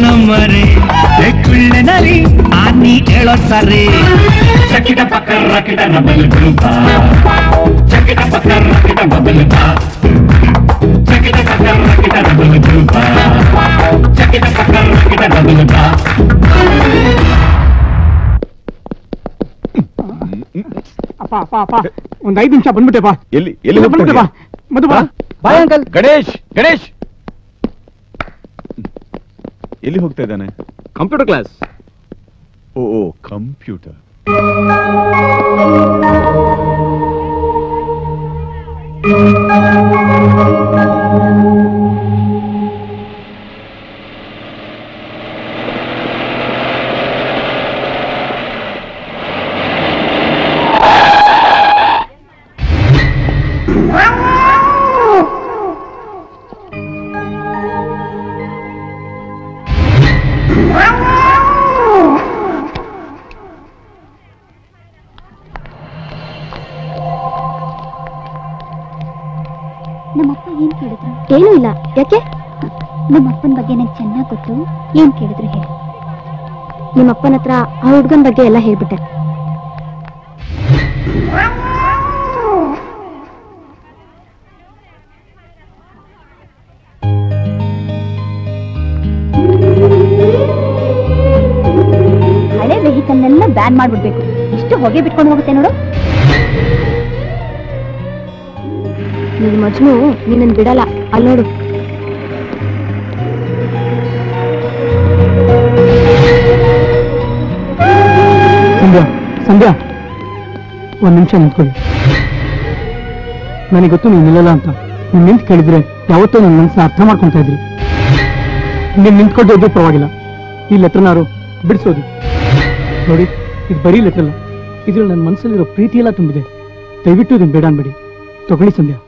ಆಹ ಸುನ ಮರೆ ಕುಳ್ಳೆ ನರಿ ಆನಿ ಹೇಳೋ ಸರಿ ಚಕಿಟ ಪಕ್ಕ ರಕಿಟ ಬಬ್ಬಲ್ ಬಾ ಚಕಿಟ ಪಕ್ಕ ರಕಿಟ ಬಬ್ಬಲ್ ಬಾ ಚಕಿಟ ಪಕ್ಕ ರಕಿಟ ಬಬ್ಬಲ್ ಬಾ ಚಕಿಟ ಪಕ್ಕ ರಕಿಟ ಬಬ್ಬಲ್ ಬಾ ಅಪ್ಪ ಅಪ್ಪ ಅಪ್ಪ ಒಂದ್ ಐದು ನಿಮಿಷ ಬಂದ್ಬಿಟ್ಟೆ ಬಾ ಎಲ್ಲಿ ಎಲ್ಲಿ ಹೋಗ್ತಾ ಬಂದ್ಬಿಟ್ಟೆ ಬಾ ಇದೀಯ? ಮಧು ಬಾ ಬಾಯ್ ಅಂಕಲ್ ಗಣೇಶ್ ಗಣೇಶ್ ಎಲ್ಲಿ ಹೋಗ್ತಾ ಇದ್ದಾನೆ? ಕಂಪ್ಯೂಟರ್ ಕ್ಲಾಸ್ ಓ ಓ ಕಂಪ್ಯೂಟರ್ ನಮ್ಮಪ್ಪ ಏನೂ ನಮ್ಮ ಅಪ್ಪನ ಬಗ್ಗೆ ನಂಗೆ ಚೆನ್ನಾಗಿ ಗೊತ್ತು. ಏನ್ ಕೇಳಿದ್ರು ಹೇಳಿ. ನಿಮ್ಮ ಅಪ್ಪನ ಹತ್ರ ಆ ಹುಡ್ಗನ ಬಗ್ಗೆ ಎಲ್ಲ ಹೇಳ್ಬಿಟ್ಟೆ. ಹಳೆ ವೆಹಿಕಲ್ನೆಲ್ಲ ಬ್ಯಾನ್ ಮಾಡ್ಬಿಡ್ಬೇಕು. ಇಷ್ಟು ಹೊಗೆ ಬಿಟ್ಕೊಂಡು ಹೋಗುತ್ತೆ ನೋಡು. ನಿನ್ ಮಜ್ನು, ನಿನ್ನನ್ ಬಿಡಲ್ಲ. ಅಲ್ಲಿ ನೋಡು. ಸಂಧ್ಯಾ, ಒಂದ್ ನಿಮಿಷ ನಿಂತ್ಕೊಳ್ಳಿ. ನನಗೆ ಗೊತ್ತು ನೀವು ನಿಲ್ಲಲ್ಲ ಅಂತ. ನೀನ್ ನಿಂತ್ ಕೇಳಿದ್ರೆ ಯಾವತ್ತೂ ನನ್ನ ಮನಸ್ಸನ್ನ ಅರ್ಥ ಮಾಡ್ಕೊತಾ ಇದ್ರಿ. ನೀವು ನಿಂತ್ಕೊಂಡು ಇದ್ರೂ ಪರವಾಗಿಲ್ಲ. ಈ ಲೆಟ್ರನಾರು ಬಿಡಿಸೋದು. ನೋಡಿ, ಇದು ಬರೀ ಲೆಟರ್ ಅಲ್ಲ ಇದ್ರಲ್ಲಿ ನನ್ನ ಮನಸ್ಸಲ್ಲಿರೋ ಪ್ರೀತಿ ಎಲ್ಲ ತುಂಬಿದೆ. ದಯವಿಟ್ಟು ಇದನ್ನು ಬೇಡ ಅನ್ಬೇಡಿ. ತಗೊಳ್ಳಿ ಸಂಧ್ಯಾ.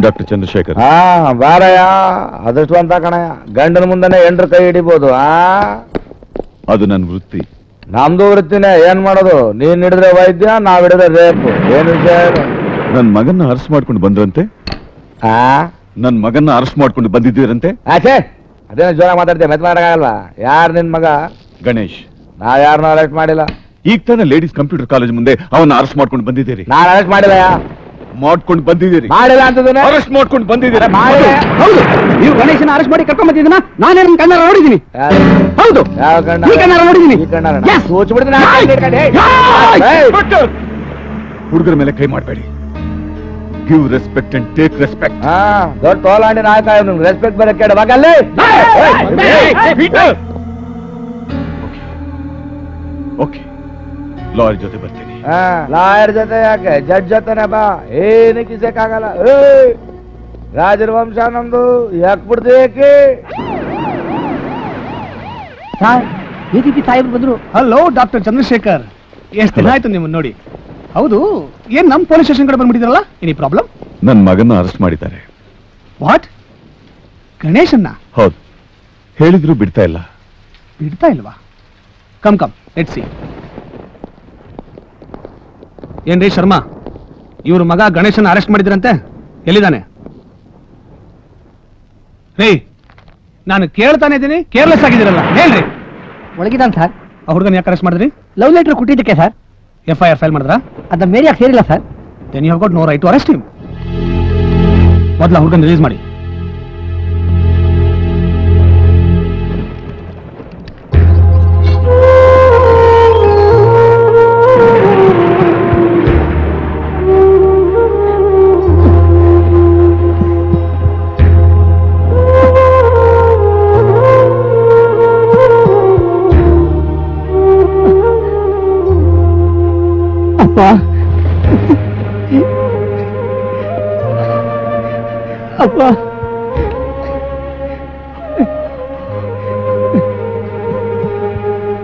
ಡಾಕ್ಟರ್ ಚಂದ್ರಶೇಖರ್. ಹಾ ಬಾರಯ್ಯ. ಅದೃಷ್ಟವಂತ ಕಣಯ್ಯ. ಗಂಡನ ಮುಂದೆನೆ ಎಂಡ್ರ ಕೈ ಹಿಡಿಬೋದು ಆ? ಅದು ನನ್ನ ವೃತ್ತಿ. ನಮ್ದು ವೃತ್ತಿನೇ ಏನ್ ಮಾಡೋದು? ನೀನ್ ಹಿಡಿದ್ರೆ ವೈದ್ಯ ನಾವ್ ಹಿಡಿದ್ರೆ ರೇಪ್. ಏನ್ ವಿಷಯ ಹೇಳು? ನನ್ ಮಗನ್ನ ಅರೆಸ್ಟ್ ಮಾಡ್ಕೊಂಡು ಬಂದ್ರಂತೆ? ಆ? ನನ್ನ ಮಗನ್ನ ಅರೆಸ್ಟ್ ಮಾಡ್ಕೊಂಡು ಬಂದಿದ್ದೀರಂತೆ? ಆಚೆ ಅದೇನ ಜೋರಾಗಿ ಮಾತಾಡ್ತೀಯ ಮೆತ್ ಮಾಡಕ್ಕಾಗಲ್ವಾ ಯಾರ್ ನಿನ್ ಮಗ? ಗಣೇಶ್. ನಾ ಯಾರನ್ನೂ ಅರೆಸ್ಟ್ ಮಾಡಿಲ್ಲ. ಈಗ ತಾನೇ ಲೇಡೀಸ್ ಕಂಪ್ಯೂಟರ್ ಕಾಲೇಜ್ ಮುಂದೆ ಅವನ್ನ ಅರೆಸ್ಟ್ ಮಾಡ್ಕೊಂಡು ಬಂದಿದ್ದೀರಿ. ನಾನು ಅರೆಸ್ಟ್ ಮಾಡಿಲ್ಲ ಮಾಡ್ಕೊಂಡು ಬಂದಿದ್ದೀರಿ. ಮಾಡಲ್ಲ ಅಂತದನ್ನ ಅರೆಸ್ಟ್ ಮಾಡ್ಕೊಂಡು ಬಂದಿದ್ದೀರಿ. ಹೌದು. ನೀವು ಗಣೇಶನ ಅರೆಸ್ಟ್ ಮಾಡಿ ಕರ್ಕೊಂಡ್ ಬಂದಿದ್ದೀನ ನಾನೇ ನನ್ನ ಕಣ್ಣಾರ ನೋಡಿದ್ದೀನಿ. ಹೌದು. ಯಾವ ಕಣ್ಣ ಈ ಕಣ್ಣಾರ ನೋಡಿದ್ದೀನಿ. ಹುಡುಗರ ಮೇಲೆ ಕೈ ಮಾಡಬೇಡಿ. Give respect and take respect ಹಾ ದೊಡ್ಡ ತೋಲಾಂಡಿ ನಾಯಕ ರೆಸ್ಪೆಕ್ಟ್ ಬೇರೆ ಕೇಳ. ಬಾಗಲ್ಲಿ ಓಕೆ ಲಾರಿ ಜೊತೆ ಬರ್ತೀನಿ. ಲಾಯರ್ ಜೊತೆ ಯಾಕೆ? ಜಡ್ಜ್ ಜೊತೆನೆ ಬಾ. ಏನು ಕಿಸಕ್ಕಾಗಲ್ಲ ಏಯ್! ರಾಜರ ವಂಶ ನಮ್ದು. ಯಾಕೆ ಬಿಡ್ದು ಯಾಕೆ? ಸರ್ ಎದಿಪಿ ಸಾಹೇಬ್ರು ಬಂದ್ರು. Hello doctor Chandrashekar. ಎಷ್ಟು ದಿನ ಆಯ್ತು ನಿಮ್ಮನ್ನ ನೋಡಿ? ಹೌದು ಏನ್ ನಮ್ ಪೊಲೀಸ್ ಸ್ಟೇಷನ್ ಕಡೆ ಬಂದ್ಬಿಟ್ಟಿದ್ರಲ್ಲ? ಏನಿ ಪ್ರಾಬ್ಲಮ್ ನನ್ನ ಮಗನ ಅರೆಸ್ಟ್ ಮಾಡಿದ್ದಾರೆ. ವಾಟ್ ಗಣೇಶನ್ನ? ಹೌದು. ಹೇಳಿದ್ರು ಬಿಡ್ತಾ ಇಲ್ಲ. ಬಿಡ್ತಾ ಇಲ್ವಾ? ಕಮ್ ಕಮ್ ಲೆಟ್ ಸಿ ಏನ್ರಿ ಶರ್ಮಾ? ಇವ್ರ ಮಗ ಗಣೇಶನ ಅರೆಸ್ಟ್ ಮಾಡಿದ್ರಂತೆ? ಎಲ್ಲಿದ್ದಾನೆ? ರೀ ನಾನು ಕೇಳ್ತಾನೆ ಇದ್ದೀನಿ ಕೇರ್ಲೆಸ್ ಆಗಿದ್ದೀರಲ್ಲ ಹೇಳ್ರಿ. ಒಳಗಿದ್ದಾನೆ ಸರ್ ಆ ಹುಡುಗನ ಯಾಕೆ ಅರೆಸ್ಟ್ ಮಾಡಿದ್ರಿ? ಲವ್ ಲೆಟರ್ ಕೊಟ್ಟಿದ್ದಕ್ಕೆ sir F I R file ಮಾಡಿದ್ರ? ಅದನ್ನ ಮೇರಿಯಾಗಿ ಸೇರಿಲ್ಲ sir then you got no right to arrest him ಮೊದಲ ಹುಡುಗನ ರಿಲೀಸ್ ಮಾಡಿ. ಅಪ್ಪ ಅಪ್ಪ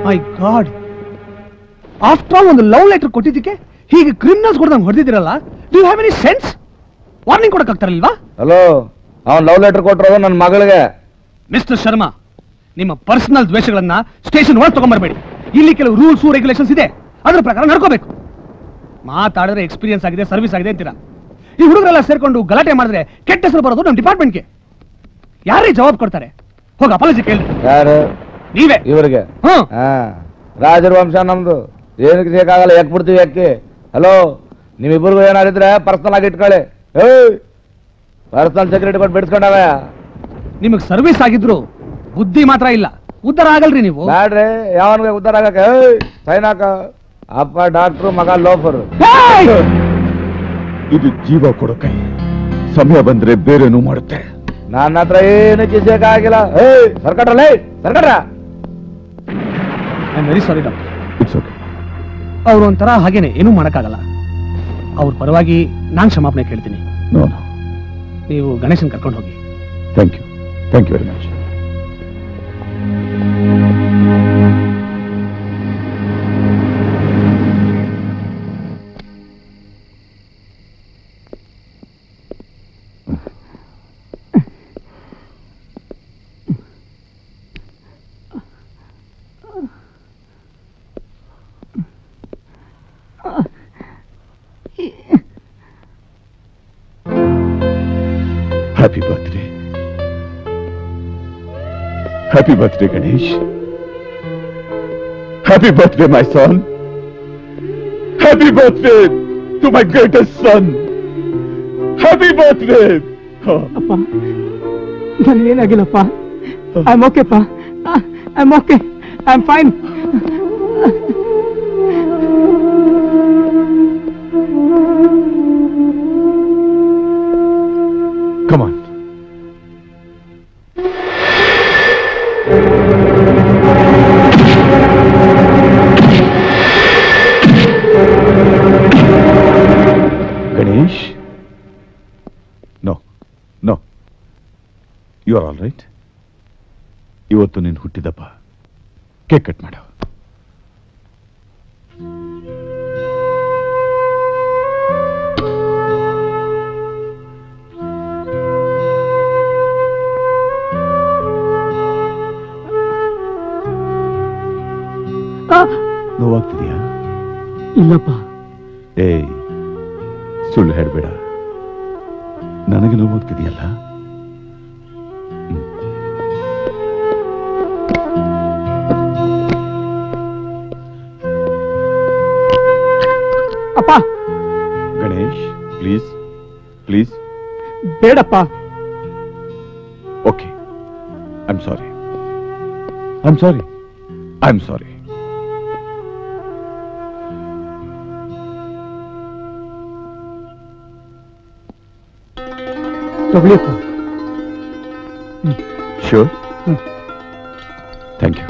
ಮೈ ಗಾಡ್ ಆಫ್ಟರ್ ಆಲ್ ಒಂದು ಲವ್ ಲೆಟರ್ ಕೊಟ್ಟಿದ್ದಕ್ಕೆ ಹೀಗೆ ಕ್ರಿಮಿನಲ್ಸ್ ಕೊಡ್ದಂಗೆ ಹೊಡೆದಿದ್ದೀರಲ್ಲ? Do have any sense warning ಕೊಡಕ್ಕಾಗ್ತಾರಲ್ವಾ hello ಅವ್ನ್ ಲವ್ ಲೆಟರ್ ಕೊಟ್ಟಿರೋದು ನನ್ನ ಮಗಳಿಗೆ. ಮಿಸ್ಟರ್ ಶರ್ಮಾ ನಿಮ್ಮ ಪರ್ಸನಲ್ ದ್ವೇಷಗಳನ್ನ ಸ್ಟೇಷನ್ ಒಳಗೆ ತಗೊಂಬರ್ಬೇಡಿ ಇಲ್ಲಿ ಕೆಲವು ರೂಲ್ಸ್ ರೆಗ್ಯುಲೇಷನ್ಸ್ ಇದೆ. ಅದ್ರ ಪ್ರಕಾರ ನಡ್ಕೋಬೇಕು. ಮಾತಾಡಿದ್ರೆ ಎಕ್ಸ್ಪೀರಿಯನ್ಸ್ ಆಗಿದೆ ಸರ್ವಿಸ್ ಆಗಿದೆ ಅಂತೀರಾ? ಈ ಹುಡುಗರೆಲ್ಲ ಸೇರ್ಕೊಂಡು ಗಲಾಟೆ ಮಾಡಿದ್ರೆ ಕೆಟ್ಟ ಹೆಸರು ಬರೋದು ನಮ್ಮ ಡಿಪಾರ್ಟ್ಮೆಂಟ್ಗೆ ಯಾರೇ ಜವಾಬ್ ಕೊಡ್ತಾರೆ? ಹೋಗ ಅಪಾಲಜಿ ಕೇಳಿ ಯಾರು? ನೀವೇ. ಇವರಿಗೆ? ಹ್ಮ್ ಹಾ. ರಾಜರ ವಂಶ ನಮ್ದು. ಏನಕ್ಕೆ ಸೇಕಾಗಲ್ಲ ಯಾಕೆ ಬಿಡ್ತೀವಿ ಯಾಕೆ ಹಲೋ ನಿಮ್ಮಿಬ್ಬರಿಗೂ ಏನಾರಿದ್ರೆ ಪರ್ಸನಲ್ ಆಗಿ ಇಟ್ಕೊಳ್ಳಿ. ಏಯ್! ಪರ್ಸನಲ್ ಸೆಕ್ಯೂರಿಟಿ ಕೊಟ್ಟು ಬಿಡಿಸ್ಕೊಂಡವ ನಿಮಗೆ ಸರ್ವಿಸ್ ಆಗಿದ್ರು ಬುದ್ಧಿ ಮಾತ್ರ ಇಲ್ಲ. ಉದ್ಧಾರ ಆಗಲ್ರಿ ನೀವು. ಬ್ಯಾಡ್ರಿ ಯಾವನ್ಗೆ ಉದ್ದಾರ ಆಗಕ್ಕೆ? ಏಯ್ ಸೈನ್ ಹಾಕ. ಅಪ್ಪ ಡಾಕ್ಟ್ರು ಮಗ ಲೋಫರ್. ಇದು ಜೀವ ಕೊಡೋ ಕೈ. ಸಮಯ ಬಂದ್ರೆ ಬೇರೆನೂ ಮಾಡುತ್ತೆ. ನನ್ನ ಹತ್ರ ಏನು ಕಿಸಿಯಕ್ಕಾಗಿಲ್ಲ ಏಯ್ ಲೇ ಸರ್ಕಟ್ರ. I very sorry doctor it's okay ಅವ್ರು ಒಂಥರ ಹಾಗೇನೆ ಏನೂ ಮಾಡಕ್ಕಾಗಲ್ಲ. ಅವ್ರ ಪರವಾಗಿ ನಾನ್ ಕ್ಷಮಾಪಣೆ ಕೇಳ್ತೀನಿ. ನೋ ನೋ ನೀವು ಗಣೇಶನ್ ಕರ್ಕೊಂಡು ಹೋಗಿ. Thank you thank you very much happy birthday happy birthday Ganesh happy birthday my son happy birthday to my greatest son happy birthday ಅಪ್ಪ ನನಗೇನಾಗಿಲ್ಲಪ್ಪ I ಓಕೆಪ್ಪ I okay I am fine you are all right ಇವತ್ತು ನೀನು ಹುಟ್ಟಿದಪ್ಪ. Cake cut ಮಾಡು. ನೋವಾಗ್ತಿದೆಯಾ? ಇಲ್ಲಪ್ಪ. ಏಯ್ ಸುಳ್ಳು ಹೇಳ್ಬೇಡ. ನನಗೆ ನೋವಾಗ್ತಿದೆಯಲ್ಲ? ಅಪ್ಪ. ಗಣೇಶ್ ಪ್ಲೀಸ್ ಪ್ಲೀಸ್ ಬೇಡಪ್ಪ. Okay I am sorry I am sorry I am sorry ತಗೊಳ್ಳಿಪ್ಪ sure thank you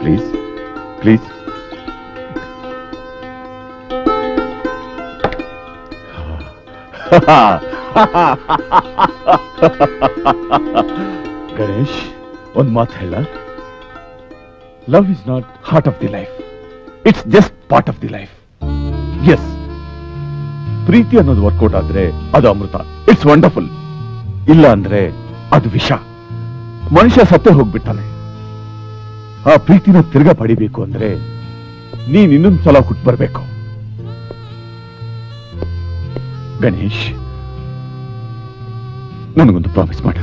please please Ganesh ಒಂದ್ ಮಾತು ಹೇಳ love is not heart of the life it's just part of the life yes ಪ್ರೀತಿ ಅನ್ನೋದು workout ಆದ್ರೆ ಅದು ಅಮೃತ it's wonderful ಇಲ್ಲ ಅಂದ್ರೆ ಅದು ವಿಷ ಮನುಷ್ಯ ಸತ್ತೇ ಹೋಗ್ಬಿಟ್ಟಾನೆ ಆ ಪ್ರೀತಿನ ತಿರ್ಗಾ ಪಡಿಬೇಕು ಅಂದ್ರೆ ನೀನ್ ಇನ್ನೊಂದ್ ಸಲ ಹುಟ್ಟು ಬರ್ಬೇಕು. ಗಣೇಶ್, ನನಗೊಂದು ಪ್ರಾಮಿಸ್ ಮಾಡ.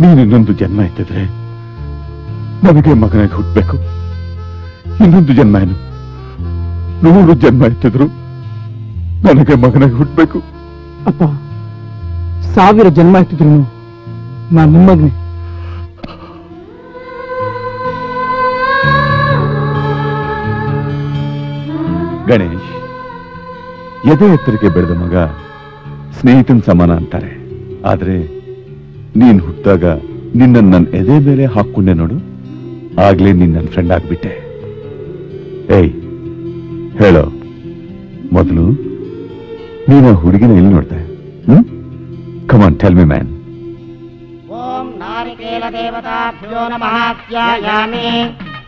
ನೀನ್ ಇನ್ನೊಂದು ಜನ್ಮ ಎತ್ತಿದ್ರೆ ನನಗೆ ಮಗನಾಗಿ ಹುಟ್ಟಬೇಕು ಇನ್ನೊಂದು ಜನ್ಮ ಏನು ನೂರು ಜನ್ಮ ಎತ್ತಿದ್ರು ನನಗೆ ಮಗನಾಗಿ ಹುಟ್ಟಬೇಕು ಅಪ್ಪ, ಸಾವಿರ ಜನ್ಮ ಎತ್ತಿದ್ರು ನಾನು ನಿಮ್ಮಗ್ನೆ. ಗಣೇಶ್, ಎದೆ ಎತ್ತರಕ್ಕೆ ಬೆಳೆದ ಮಗ ಸ್ನೇಹಿತನ ಸಮಾನ ಅಂತಾರೆ. ಆದರೆ ನೀನು ಹುಟ್ಟಾಗ ನಿನ್ನನ್ನು ನನ್ನ ಎದೆ ಮೇಲೆ ಹಾಕ್ಕೊಂಡೆ ನೋಡು, ಆಗ್ಲೇ ನೀನ್ ನನ್ನ ಫ್ರೆಂಡ್ ಆಗ್ಬಿಟ್ಟೆ. ಏಯ್, ಹೇಳೋ, ಮೊದಲು ನೀನು ಹುಡುಗಿನ ಎಲ್ಲಿ ನೋಡ್ದೆ? ಹ್ಮ್? Come on tell me man ಓಂ ನಾರಿಕೇಲ ದೇವತಾಭ್ಯೋ ನಮಃ ಧ್ಯಾಯಾಮಿ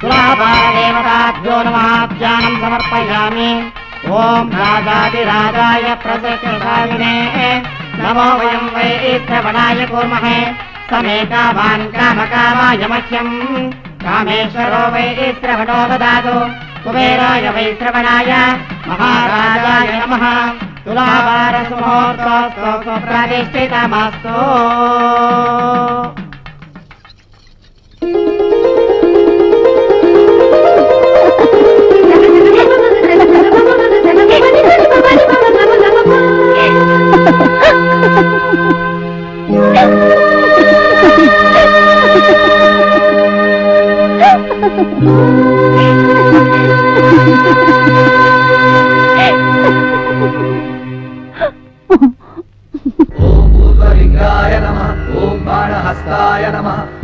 नमः ध्यानं समर्पयामि। ॐ राजाधिराजाय प्रसकृताविने नमो वयं वै श्रवणाय कुर्महे। समे कामान् कामकामाय मह्यम् कामेश्वरो वै श्रवणो ददातु। कुबेराय वै श्रवणाय। महाराजाय नमः। तुलाभारसुमुहूर्तोऽस्तु प्रतिष्ठितमस्तु।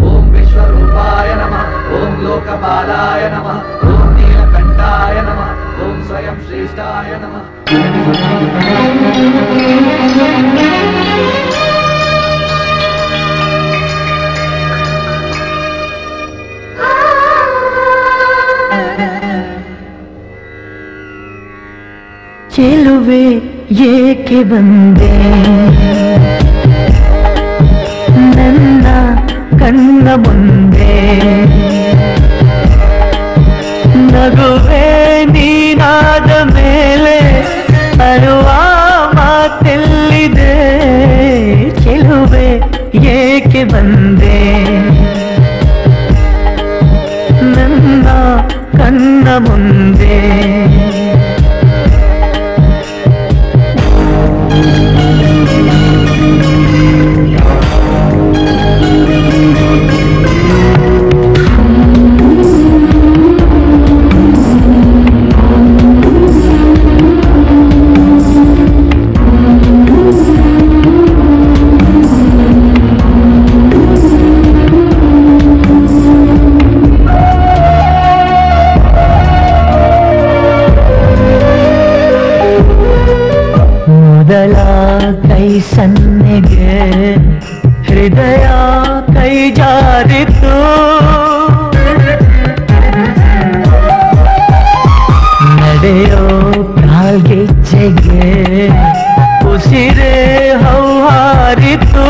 ఓం విశ్వరూపాయ నమ ఓం లోకపాలాయ నమ ఓం శ్రేష్టాయ నమ ಚೆಲುವೆ ಏಕೆ ಬಂದೆ ನನ್ನ ಕಣ್ಣ ಮುಂದೆ ನಗುವೆ ನೀ ನೀನಾದ ಮೇಲೆ ಅರುವ ಮಾತೆಲ್ಲಿದೆ. ಚೆಲುವೆ ಏಕೆ ಬಂದೆ? ನನ್ನ ಕಣ್ಣ ಮುಂದೆ. ಹೃದಯ ಕೈ ಜಾರಿತು ನಡೆಯೋ ಕಾಲ್ಗೆಜ್ಜೆಗೆ ಉಸಿರೇ ಹೌಹಾರಿತು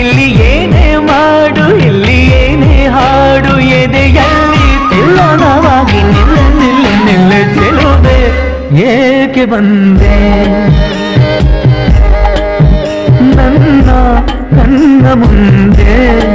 ಇಲ್ಲಿ ಏನೇ ಮಾಡು, ಇಲ್ಲಿ ಏನೇ ಹಾಡು, ಎದೆಯಲ್ಲಿ ತಿಲ್ಲನವಾಗಿ ನಿಲ್ಲ ನಿಲ್ಲ ನಿಲ್ಲ ಚೆಲುವೆ ಏಕೆ ಬಂದೆ? ಕಣ್ಣ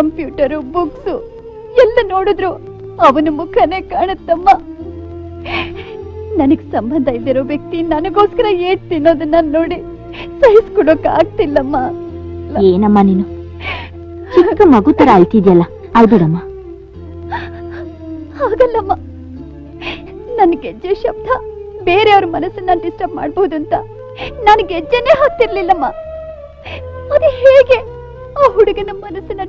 ಕಂಪ್ಯೂಟರು ಬುಕ್ಸ್ ಎಲ್ಲ ನೋಡಿದ್ರು. ಅವನ ಮುಖನೇ ಕಾಣುತ್ತಮ್ಮ. ನನಗ್ ಸಂಬಂಧ ಇದ್ದಿರೋ ವ್ಯಕ್ತಿ ನನಗೋಸ್ಕರ ಏಟ್ ತಿನ್ನೋದನ್ನ ನೋಡಿ ಸಹಿಸ್ಕೊಡೋಕ್ ಆಗ್ತಿಲ್ಲಮ್ಮ. ಏನಮ್ಮ ನೀನು? ಚಿಕ್ಕ ಮಗು ತರ ಅಳ್ತಿದ್ಯಲ್ಲ ಆಯ್ಬಿಡಮ್ಮ ಹಾಗಲ್ಲಮ್ಮ. ನನ್ ಗೆಜ್ಜೆ ಶಬ್ದ ಬೇರೆಯವ್ರ ಮನಸ್ಸನ್ನ ಡಿಸ್ಟರ್ಬ್ ಮಾಡ್ಬೋದು ಅಂತ ನನ್ ಗೆಜ್ಜೆನೆ ಹತ್ತಿರ್ಲಿಲ್ಲಮ್ಮ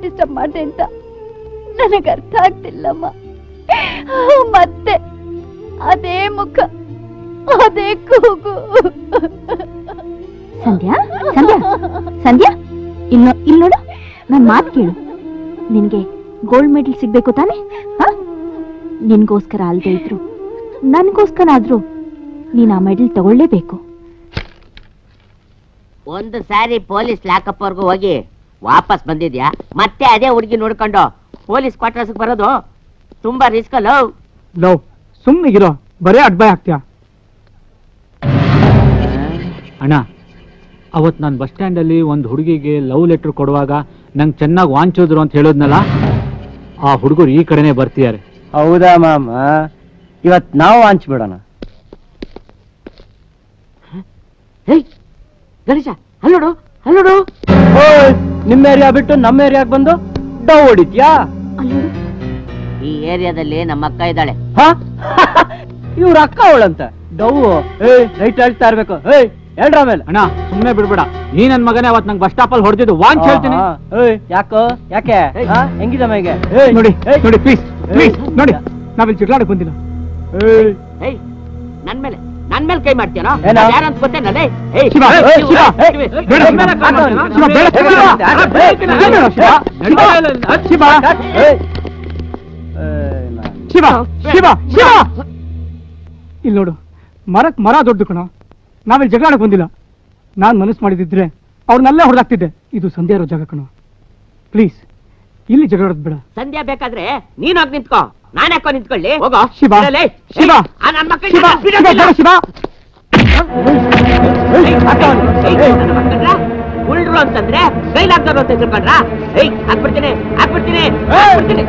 ಡಿಸ್ಟರ್ಬ್ ಮಾಡ್ದೆ ಅಂತ ನನಗ್ ಅರ್ಥ ಆಗ್ತಿಲ್ಲಮ್ಮ. ಮತ್ತೆ ಅದೇ ಮುಖ ಅದೇ ಕೂಗು. ಸಂಧ್ಯಾ ಸಂಧ್ಯಾ ಸಂಧ್ಯಾ ಇಲ್ಲ ಇಲ್ಲಿ ನೋಡು ನನ್ ಮಾತು ಕೇಳು. ನಿನ್ಗೆ ಗೋಲ್ಡ್ ಮೆಡಲ್ ಸಿಗ್ಬೇಕು ತಾನೆ? ಹ? ನಿನ್ಗೋಸ್ಕರ ಅಲ್ದೇ ಇದ್ರು ನನ್ಗೋಸ್ಕರ ಆದ್ರೂ ನೀನ್ ಆ ಮೆಡಲ್ ತಗೊಳ್ಳೇಬೇಕು. ಒಂದು ಸಾರಿ ಪೊಲೀಸ್ ಲಾಕಪ್ ವರ್ಗೂ ಹೋಗಿ ವಾಪಸ್ ಬಂದಿದ್ಯಾ? ಮತ್ತೆ ಅದೇ ಹುಡುಗಿ ನೋಡ್ಕೊಂಡು ಪೊಲೀಸ್ ಕ್ವಾರ್ಟರ್ಸ್ ಬರೋದು ತುಂಬಾ ರಿಸ್ಕ್ ಅಲ್ಲ? ಲವ್ ಸುಮ್ಮನಿಗಿರೋ ಬರೇ ಅಡ್ಬಾಯ್ ಆಗ್ತೀಯ? ಅಣ್ಣ ಅವತ್ ನಾನು ಬಸ್ ಸ್ಟ್ಯಾಂಡ್ ಅಲ್ಲಿ ಒಂದು ಹುಡುಗಿಗೆ ಲವ್ ಲೆಟರ್ ಕೊಡುವಾಗ ನಂಗೆ ಚೆನ್ನಾಗಿ ವಾಂಚೋದ್ರು ಅಂತ ಹೇಳೋದ್ನಲ್ಲ ಆ ಹುಡುಗರು ಈ ಕಡೆನೆ ಬರ್ತಿದ್ದಾರೆ. ಹೌದಾ ಮಾಮ? ಇವತ್ ನಾವು ಹಂಚ್ಬಿಡೋಣ ಗಣೇಶ ಹಲೋಡು ಅಲ್ಲೋಡು. ನಿಮ್ಮ ಏರಿಯಾ ಬಿಟ್ಟು ನಮ್ಮ ಏರಿಯಾಗ ಬಂದು ಡವ್ ಹೊಡಿತ್ಯಾ? ಈ ಏರಿಯಾದಲ್ಲಿ ನಮ್ಮ ಅಕ್ಕ ಇದ್ದಾಳೆ. ಇವ್ರ ಅಕ್ಕ ಅವಳಂತ. ಡವ್ ಏಯ್ ರೈಟ್ ಹೇಳ್ತಾ ಇರ್ಬೇಕು. ಏಯ್ ಹೇಳ್ರ ಆಮೇಲೆ. ಅಣ್ಣ ಸುಮ್ಮನೆ ಬಿಡ್ಬೇಡ. ನೀ ನನ್ ಮಗನೇ ಅವತ್ ನಂಗೆ ಬಸ್ ಸ್ಟಾಪ್ ಅಲ್ಲಿ ಹೊಡೆದಿದ್ದು. ವಾಂಚ್ ಹೇಳ್ತೀನಿ. ಏಯ್ ಯಾಕೋ? ಯಾಕೆ? ಹೆಂಗಿದ ಹೆಂಗಿದೆ ಮೈಗೆ ನೋಡಿ ನೋಡಿ ಪ್ಲೀಸ್ ಪ್ಲೀಸ್ ನೋಡಿ. ನಾವಿಲ್ಲಿ ಚಿಟ್ಲಾಡಕ್ ಬಂದಿಲ್ಲ. ಏಯ್ ನನ್ ಮೇಲೆ. ನನ್ ಮೇಲೆ ಕೈ ಮಾಡ್ತೀಯನೋ? ಯಾರಂತ ಗೊತ್ತೇನಲ್ಲೇ ಶಿವ, ಶಿವ, ಶಿವ. ಇಲ್ಲಿ ನೋಡು ಮರಕ್ ಮರ ದೊಡ್ಡ ಕಣ ನಾವಿಲ್ಲಿ ಜಗಳಾಡಕ್ ಬಂದಿಲ್ಲ ನಾನ್ ಮನಸ್ಸು ಮಾಡಿದಿದ್ರೆ ಅವ್ರನ್ನೆಲ್ಲ ಹೊಡೆದಾಗ್ತಿದ್ದೆ ಇದು ಸಂಧ್ಯಾ ಇರೋ ಜಾಗ ಕಣ ಪ್ಲೀಸ್ ಇಲ್ಲಿ ಜಗಳೋದ್ ಬೇಡ ಸಂಧ್ಯಾ ಬೇಕಾದ್ರೆ ನೀನ್ ಹೋಗಿ ನಿಂತ್ಕೋ ನಾನ್ ಯಾಕೋ ನಿಂತ್ಕೊಳ್ಳಿ ಹೋಗೋ ಶಿವ. ಶಿವ, ಶಿವ. ಶಿವ, ಶಿವ. ನನ್ನ ಮಕ್ಕಳ್ನ ಉಳ್ರು ಅಂತಂದ್ರೆ ಕೈಲಾಗ್ದವ್ರು ಅಂತ ತಿಳ್ಕೊಂಡ್ರ ಏಯ್ ಹಾಕ್ಬಿಡ್ತೀನಿ ಹಾಕ್ಬಿಡ್ತೀನಿ ಹಾಕ್ಬಿಡ್ತೀನಿ.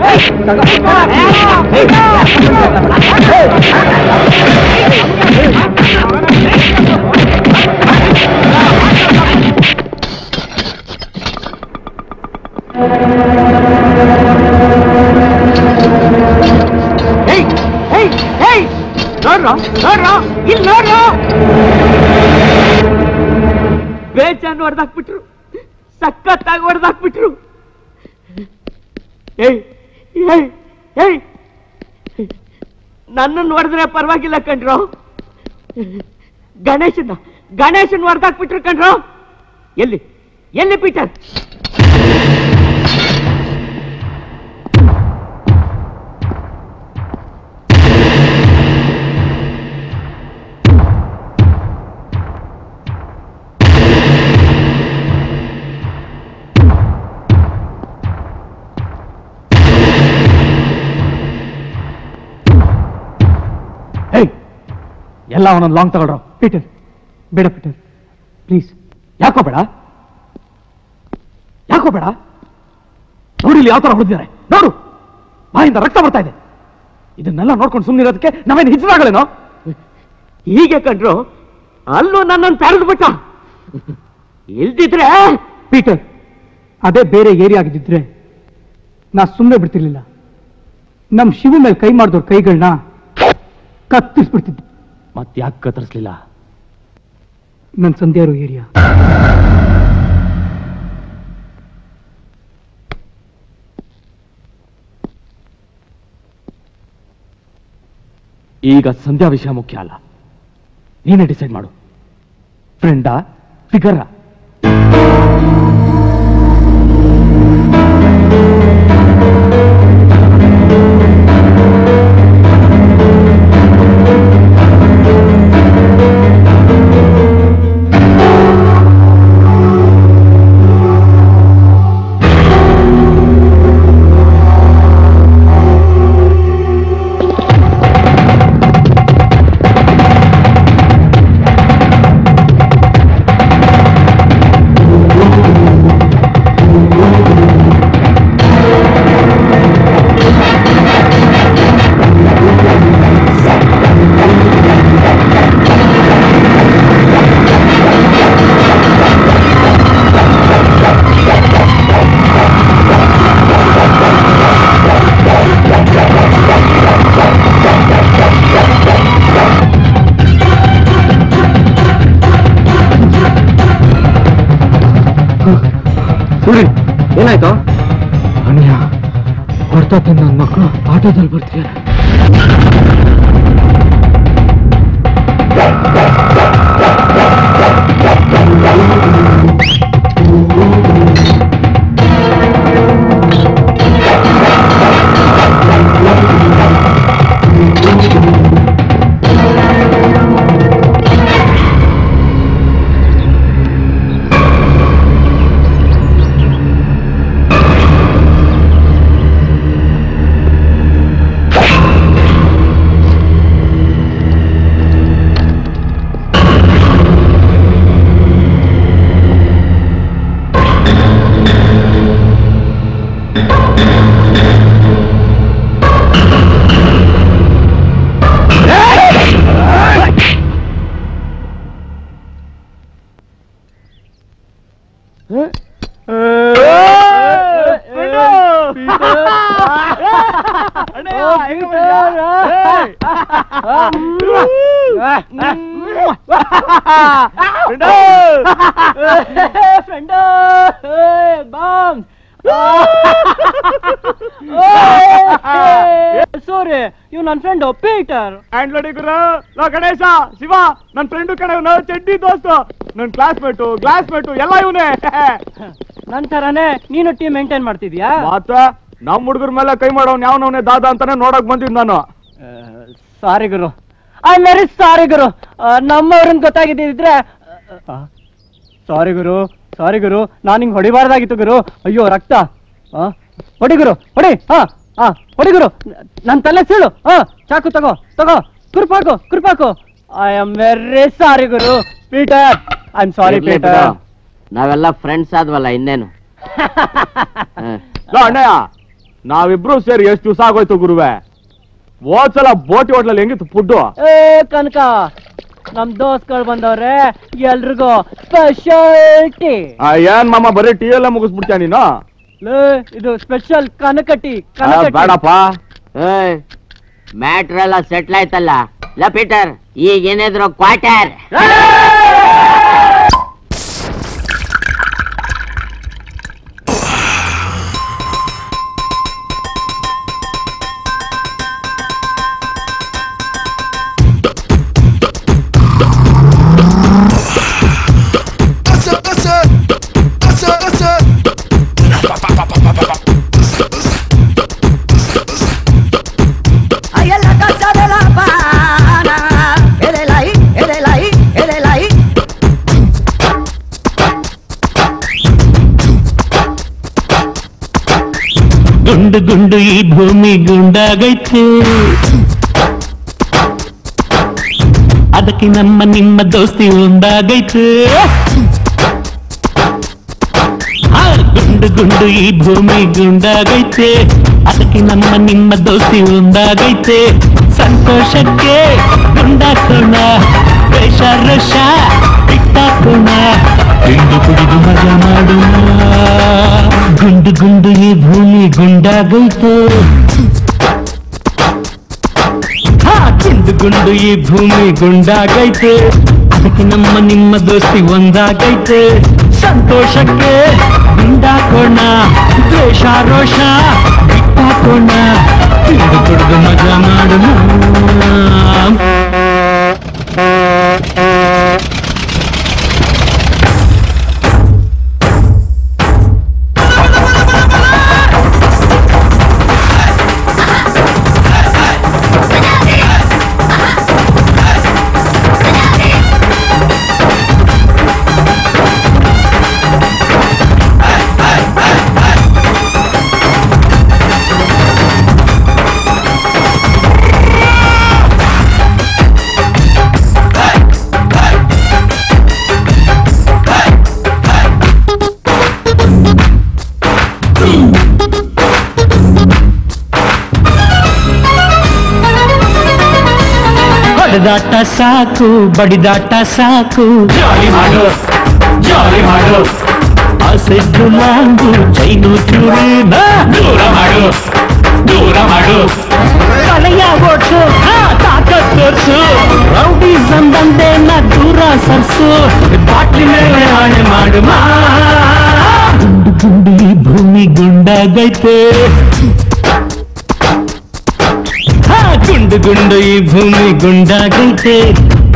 ಬೇಜಾನ್ ಹೊಡೆದಾಕ್ಬಿಟ್ರು ಸಖತ್ತಾಗಿ ಹೊಡೆದಾಕ್ಬಿಟ್ರು ಏಯ್ ಏಯ್ ಏಯ್! ನನ್ನನ್ನು ಹೊಡೆದ್ರೆ ಪರವಾಗಿಲ್ಲ ಕಣ್ರು. ಗಣೇಶನ ಗಣೇಶನ್ ಹೊಡೆದಾಕ್ಬಿಟ್ರು ಕಣ್ರು. ಎಲ್ಲಿ ಎಲ್ಲಿ ಪೀಟರ್? ಎಲ್ಲ ಅವನೊಂದು ಲಾಂಗ್ ತಗೊಳ್ರು. ಪೀಟರ್ ಬೇಡ ಪೀಟರ್ ಪ್ಲೀಸ್ ಯಾಕೋ ಬೇಡ? ಯಾಕೋ ಬೇಡ. ನೋಡಿ ಇಲ್ಲಿ ಯಾವ ತರ ಹೊಡೆದಿದ್ದಾರೆ ನೋಡು. ಬಾಯಿಂದ ರಕ್ತ ಬರ್ತಾ ಇದೆ. ಇದನ್ನೆಲ್ಲ ನೋಡ್ಕೊಂಡು ಸುಮ್ಮನಿರೋದಕ್ಕೆ ನಾವೇನು ಹಿಜ್ರಾಗಳೇನೋ ಹೀಗೆ ಕಂಡ್ರು ಅಲ್ಲೂ ನನ್ನನ್ನು ತಡೆದು ಬಿಟ್ಟ. ಇಲ್ದಿದ್ರೆ ಪೀಟರ್ ಅದೇ ಬೇರೆ ಏರಿಯಾ ಆಗಿದ್ದಿದ್ರೆ ನಾ ಸುಮ್ಮನೆ ಬಿಡ್ತಿರ್ಲಿಲ್ಲ. ನಮ್ಮ ಶಿವ ಮೇಲೆ ಕೈ ಮಾಡಿದವ್ರ ಕೈಗಳನ್ನ ಕತ್ತರಿಸ್ಬಿಡ್ತಿದ್ದೆ. ಮತ್ತೆ ಯಾಕೆ ಕತ್ತರಿಸ್ಲಿಲ್ಲ? ನನ್ನ ಸಂಧ್ಯಾರು ಏರಿಯಾ. ಈಗ ಸಂಧ್ಯಾ ವಿಷಯ ಮುಖ್ಯ ಅಲ್ಲ. ನೀನೇ ಡಿಸೈಡ್ ಮಾಡು. ಫ್ರೆಂಡಾ ಫಿಗರಾ ಏನಾಯ್ತು? ಅನಿಯ ಹೊಡ್ತಾ ನನ್ನ ಮಕ್ಕಳು. ಆಟೋದಲ್ಲಿ ಬರ್ತಿದ್ದಾರೆ. ಸೋರಿ ಇವ್ ನನ್ ಫ್ರೆಂಡ್ ಪೀಟರ್. ಅಂಡ್ ನೋಡಿ ಗುರು ಲೋ ಗಣೇಶ ಶಿವ ನನ್ ಫ್ರೆಂಡು ಕಡೆ ನೋ ಚಡ್ಡಿ ದೋಸ್ತು. ನನ್ ಕ್ಲಾಸ್ಮೇಟು ಕ್ಲಾಸ್ಮೇಟು ಎಲ್ಲ ಇವನೇ. ನನ್ ತರನೇ ನೀನು ಟೀಮ್ ಮೇಂಟೈನ್ ಮಾಡ್ತಿದ್ಯಾ? ಮಾತ ನಮ್ ಹುಡುಗರ ಮೇಲೆ ಕೈ ಮಾಡೋನ್ ಯಾವನವನೇ ದಾದಾ ಅಂತಾನೆ ನೋಡಕ್ ಬಂದಿದ್ ನಾನು. ಸಾರಿ ಗುರು. ಐ ವೆರಿ ಸಾರಿ ಗುರು. ನಮ್ಮವ್ರನ್ ಗೊತ್ತಾಗಿದ್ದಿದ್ರೆ ಸಾರಿ ಗುರು ಸಾರಿ ಗುರು ನಾನು ಹಿಂಗ್ ಹೊಡಿಬಾರ್ದಾಗಿತ್ತು ಗುರು. ಅಯ್ಯೋ ರಕ್ತ. ಹೊಡಿ ಗುರು ಹೊಡಿ. ಹಾ ಹಾ ಹೊಡಿ ಗುರು. ನನ್ ತಲೆ ಸೀಳು. ಹಾ ಚಾಕು ತಗೋ ತಗೋ. ಕುರ್ಪಾಕು ಕುರ್ಪಾಕು. I am very sorry Guru. Peter I am sorry Peter ನಾವೆಲ್ಲ ಫ್ರೆಂಡ್ಸ್ ಆದ್ವಲ್ಲ ಇನ್ನೇನು? ಅಣ್ಣಯ್ಯ ನಾವಿಬ್ರು ಸೇರಿ ಎಷ್ಟು ದಿವಸ ಆಗೋಯ್ತು ಗುರುವೆ? ಹೋದ್ಸಲ ಬೋಟಿ ಹೋಟ್ಲಲ್ಲಿ ಹೆಂಗಿತ್ತು ಫುಡ್ಡು ಏ ಕನಕ ನಮ್ ದೋಸ್ತ್ಗಳು ಬಂದವ್ರೆ ಎಲ್ರಿಗೂ ಟೀ ಏನ್ ಮಾಮ ಬರೀ ಟೀ ಎಲ್ಲ ಮುಗಿಸ್ಬಿಡ್ತೀಯ ನೀನು? ಲೇ ಇದು ಸ್ಪೆಷಲ್ ಕನಕಟಿ ಆ, ಕನಕಟಿ ಬೇಡಪ್ಪ. ಮ್ಯಾಟ್ರ್ ಎಲ್ಲ ಸೆಟ್ಲ್ ಆಯ್ತಲ್ಲ. ಲ ಪೀಟರ್ ಈಗ ಏನಿದ್ರು ಕ್ವಾರ್ಟರ್ ಗುಂಡು ಗುಂಡು ಈ ಭೂಮಿ ಗುಂಡಾಗೈತೆ. ಅದಕ್ಕೆ ನಮ್ಮ ನಿಮ್ಮ ದೋಸ್ತಿ ಒಂದಾಗೈತೆ ಗುಂಡು ಗುಂಡು ಈ ಭೂಮಿ ಗುಂಡಾಗೈತೆ. ಅದಕ್ಕೆ ನಮ್ಮ ನಿಮ್ಮ ದೋಸ್ತಿ ಒಂದಾಗೈತೆ ಸಂತೋಷಕ್ಕೆ ಗುಂಡಾಕೋಣ ವೇಷ ರಶ ಬಿಟ್ಟಾಕೋಣ. ತಿಂದು ಕುಡಿದು ಮಜಾ ಮಾಡೋಣ. ಗುಂಡು ಗುಂಡು ಈ ಭೂಮಿ ಗುಂಡಾಗೈತೆ ಹಾ ಗುಂಡು ಗುಂಡು ಈ ಭೂಮಿ ಗುಂಡಾಗೈತೆ ಅದಕ್ಕೆ ನಮ್ಮ ನಿಮ್ಮ ದೋಸ್ತಿ ಒಂದಾಗೈತೆ ಸಂತೋಷಕ್ಕೆ ಗುಂಡಾಕೋಣ ದ್ವೇಷ ರೋಷ ಬಿಟ್ಟಾಕೋಣ ತಿಂದು ಕುಡಿದು ಮಜಾ ಮಾಡೋಣ ಹೊಡೆದಾಟ ಸಾಕು ಬಡಿದಾಟ ಸಾಕು ಜಾಲಿ ಮಾಡು ಜಾಲಿ ಮಾಡು ಆಸೆ ಗುಲಾಂಗು ಚೈನು ಚೂರಿನ ದೂರ ಮಾಡು ದೂರ ಮಾಡು ತಲೆಯ ಓಡ್ಸು ಹಾ, ತಾಕತ್ ತೋರ್ಸು ರೌಡಿಸಂ ಬಂದೆ ನಾ ದೂರ ಸರ್ಸು ಬಾಟ್ಲಿ ಮೇಲೆ ಆಣೆ ಮಾಡು ಮಾ ಗುಂಡು ಗುಂಡು ಈ ಭೂಮಿ ಗುಂಡಾಗೈತೆ ಗುಂಡು ಗುಂಡು ಈ ಭೂಮಿ ಗುಂಡಾಗೈತೆ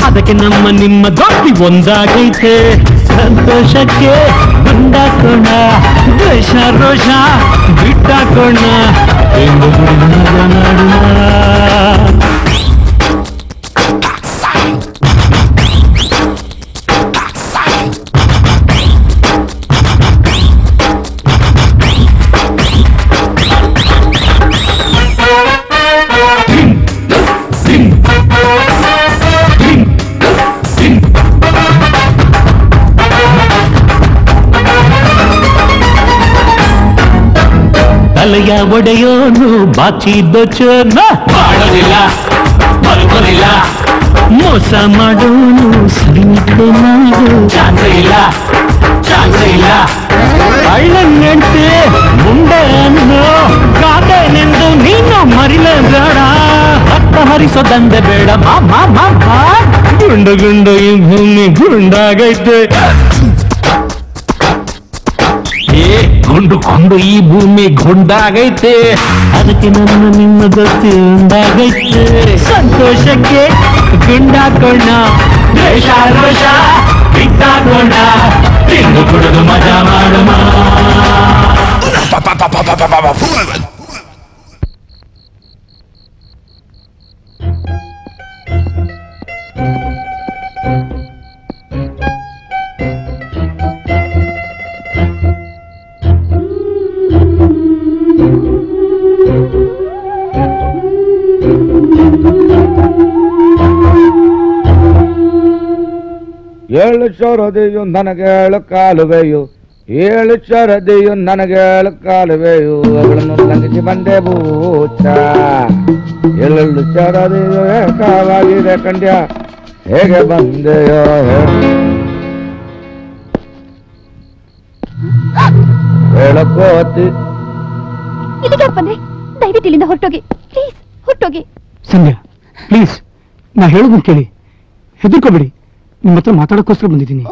ಅದಕ್ಕೆ ನಮ್ಮ ನಿಮ್ಮ ದೊಡ್ಡಿ ಒಂದಾಗೈತೆ ಸಂತೋಷಕ್ಕೆ ಗುಂಡಾಕೋಣ ದ್ವೇಷ ರೋಷ ಬಿಟ್ಟಾಕೋಣ ಎಂದು ಗುಡಿದು ಒಡೆಯೋನು ಬಾಚಿದ್ದ ಚೋರ್ನ ಮಾಡೋದಿಲ್ಲ ಬದುಕೋದಿಲ್ಲ ಮೋಸ ಮಾಡೋನು ಸೈನಿಕ ನಾವು ಚಾನ್ಸ ಇಲ್ಲ ಚಾನ್ಸ ಇಲ್ಲ ಕಳ್ಳನ್ನೆಂಟೆ ಮುಂಡೆ ಅನ್ನು ಕಾದೇನೆಂದು ನೀನು ಮರಿಲೇಬೇಡ ರಕ್ತ ಹರಿಸೋ ದಂಧೆ ಬೇಡ ಮಾ ಮಾ ಮಾ ಗುಂಡು ಗುಂಡು ಈ ಭೂಮಿ ಗುಂಡಾಗೈತೆ ಏ ಗುಂಡು ಕೊಂಡು ಈ ಭೂಮಿ ಗುಂಡಾಗೈತೆ ಅದಕ್ಕೆ ನನ್ನ ನಿಮ್ಮ ದೋಸ್ತಿ ಉಂಡಾಗೈತೆ ಸಂತೋಷಕ್ಕೆ ಗುಂಡಾಕೋಣ ದ್ವೇಷ ರೋಷ ಬಿಟ್ಟಾಕೋಣ ತಿಂದು ಕುಡಿದು ಮಜಾ ಮಾಡೋಣ ಏಳು ಚರದೆಯು ನನಗೇಳು ಕಾಲುವೆಯು. ಏಳು ಚರದೆಯು ನನಗೇಳು ಕಾಲುವೆಯು. ಅವಳನ್ನು ಲಂಘಿಸಿ ಬಂದೆ ಭೂಚ. ಏಳು ಚರದೆಯು ಏಕವಾಗಿದೆ ಕಂಡ್ಯ ಹೇಗೆ ಬಂದೆಯೋ ಹೇಳಕೋತಿ ಇಲ್ಲಿಗೆ ಬಂದ್ರೆ ದಯವಿಟ್ಟು ಇಲ್ಲಿಂದ ಹೊರಟೋಗಿ. ಪ್ಲೀಸ್ ಹೊರಟೋಗಿ. ಸಂಧ್ಯಾ ಪ್ಲೀಸ್ ನಾ ಹೇಳೋದನ್ನ ಕೇಳಿ. ಹೆದರ್ಕೋಬೇಡಿ. ನಿಮ್ಮ ಹತ್ರ ಮಾತಾಡೋಕ್ಕೋಸ್ಕರ ಬಂದಿದ್ದೀನಿ.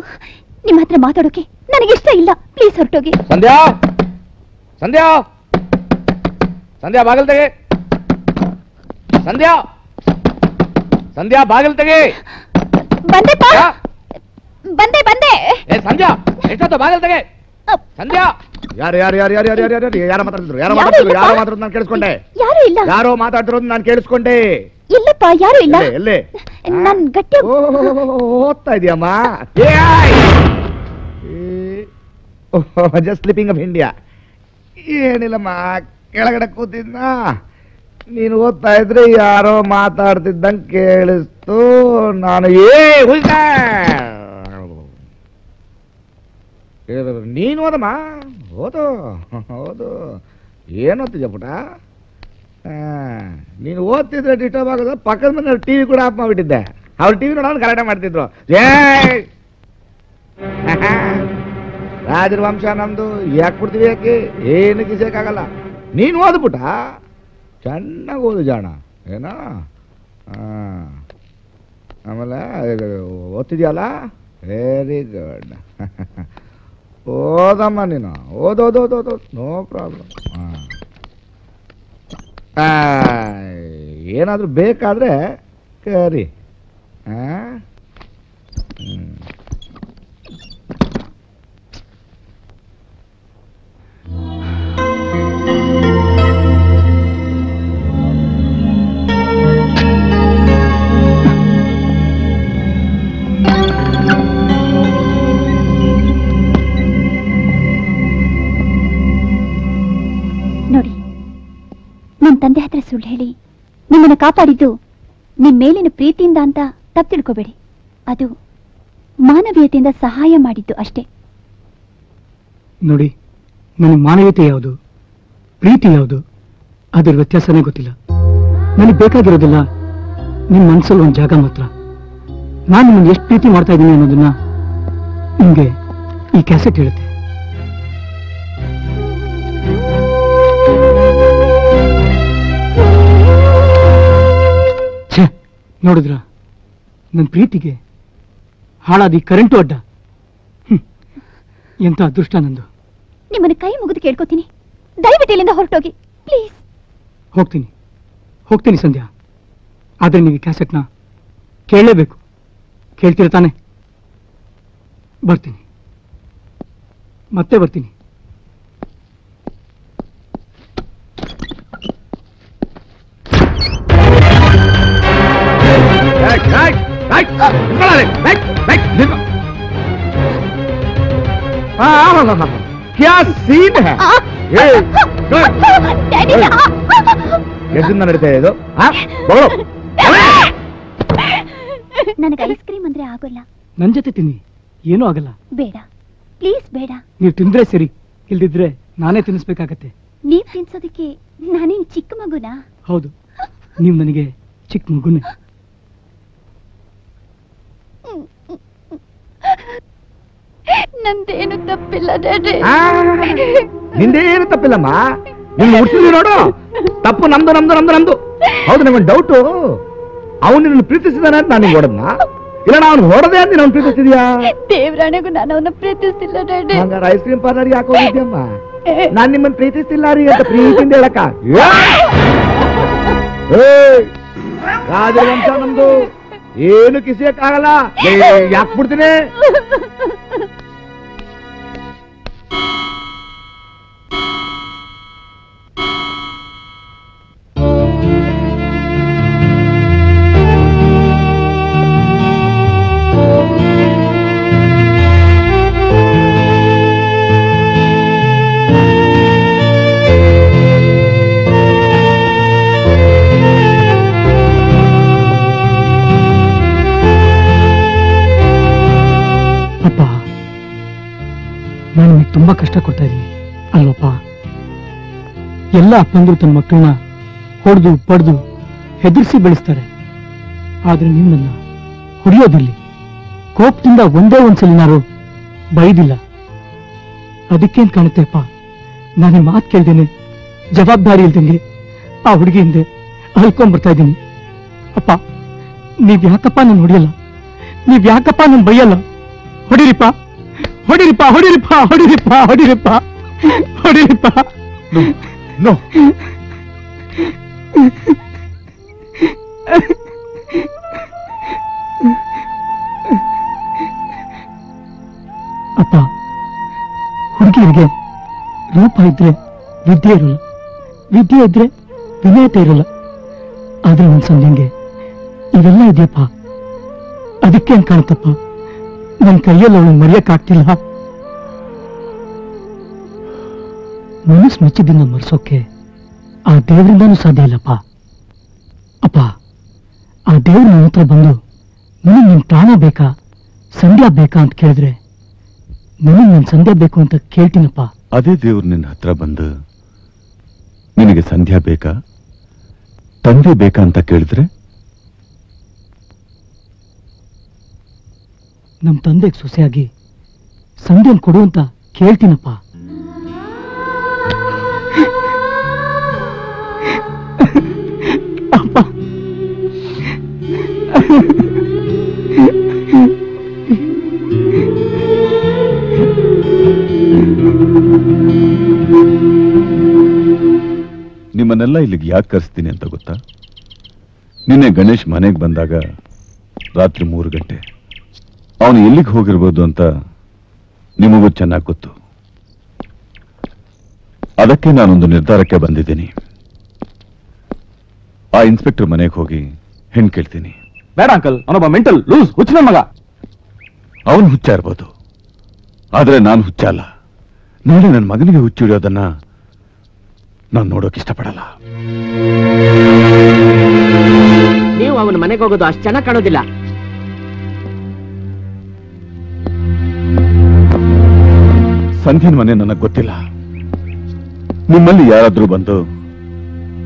ನಿಮ್ಮ ಹತ್ರ ಮಾತಾಡೋಕೆ ನನಗೆ ಇಷ್ಟ ಇಲ್ಲ. ಪ್ಲೀಸ್ ಹೊರಟೋಗಿ. ಸಂಧ್ಯಾ! ಸಂಧ್ಯಾ! ಸಂಧ್ಯಾ ಬಾಗಿಲು ತೆಗೆ. ಸಂಧ್ಯಾ! ಸಂಧ್ಯಾ ಬಾಗಿಲು ತೆಗೆ. ಬಂದೆ ಪಾ. ಬಂದೆ ಬಂದೆ. ಏ ಸಂಧ್ಯಾ ಎಷ್ಟೊತ್ತು ಬಾಗಿಲು ತೆಗೆ? ಸಂಧ್ಯಾ! ಯಾರು ಯಾರು ಯಾರು ಯಾರು ಯಾರು ಯಾರು ಯಾರು ಯಾರು ಮಾತಾಡ್ತಿದ್ರು? ಯಾರು ಮಾತಾಡ್ತಿದ್ರು? ಯಾರೋ ಮಾತಾಡೋದು ನಾನು ಕೇಳಿಸ್ಕೊಂಡೆ? ಯಾರು ಇಲ್ಲ. ಯಾರೋ ಮಾತಾಡ್ತಿರೋದು ನಾನು ಕೇಳಿಸ್ಕೊಂಡೆ. ಇಲ್ಲಪ್ಪ ಯಾರು ಇಲ್ಲ. ಎಲ್ಲೇ, ನನ್ ಗಟ್ಟಿ ಓದ್ತಾ ಇದೆಯಮ್ಮ? ಜಸ್ಟ್ ಸ್ಲೀಪಿಂಗ್ ಆಫ್ ಇಂಡಿಯಾ ಏನಿಲ್ಲಮ್ಮ ಕೆಳಗಡೆ ಕೂತಿದ್ನ. ನೀನು ಓದ್ತಾ ಇದ್ರೆ ಯಾರೋ ಮಾತಾಡ್ತಿದ್ದಂಗೆ ಕೇಳಿಸ್ತು. ನಾನು ಏ ಹುಯ್ಕ ನೀನು ಓದಮ್ಮ ಓದು ಹೌದು. ಏನು ಓದ್ತಿದ್ಯ ಪುಟ? ನೀನು ಓದ್ತಿದ್ರೆ ಡಿಸ್ಟರ್ಬ್ ಆಗೋದು. ಪಕ್ಕದ ಮನೆ ಟಿವಿ ಕೂಡ ಆಫ್ ಮಾಡಿಬಿಟ್ಟಿದ್ದೆ. ಅವ್ರು ಟಿವಿ ನೋಡೋದು ಗಲಾಟೆ ಮಾಡ್ತಿದ್ರು. ಏ ರಾಜರ ವಂಶ ನಮ್ದು ಯಾಕೆ ಬಿಡ್ತೀವಿ ಯಾಕೆ? ಏನು ಕಿಸಕ್ಕಾಗಲ್ಲ ನೀನು ಓದ್ಬಿಟ್ಟ ಚೆನ್ನಾಗಿ ಓದು ಜಾಣ. ಏನೋ? ಆ. ಆಮೇಲೆ, ಓದ್ತಿದ್ಯಲ್ಲ? ವೆರಿ ಗುಡ್ ಓದಮ್ಮ ನೀನು. ಓದೋದೋದೋದು ನೋ ಪ್ರಾಬ್ಲಮ್. ಏನಾದರೂ ಬೇಕಾದ್ರೆ ಕರಿ. ಆ? ಹ್ಮ್. ತಂದೆ ಹತ್ರ ಸುಳ್ಳು ಹೇಳಿ. ನಿಮ್ಮನ್ನ ಕಾಪಾಡಿದ್ದು ನಿಮ್ಮ ಮೇಲಿನ ಪ್ರೀತಿಯಿಂದ ಅಂತ ತಪ್ಪು ತಿಳ್ಕೋಬೇಡಿ. ಅದು ಮಾನವೀಯತೆಯಿಂದ ಸಹಾಯ ಮಾಡಿದ್ದು ಅಷ್ಟೇ. ನೋಡಿ ನನಗೆ ಮಾನವೀಯತೆ ಯಾವುದು? ಪ್ರೀತಿ ಯಾವುದು? ಅದರ ವ್ಯತ್ಯಾಸನೇ ಗೊತ್ತಿಲ್ಲ. ನನಗೆ ಬೇಕಾಗಿರೋದಿಲ್ಲ ನಿಮ್ಮ ಮನಸ್ಸಲ್ಲಿ ಒಂದು ಜಾಗ ಮಾತ್ರ. ನಾನು ನಿಮ್ಮನ್ನು ಎಷ್ಟು ಪ್ರೀತಿ ಮಾಡ್ತಾ ಇದ್ದೀನಿ ಅನ್ನೋದನ್ನ ನಿಮಗೆ ಈ ಕ್ಯಾಸೆಟ್ ಹೇಳುತ್ತೆ. ನೋಡಿದ್ರ? ನನ್ನ ಪ್ರೀತಿಗೆ ಹಾಳಾದಿ ಕರೆಂಟು ಅಡ್ಡ. ಎಂತ ಅದೃಷ್ಟ ನಂದು? ನಿಮ್ಮನ್ನ ಕೈ ಮುಗಿದು ಕೇಳ್ಕೊತೀನಿ. ದಯವಿಟ್ಟು ಇಲ್ಲಿಂದ ಹೊರಟೋಗಿ. ಪ್ಲೀಸ್. ಹೋಗ್ತೀನಿ. ಹೋಗ್ತೀನಿ ಸಂಧ್ಯಾ. ಆದ್ರೆ ನೀವು ಕ್ಯಾಸೆಟ್ನ ಕೇಳಲೇಬೇಕು. ಕೇಳ್ತೀರ ತಾನೆ? ಬರ್ತೀನಿ. ಮತ್ತೆ ಬರ್ತೀನಿ. क्या सीन है ए, ಎಷ್ಟಿಂದ ನಡೀತಾ ಇದೆ ಇದು ಆ? ಬಗಳು. ನನಗೆ ಐಸ್ ಕ್ರೀಮ್ ಅಂದ್ರೆ ಆಗೋಲ್ಲ ನನ್ ಜೊತೆ ತಿನ್ನಿ ಏನೂ ಆಗಲ್ಲ ಬೇಡ ಪ್ಲೀಸ್ ಬೇಡ ನೀವು ತಿಂದ್ರೆ ಸರಿ ಇಲ್ದಿದ್ರೆ ನಾನೇ ತಿನ್ನಿಸ್ಬೇಕಾಗತ್ತೆ ನೀವ್ ತಿನ್ಸೋದಕ್ಕೆ ನಾನೇನ್ ಚಿಕ್ಕ ಮಗುನಾ ಹೌದು ನೀವು ನನಗೆ ಚಿಕ್ಕ ಮಗುನೇ ನಂದೇನು ತಪ್ಪಿಲ್ಲ ಡ್ಯಾಡಿ ನಿಂದೇನು ತಪ್ಪಿಲ್ಲಮ್ಮ? ನಿನ್ನ ಹುಟ್ಟಿದ್ವಿ ನೋಡು. ತಪ್ಪು ನಮ್ದು ನಮ್ದು ನಮ್ದು ನಮ್ದು. ಹೌದು ನಂಗೊಂದು ಡೌಟು ಅವನು ನಿನ್ನ ಪ್ರೀತಿಸಿದಾನೆ ಅಂತ ನಾನು ಹೊಡೆದ್ನ? ಇಲ್ಲ ನಾನು ಹೊಡೆದೆ ಅಂತ ನಾನು ಪ್ರೀತಿಸಿದ್ಯಾ? ದೇವ್ರಾಣೆಗೂ ನಾನು ಅವನ ಪ್ರೀತಿಸ್ತಿಲ್ಲ ಡ್ಯಾಡಿ ಹಂಗಾರೆ ಐಸ್ ಕ್ರೀಮ್ ಪಾರ್ಲರ್ ಯಾಕೆ ಹೋಗಿದ್ಯಮ್ಮ ನಾನ್ ನಿಮ್ಮನ್ನ ಪ್ರೀತಿಸ್ತಿಲ್ಲ ರೀ ಅಂತ ಪ್ರೀತಿಯಿಂದ ಹೇಳಕ್ಕ. ರಾಜವಂಶ ನಮ್ದು. ಏನು ಕಿಸಿಯಕ್ಕಾಗಲ್ಲ? ಯಾಕೆ ಬಿಡ್ತೀನಿ? ತುಂಬಾ ಕಷ್ಟ ಕೊಡ್ತಾ ಇದ್ದೀನಿ. ಅಲ್ವಪ್ಪ? ಎಲ್ಲ ಅಪ್ಪಂದ್ರು ತನ್ನ ಮಕ್ಕಳನ್ನ ಹೊಡೆದು, ಪಡೆದು ಹೆದರಿಸಿ ಬೆಳೆಸ್ತಾರೆ. ಆದ್ರೆ ನೀವು ನನ್ನ ಹೊಡೆಯೋದಿಲ್ಲಿ ಕೋಪದಿಂದ ಒಂದೇ ಒಂದ್ಸಲಿನಾರು ಬೈದಿಲ್ಲ. ಅದಕ್ಕೇನ್ ಕಾಣುತ್ತೆಪ್ಪ ನಾನು ಮಾತು ಕೇಳ್ದೇನೆ ಜವಾಬ್ದಾರಿ ಇಲ್ದಂಗೆ ಆ ಹುಡುಗಿ ಹಿಂದೆ ಅಲ್ಕೊಂಡ್ಬರ್ತಾ ಇದ್ದೀನಿ. ಅಪ್ಪ, ನೀವ್ ಯಾಕಪ್ಪ ನಾನು ಹೊಡೆಯಲ್ಲ? ನೀವ್ ಯಾಕಪ್ಪ ನಾನು ಬೈಯಲ್ಲ? ಹೊಡಿರಿಪ್ಪ? ಹೊಡಿರಿಪ್ಪ ಹೊಡಿರಿಪ್ಪ ಹೊಡಿರಿಪ್ಪ ಹೊಡಿರಿಪ್ಪ ಹೊಡಿರಿಪ್ಪ. ನೋ ಅಪ್ಪ, ಹುಡುಗಿಯರಿಗೆ ರೂಪ ಇದ್ರೆ ವಿದ್ಯೆ ಇರಲ್ಲ. ವಿದ್ಯೆ ಇದ್ರೆ ವಿನಯತೆ ಇರಲ್ಲ. ಆದ್ರೆ ಒಂದ್ ಸಂಜಂಗೆ ಇವೆಲ್ಲ ಇದೆಯಪ್ಪ. ಅದಕ್ಕೆ ಅಂತ ಕಾಣುತ್ತಪ್ಪ ನನ್ ಕೈಯಲ್ಲಿ ಅವಳು ಮರೆಯಕ್ಕಾಗ್ತಿಲ್ಲ ಮನಸ್ಸು ಮೆಚ್ಚಿದ್ದನ್ನ ಮರೆಸೋಕೆ ಆ ದೇವರಿಂದನೂ ಸಾಧ್ಯ ಇಲ್ಲಪ್ಪ. ಅಪ್ಪ, ಆ ದೇವ್ರ ನನ್ನ ಬಂದು ನಿನ್ ಪ್ರಾಣ ಬೇಕಾ, ಸಂಧ್ಯಾ ಬೇಕಾ ಅಂತ ಕೇಳಿದ್ರೆ ನನಗೆ ನನ್ ಸಂಧ್ಯಾ ಬೇಕು ಅಂತ ಕೇಳ್ತೀನಪ್ಪ. ಅದೇ ದೇವ್ರು ನಿನ್ನ ಹತ್ರ ಬಂದು ನಿನಗೆ ಸಂಧ್ಯಾ ಬೇಕಾ, ತಂದೆ ಬೇಕಾ ಅಂತ ಕೇಳಿದ್ರೆ ನಮ್ ತಂದೆಗೆ ಸೊಸೆಯಾಗಿ ಸಂಧ್ಯನ್ ಕೊಡು ಅಂತ ಕೇಳ್ತೀನಪ್ಪ. ನಿಮ್ಮನ್ನೆಲ್ಲ ಇಲ್ಲಿಗೆ ಯಾಕೆ ಕರೆಸ್ತೀನಿ ಅಂತ ಗೊತ್ತಾ? ನಿನ್ನೆ ಗಣೇಶ್ ಮನೆಗೆ ಬಂದಾಗ ರಾತ್ರಿ ಮೂರು ಗಂಟೆ. ಅವನು ಎಲ್ಲಿಗೆ ಹೋಗಿರ್ಬೋದು ಅಂತ ನಿಮಗೂ ಚೆನ್ನಾಗಿ ಗೊತ್ತು. ಅದಕ್ಕೆ ನಾನೊಂದು ನಿರ್ಧಾರಕ್ಕೆ ಬಂದಿದ್ದೀನಿ. ಆ ಇನ್ಸ್ಪೆಕ್ಟರ್ ಮನೆಗೆ ಹೋಗಿ ಹೆಣ್ ಕೇಳ್ತೀನಿ. ಬೇಡ ಅಂಕಲ್ ಅವನೊಬ್ಬ ಮೆಂಟಲ್ ಲೂಸ್ ಹುಚ್ಚ ಮಗ. ಅವನು ಹುಚ್ಚ ಇರ್ಬೋದು. ಆದ್ರೆ ನಾನು ಹುಚ್ಚ ಅಲ್ಲ. ನಾಳೆ ನನ್ನ ಮಗನಿಗೆ ಹುಚ್ಚಿಡೋದನ್ನ ನಾನು ನೋಡೋಕೆ ಇಷ್ಟಪಡಲ್ಲ. ನೀವು ಅವನ ಮನೆಗೆ ಹೋಗೋದು ಅಷ್ಟು ಚೆನ್ನಾಗಿ ಕಾಣೋದಿಲ್ಲ. ಸಂಧ್ಯನ್ ಮನೆ ನನಗೆ ಗೊತ್ತಿಲ್ಲ. ನಿಮ್ಮಲ್ಲಿ ಯಾರಾದ್ರೂ ಬಂದು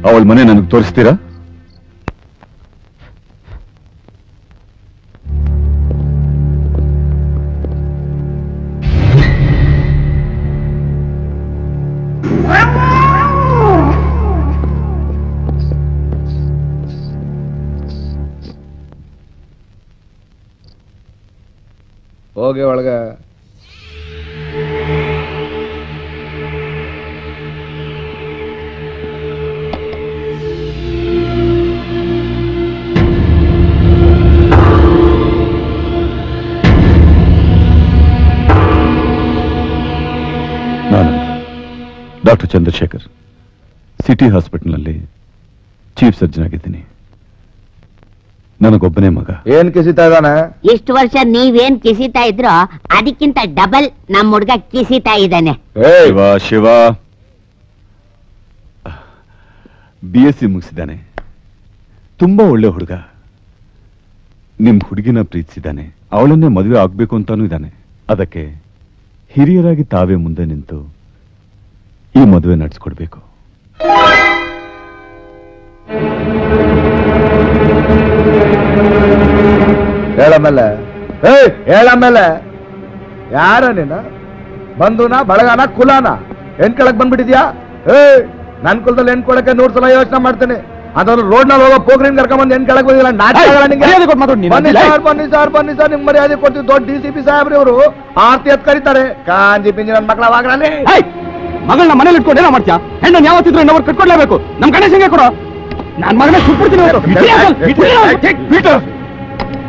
ಅವಳ ಮನೆ ನನಗೆ ತೋರಿಸ್ತೀರಾ? ಹೋಗಿ ಒಳಗ. ಡಾಕ್ಟರ್ ಚಂದ್ರಶೇಖರ್ ಸಿಟಿ ಹಾಸ್ಪಿಟಲ್ನಲ್ಲಿ ಚೀಫ್ ಸರ್ಜನ್ ಆಗಿದ್ದೀನಿ. ನನಗೊಬ್ಬನೇ ಮಗ. ಏನ್ ಕಿಸಿತಾ ಇದ್ದಾನೆ? ಇಷ್ಟು ವರ್ಷ ನೀವೇನ್ ಕಿಸಿತಾ ಇದ್ರೋ ಅದಕ್ಕಿಂತ ಡಬಲ್ ನಮ್ಮ ಹುಡುಗ ಕಿಸಿತಾ ಇದ್ದಾನೆ. Shiva Shiva. B S C ಮುಗಿಸಿದ್ದಾನೆ. ತುಂಬಾ ಒಳ್ಳೆ ಹುಡುಗ. ನಿಮ್ ಹುಡುಗಿನ ಪ್ರೀತಿಸಿದ್ದಾನೆ. ಅವಳನ್ನೇ ಮದುವೆ ಆಗ್ಬೇಕು ಅಂತಾನೂ ಇದ್ದಾನೆ. ಅದಕ್ಕೆ ಹಿರಿಯರಾಗಿ ತಾವೇ ಮುಂದೆ ನಿಂತು ಈ ಮದುವೆ ನಡೆಸ್ಕೊಡ್ಬೇಕು. ಹೇಳಮೇಲೆ ಏಯ್ ಹೇಳಮೇಲೆ ಯಾರ ನೀನು? ಬಂಧುನ ಬಳಗನ ಕುಲಾನ? ಹೆಣ್ ಕೆಳಗ್ ಬಂದ್ಬಿಟ್ಟಿದ್ಯಾ? ಏಯ್ ನನ್ ಕುಲದಲ್ಲಿ ಹೆಣ್ಕೊಳಕ್ಕೆ ನೂರ್ ಸಲ ಯೋಚನೆ ಮಾಡ್ತೇನೆ. ಅದ್ರ ರೋಡ್ನಲ್ಲಿ ಹೋಗೋ ಪೋಗ್ರಿನ್ ಕರ್ಕೊಂಡ್ ಹೆಣ್ ಹೋಗಿಲ್ಲ ಮಾತಾಡು ನೀನು. ಬನ್ನಿ ಸರ್ ಬನ್ನಿ ಸರ್ ಬನ್ನಿ ಸರ್ ನಿಮ್ ಮರ್ಯಾದೆ ಕೊಡ್ತೀವಿ. ದೊಡ್ಡ ಡಿ ಸಿ ಪಿ ಸಾಹೇಬ್ರಿ ಅವರು ಆರ್ತಿ ಎತ್ ಕರೀತಾರೆ. ಕಾಂಜಿ ಪಿಂಜಿ ನನ್ ಮಕ್ಕಳವಾಗ್ರಲ್ಲಿ ಮಗಳನ್ನ ಮನೇಲಿ ಇಟ್ಕೊಂಡು ಏನೋ ಮಾಡ್ತೀಯಾ? ಹೆಣ್ಣು ಯಾವತ್ತಿದ್ರು ಇನ್ನೊಬ್ರು ಕಟ್ಕೊಡ್ಲೇಬೇಕು. ನಮ್ ಗಣೇಶಂಗೆ ಕೊಡು ನಾನ್ ಮಗನೇ ಸುಟ್ಬಿಡ್ತೀನಿ ಇವತ್ತು.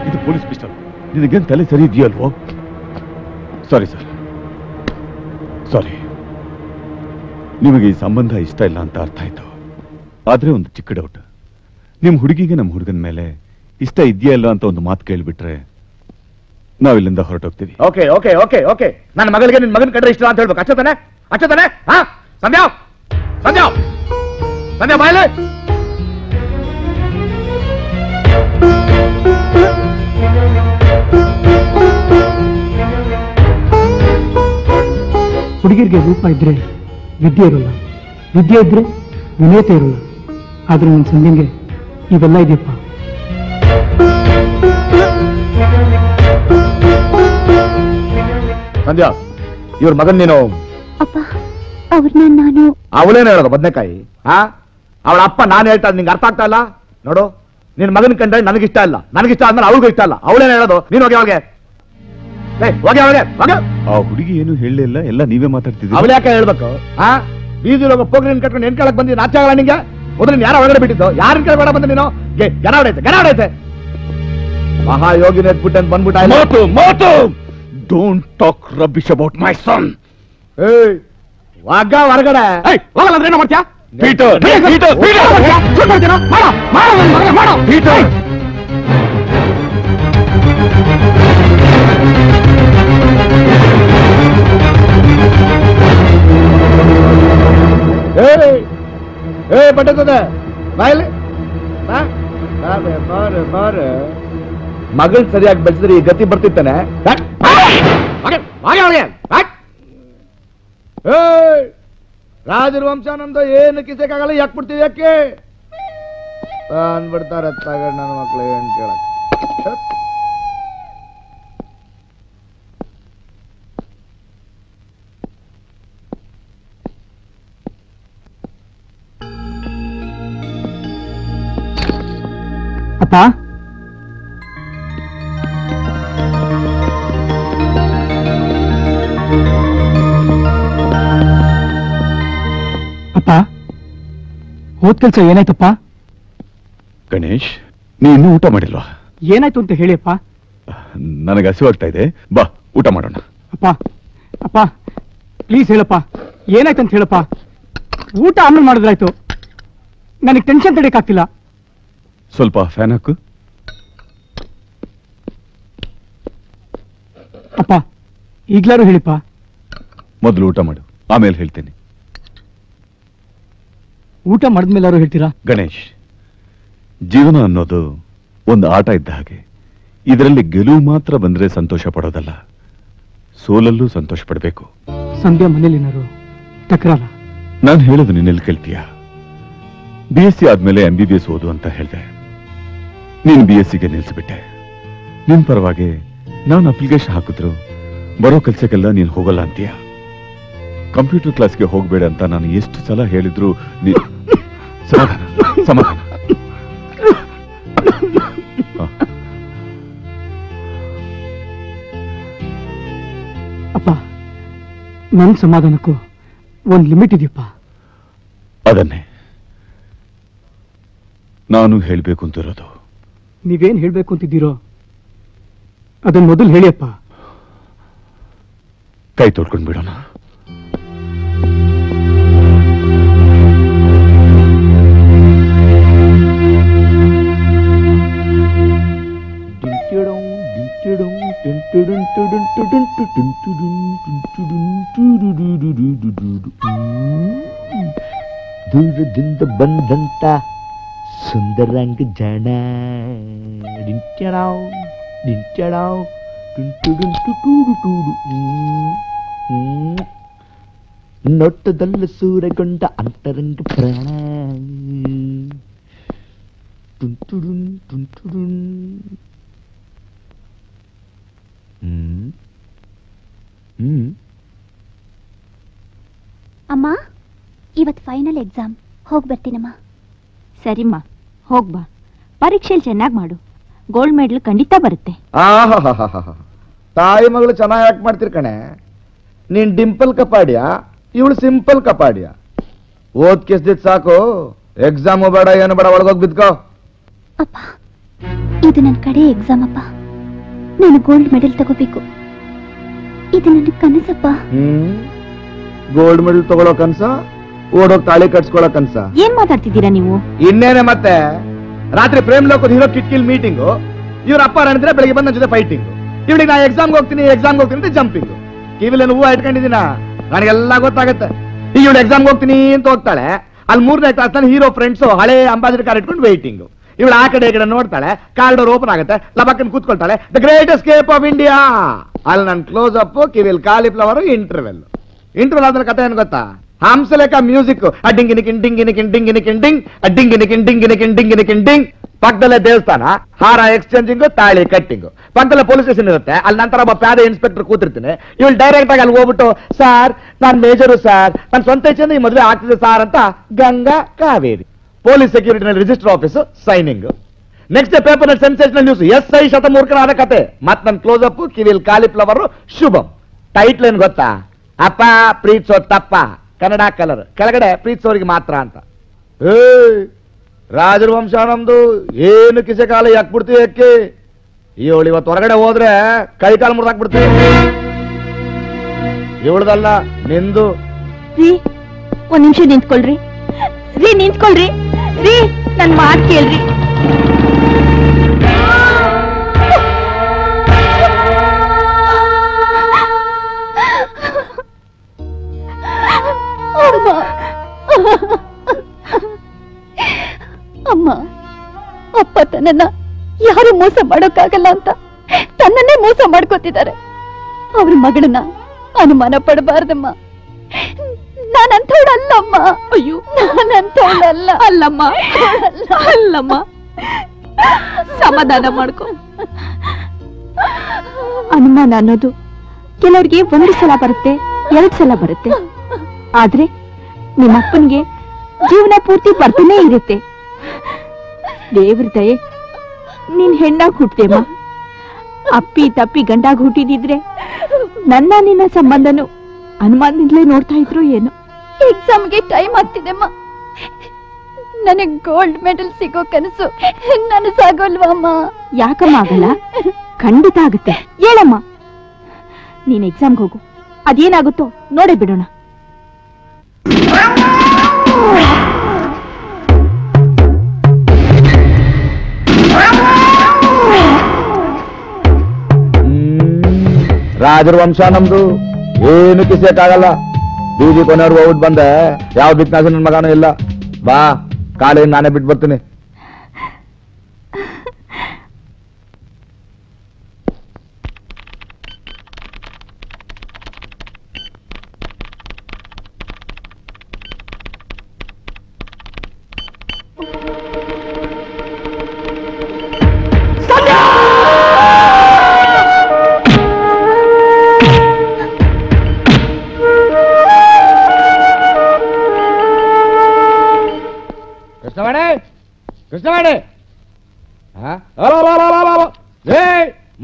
ಇದು ಪೊಲೀಸ್ ಪಿಸ್ಟಲ್. ನಿನಗೇನ್ ತಲೆ ಸರಿ ಇದೆಯಲ್ವೋ ಸಾರಿ ಸರ್ ಸಾರಿ ನಿಮಗೆ ಈ ಸಂಬಂಧ ಇಷ್ಟ ಇಲ್ಲ ಅಂತ ಅರ್ಥ ಆಯ್ತು. ಆದ್ರೆ ಒಂದು ಚಿಕ್ಕ ಡೌಟ್ ನಿಮ್ ಹುಡುಗಿಗೆ ನಮ್ಮ ಹುಡುಗನ ಮೇಲೆ ಇಷ್ಟ ಇದೆಯಾ ಇಲ್ಲ ಅಂತ ಒಂದು ಮಾತು ಕೇಳ್ಬಿಟ್ರೆ ನಾವಿಲ್ಲಿಂದ ಹೊರಟೋಗ್ತೀವಿ. ಓಕೆ ಓಕೆ ಓಕೆ ಓಕೆ ನನ್ನ ಮಗಳಿಗೆ ನಿನ್ನ ಮಗನ ಕಂಡ್ರೆ ಇಷ್ಟ ಅಂತ ಹೇಳ್ಬೇಕು. ಅಚ್ಚ ತಾನೆ ಅಚ್ಚ ತಾನೆ ಹಾ? ಸಂಧ್ಯಾ ಸಂಧ್ಯಾ ಸಂಧ್ಯಾ ಬಾಯ್ಲೆ. ಹುಡುಗಿರಿಗೆ ರೂಪ ಇದ್ರೆ ವಿದ್ಯೆ ಇರಲ್ಲ. ವಿದ್ಯೆ ಇದ್ರೆ ವಿನಯತೆ ಇರಲ್ಲ. ಆದ್ರೆ ನನ್ನ ಸಂಧ್ಯಂಗೆ ಇವೆಲ್ಲ ಇದೆಯಪ್ಪ. ಸಂಧ್ಯಾ ಇವ್ರ ಮಗನ್ ನೀನು ಅಪ್ಪ ಅವ್ರನ್ನ ನಾನು ಅವಳೇನು ಹೇಳೋದು ಬದ್ನೆಕಾಯಿ ಹಾ ಅವಳ ಅಪ್ಪ ನಾನು ಹೇಳ್ತಾ ನಿಂಗೆ ಅರ್ಥ ಆಗ್ತಾ ಇಲ್ಲ ನೋಡು ನಿನ್ ಮಗನ್ ಕಂಡ್ರೆ ನನಗಿಷ್ಟ ಇಲ್ಲ ನನಗಿಷ್ಟ ಅಂದ್ರೆ ಅವಳಿಗೂ ಇಷ್ಟ ಇಲ್ಲ ಅವಳೇನು ಹೇಳೋದು ನೀನು ಹೋಗಿ ಅವಳಿಗೆ ಏ ಹೋಗಿ ಅವಳಿಗೆ ಹೋಗಿ ಆ ಹುಡುಗಿ ಏನು ಹೇಳಲೇ ಇಲ್ಲ ಎಲ್ಲ ನೀವೇ ಮಾತಾಡ್ತಿದ್ದೀರಿ ಅವಳು ಯಾಕೆ ಹೇಳ್ಬೇಕು ಹಾ ಬೀದಿ ಹೋಗೋ ಪೋಗ್ರಿನ ಕಟ್ಕೊಂಡು ಏನ್ ಕೇಳಕ್ ಬಂದಿ ನಾಚ ಆಗಲ್ಲ ನಿಂಗೆ ಮೊದಲು ಯಾರ ಒಳಗಡೆ ಬಿಟ್ಟಿದ್ದು ಯಾರನ್ನ ಕೇಳಬೇಡ ಬಂದ ನೀನು ಗನ ಹೊಡೈತೆ ಗನ ಹೊಡೈತೆ ಮಹಾಯೋಗಿನ ಎದ್ಬಿಟ್ಟು ಅಂತ ಬಂದ್ಬಿಟ್ಟ ಮೋಟು ಮೋಟು don't talk rubbish about my son ಏಯ್ ವಾಗ ಹೊರಗಡೆ ಹೋಗಲ್ಲ ಅಂದ್ರೆ ಏನೋ ಮಾಡ್ತೀಯಾ ಪೀಟರ್ ಪೀಟರ್ ಪೀಟರ್ ಏಯ್ ಏ ಬಟ್ಟದ ಬಾಯಲ್ಲಿ ಬಾ ಬಾ ಬೇ, ಬಾರು ಬಾರು ಮಗಳ್ ಸರಿಯಾಗಿ ಬೆಳೆಸಿದ್ರೆ ಈ ಗತಿ ಬರ್ತಿತ್ತಾನೆ. ರಾಜರ ವಂಶ ನಮ್ದು ಏನು ಕಿಸಕ್ಕಾಗಲ್ಲ ಯಾಕೆ ಬಿಡ್ತೀವಿ ಯಾಕೆ? ಅಂದ್ಬಿಡ್ತಾರೆ ತಗಡ್ ನನ್ನ ಮಕ್ಳು ಏನ್ ಕೇಳಕ್? ಅಪ್ಪ ಅಪ್ಪ? ಹೋದ್ ಕೆಲ್ಸ ಏನಾಯ್ತಪ್ಪ? ಗಣೇಶ್ ನೀ ಇನ್ನೂ ಊಟ ಮಾಡಿಲ್ವಾ? ಏನಾಯ್ತು ಅಂತ ಹೇಳಿಯಪ್ಪ. ನನಗೆ ಹಸಿವಾಗ್ತಾ ಇದೆ. ಬಾ ಊಟ ಮಾಡೋಣ. ಅಪ್ಪ ಅಪ್ಪ ಪ್ಲೀಸ್ ಹೇಳಪ್ಪ. ಏನಾಯ್ತು ಅಂತ ಹೇಳಪ್ಪ. ಊಟ ಆಮೇಲೆ ಮಾಡಿದ್ರಾಯ್ತು. ನನಗೆ ಟೆನ್ಷನ್ ತಡೆಯಕ್ಕಾಗ್ತಿಲ್ಲ ಸ್ವಲ್ಪ ಫ್ಯಾನ್ ಹಾಕು. ಅಪ್ಪ ಈಗ್ಲಾರು ಹೇಳಿಪ್ಪ. ಮೊದಲು ಊಟ ಮಾಡು. ಆಮೇಲೆ ಹೇಳ್ತೀನಿ. ಊಟ ಮಾಡಿದ್ಮೇಲಾರು ಹೇಳ್ತೀರಾ? ಗಣೇಶ್ ಜೀವನ ಅನ್ನೋದು ಒಂದು ಆಟ ಇದ್ದ ಹಾಗೆ. ಇದರಲ್ಲಿ ಗೆಲುವು ಮಾತ್ರ ಬಂದ್ರೆ ಸಂತೋಷ ಪಡೋದಲ್ಲ. ಸೋಲಲ್ಲೂ ಸಂತೋಷ ಪಡಬೇಕು. ಸಂಧ್ಯಾ ಮನೇಲಿನಾರು ತಕರಾರ? ನಾನು ಹೇಳೋದು ನಿನ್ನೆಲ್ಲಿ ಕೇಳ್ತೀಯ? ಬಿ ಎಸ್ ಸಿ ಆದ್ಮೇಲೆ ಎಂ ಬಿ ಬಿ ಎಸ್ ಓದು ಅಂತ ಹೇಳಿದೆ. ನೀನು ಬಿ ಎಸ್ ಸಿಗೆ ನಿಲ್ಸಿಬಿಟ್ಟೆ. ನಿನ್ ಪರವಾಗಿ ನಾನು ಅಪ್ಲಿಕೇಶನ್ ಹಾಕಿದ್ರು ಬರೋ ಕೆಲ್ಸಕ್ಕೆಲ್ಲ ನೀನು ಹೋಗಲ್ಲ ಅಂತೀಯ? ಕಂಪ್ಯೂಟರ್ ಕ್ಲಾಸ್ಗೆ ಹೋಗಬೇಡ ಅಂತ ನಾನು ಎಷ್ಟು ಸಲ ಹೇಳಿದ್ರು ಸಮಾಧಾನ ಸಮಾಧಾನ. ಅಪ್ಪ ನನ್ನ ಸಮಾಧಾನಕ್ಕೂ ಒಂದು ಲಿಮಿಟ್ ಇದೆಯಪ್ಪ. ಅದನ್ನೇ. ನಾನು ಹೇಳ್ಬೇಕು ಅಂತಿರೋದು. ನೀವೇನು ಹೇಳ್ಬೇಕು ಅಂತಿದ್ದೀರೋ ಅದನ್ನ ಮೊದಲು ಹೇಳಿಯಪ್ಪ. ಕೈ ತೊಡ್ಕೊಂಡು ಬಿಡೋಣ. ದೂರದಿಂದ ಬಂದಂತ ಸುಂದರಂಗ ಜನ ಡಿಂಟ್ಯಡಾವ್ ಡಿಂಟ್ಯಡಾವ್ ಟುಂಟು ಡುಂಟು ಟೂಡು ಟೂಡು ಹ್ಮ್, ಹ್ಮ್. ನೋಟದಲ್ಲಿ ಸೂರೆಗೊಂಡ ಅಂತರಂಗ ಪ್ರಾಣ ಟುಂಟುಡುನ್ ಟುಂಟುಡುನ್ ಹ್ಮ್ ಹ್ಮ್ ಅಮ್ಮ ಇವತ್ ಫೈನಲ್ ಎಕ್ಸಾಮ್ ಹೋಗ್ ಬರ್ತೀನಮ್ಮ. ಸರಿಮ್ಮ ಹೋಗ್ಬಾ ಪರೀಕ್ಷೆಯಲ್ಲಿ ಚೆನ್ನಾಗಿ ಮಾಡು. ಗೋಲ್ಡ್ ಮೆಡಲ್ ಖಂಡಿತ ಬರುತ್ತೆ. ತಾಯಿ ಮಗಳು ಚೆನ್ನಾಗಿ ಆಕ್ಟ್ ಮಾಡ್ತಿರ್ ಕಣೆ. ನೀನ್ ಡಿಂಪಲ್ ಕಪಾಡಿಯ ಇವಳು ಸಿಂಪಲ್ ಕಪಾಡಿಯ? ಓದ್ ಕೆಸ್ದಿದ್ ಸಾಕು. ಎಕ್ಸಾಮು ಬೇಡ ಏನು ಬೇಡ ಒಳಗೋಗ್ ಬಿದ್ಕೋ. ಇದು ನನ್ನ ಕಡೆ ಎಕ್ಸಾಮ್ ಅಪ್ಪ. ನಾನು ಗೋಲ್ಡ್ ಮೆಡಲ್ ತಗೋಬೇಕು. ಇದು ನನ್ನ ಕನಸಪ್ಪ. ಹ್ಮ್? ಗೋಲ್ಡ್ ಮೆಡಲ್ ತಗೊಳೋ ಕನ್ಸ ಓಡೋಗ್ ತಾಳಿ ಕಟ್ಸ್ಕೊಳೋ ಕನ್ಸ. ಏನ್ ಮಾತಾಡ್ತಿದ್ದೀರಾ ನೀವು? ಇನ್ನೇನೆ ಮತ್ತೆ ರಾತ್ರಿ ಪ್ರೇಮ್ ಲೋಕದ ಹೀರೋ ಕಿಟ್ಕಿಲ್ ಮೀಟಿಂಗ್ ಇವ್ರ ಅಪ್ಪ ರಣಿದ್ರೆ ಬೆಳಿಗ್ಗೆ ಬಂದ ಜೊತೆ ಫೈಟಿಂಗ್ ಇವಳಿಗೆ ನಾ ಎಕ್ಸಾಮ್ ಹೋಗ್ತೀನಿ ಎಕ್ಸಾಮ್ಗೆ ಹೋಗ್ತೀನಿ ಅಂತ ಜಂಪಿಂಗ್ ಕಿವಿಲೇನು ಹೂವು ಇಟ್ಕೊಂಡಿದ್ದೀನ. ನನಗೆಲ್ಲ ಗೊತ್ತಾಗತ್ತೆ. ಈಗ ಇವಳು ಎಕ್ಸಾಮ್ಗೆ ಹೋಗ್ತೀನಿ ಅಂತ ಹೋಗ್ತಾಳೆ. ಅಲ್ಲಿ ಮೂರನೇ ಕ್ಲಾಸ್ ಹೀರೋ ಫ್ರೆಂಡ್ಸ್ ಹಳೆ ಅಂಬಾಸಿಡರ್ ಕಾರ್ ಇಟ್ಕೊಂಡು ವೇಟಿಂಗ್ ಇವಳು ಆ ಕಡೆ ಈ ಕಡೆ ನೋಡ್ತಾಳೆ ಕಾರ್ ಡೋರ್ ಓಪನ್ ಆಗುತ್ತೆ ಲಬಕ್ಕನ್ ಕೂತ್ಕೊಳ್ತಾಳೆ the great escape of India ಅಲ್ಲಿ ನನ್ ಕ್ಲೋಸ್ ಅಪ್ ಕಿವಿಲ್ ಕಾಲಿಫ್ಲವರ್ ಇಂಟರ್ವೆಲ್ ಇಂಟರ್ವಲ್ ಆದ್ಮೇಲೆ ಕತೆ ಏನ್ ಗೊತ್ತಾ ಹಂಸಲೇಖ ಮ್ಯೂಸಿಕ್ ಅಡ್ಡಿಂಗಿನಿ ಕಿಂಡಿಂಗಿನಿ ಕಿಂಡಿಂಗಿನಿ ಕಿಂಡಿಂಗ್ ಅಡ್ಡಿಂಗಿನಿ ಕಿಂಡಿಂಗಿನಿ ಕಿಂಡಿಂಗಿನಿ ಕಿಂಡಿಂಗ್ ಪಕ್ಕದಲ್ಲೇ ದೇವಸ್ಥಾನ ಹಾರ ಎಕ್ಸ್ಚೇಂಜಿಂಗ್ ತಾಳಿ ಕಟ್ಟಿಂಗ್ ಪಕ್ಕದಲ್ಲೇ ಪೊಲೀಸ್ ಸ್ಟೇಷನ್ ಇರುತ್ತೆ ಅಲ್ಲಿ ನಂತರ ಒಬ್ಬ ಪ್ಯಾದೆ ಇನ್ಸ್ಪೆಕ್ಟರ್ ಕೂತಿರ್ತೀನಿ ಇವಳು ಡೈರೆಕ್ಟ್ ಆಗಿ ಅಲ್ಲಿ ಹೋಗ್ಬಿಟ್ಟು ಸಾರ್ ನಾನ್ ಮೇಜರು ಸರ್ ನನ್ನ ಸ್ವಂತ ಇಚ್ಛೆಯಿಂದ ಈ ಮದುವೆ ಆಗ್ತಿದೆ ಸಾರ್ ಅಂತ Ganga Kaveri police security register office signing next paper sensational news S I ಶತಮೂರ್ಖನಾದ ಕತೆ. ಮತ್ ಕ್ಲೋಸ್ ಅಪ್ ಕಿವಿಲ್ ಕಾಲಿಫ್ಲವರ್ ಶುಭಂ. ಟೈಟ್ಲ್ ಏನ್ ಗೊತ್ತಾ? ಅಪ್ಪ ಪ್ರೀತ್ಸೋ ತಪ್ಪ. ಕನ್ನಡ ಕಲರ್ ಕೆಳಗಡೆ ಪ್ರೀತ್ಸೋರಿಗೆ ಮಾತ್ರ ಅಂತ. ಏ ರಾಜರ ವಂಶ ನಮ್ದು. ಏನು ಕಿಸೆ ಕಾಲ ಯಾಕ್ಬಿಡ್ತೀವಿ ಅಕ್ಕಿ? ಇವಳು ಇವತ್ತು ಹೊರಗಡೆ ಹೋದ್ರೆ ಕೈ ಕಾಲು ಮುರಿದಾಕ್ಬಿಡ್ತೀವಿ ಇವಳ್ದಲ್ಲ ನಿಂದು. ಒಂದ್ ನಿಮಿಷ ನಿಂತ್ಕೊಳ್ರಿ. ರೀ ನಿಂತ್ಕೊಳ್ರಿ. ರೀ, ನನ್ ಮಾತು ಕೇಳ್ರಿ. ಅಮ್ಮ, ಅಪ್ಪ ತನ್ನನ್ನ ಯಾರು ಮೋಸ ಮಾಡೋಕ್ಕಾಗಲ್ಲ ಅಂತ ತನ್ನನ್ನೇ ಮೋಸ ಮಾಡ್ಕೋತಿದ್ದಾರೆ. ಅವ್ರ ಮಗಳನ್ನ ಅನುಮಾನ ಪಡಬಾರ್ದಮ್ಮ. ನಾನಂಥವಳಲ್ಲಮ್ಮ. ಅಯ್ಯೋ. ನಾನಂಥವಳಲ್ಲ. ಅಲ್ಲಮ್ಮ. ಅಲ್ಲಮ್ಮ. ಸಮಾಧಾನ ಮಾಡ್ಕೊ. ಅನುಮಾನ ಅನ್ನೋದು ಕೆಲವರಿಗೆ ಒಂದು ಸಲ ಬರುತ್ತೆ ಎರಡ್ ಸಲ ಬರುತ್ತೆ. ಆದ್ರೆ ನಿಮ್ಮಪ್ಪನಿಗೆ ಜೀವನ ಪೂರ್ತಿ ಬರ್ತಾನೆ ಇರುತ್ತೆ. ದೇವ್ರ ದಯೆ ನೀನ್ ಹೆಣ್ಣಾಗ್ ಹುಟ್ಟೆಮ್ಮ ಅಪ್ಪಿ ತಪ್ಪಿ ಗಂಡಾಗ್ ಹುಟ್ಟಿದಿದ್ರೆ ನನ್ನ ನಿನ್ನ ಸಂಬಂಧನು ಅನುಮಾನದಿಂದಲೇ ನೋಡ್ತಾ ಇದ್ರು ಏನು. ಎಕ್ಸಾಮ್ಗೆ ಟೈಮ್ ಆಗ್ತಿದೆಮ್ಮ. ನನಗೆ ಗೋಲ್ಡ್ ಮೆಡಲ್ ಸಿಗೋ ಕನಸು ನನಸಾಗೋಲ್ವಮ್ಮ ಯಾಕಮ್ಮ ಆಗಲ್ಲ ಖಂಡಿತ ಆಗುತ್ತೆ. ಹೇಳಮ್ಮ. ನೀನ್ ಎಕ್ಸಾಮ್ಗೆ ಹೋಗು. ಅದೇನಾಗುತ್ತೋ ನೋಡೇ ಬಿಡೋಣ. ರಾಜರ ವಂಶ ನಮ್ದು. ಏನು ಕಿಸಕ್ಕಾಗಲ್ಲ. ಬೀದಿ ಕೊನೆಯವ್ರು ಹೋಗ್ಬಿಟ್ಟು ಬಂದೆ. ಯಾವ ಬಿಕ್ನಾಸ ನನ್ನ ಮಗನೂ ಇಲ್ಲ. ಬಾ ಕಾಲೇಜ್ ನಾನೇ ಬಿಟ್ಟು ಬರ್ತೀನಿ.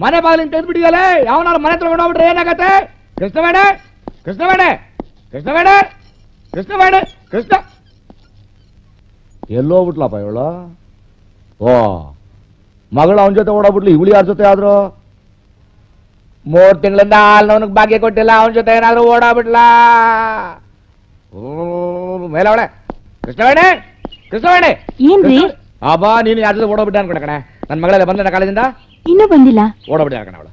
ಮನೆ ಬಾಗಿಲಿನ ತೆಗೆದ್ಬಿಟ್ಟಿದಲ್ಲ ಯಾವನಾರು ಮನೆ ತಗೊಂಡು ಹೋಗ್ಬಿಟ್ರೆ ಏನಾಗತ್ತೆ ಕೃಷ್ಣವಾಣಿ ಕೃಷ್ಣವಾಣಿ ಕೃಷ್ಣವಾಣಿ ಕೃಷ್ಣವಾಣಿ ಕೃಷ್ಣ ಎಲ್ಲೋಗ್ಬಿಟ್ಲಪ್ಪ ಇವಳು ಓ ಮಗಳು ಅವನ ಜೊತೆ ಓಡೋಗ್ಬಿಟ್ಲು ಇವಳು ಯಾರ ಜೊತೆ ಆದ್ರು ಮೂರ್ ತಿಂಗಳಿಂದ ಹಾಲ್ ಅವನಿಗೆ ಭಾಗ್ಯ ಕೊಟ್ಟಿಲ್ಲ ಅವನ ಜೊತೆ ಏನಾದ್ರು ಓಡಾಬಿಡ್ಲಾ ಮೇಲೆ ಅವಳೆ ಕೃಷ್ಣವೇಣಿ ಕೃಷ್ಣವೇಣಿ ಏನ್ರಿ ಅಬ್ಬಾ ನೀನು ಯಾರ ಜೊತೆ ಓಡೋಗ್ಬಿಟ್ಟ ಅನ್ಕೊಂಡೆ ಕಣೆ ನನ್ನ ಮಗಳೆಲ್ಲ ಬಂದ ಕಾಲೇಜಿಂದ ಇನ್ನೂ ಬಂದಿಲ್ಲ. ಓಡಬಿಡಿ ಹಾಕೋಣ ಅವಳು.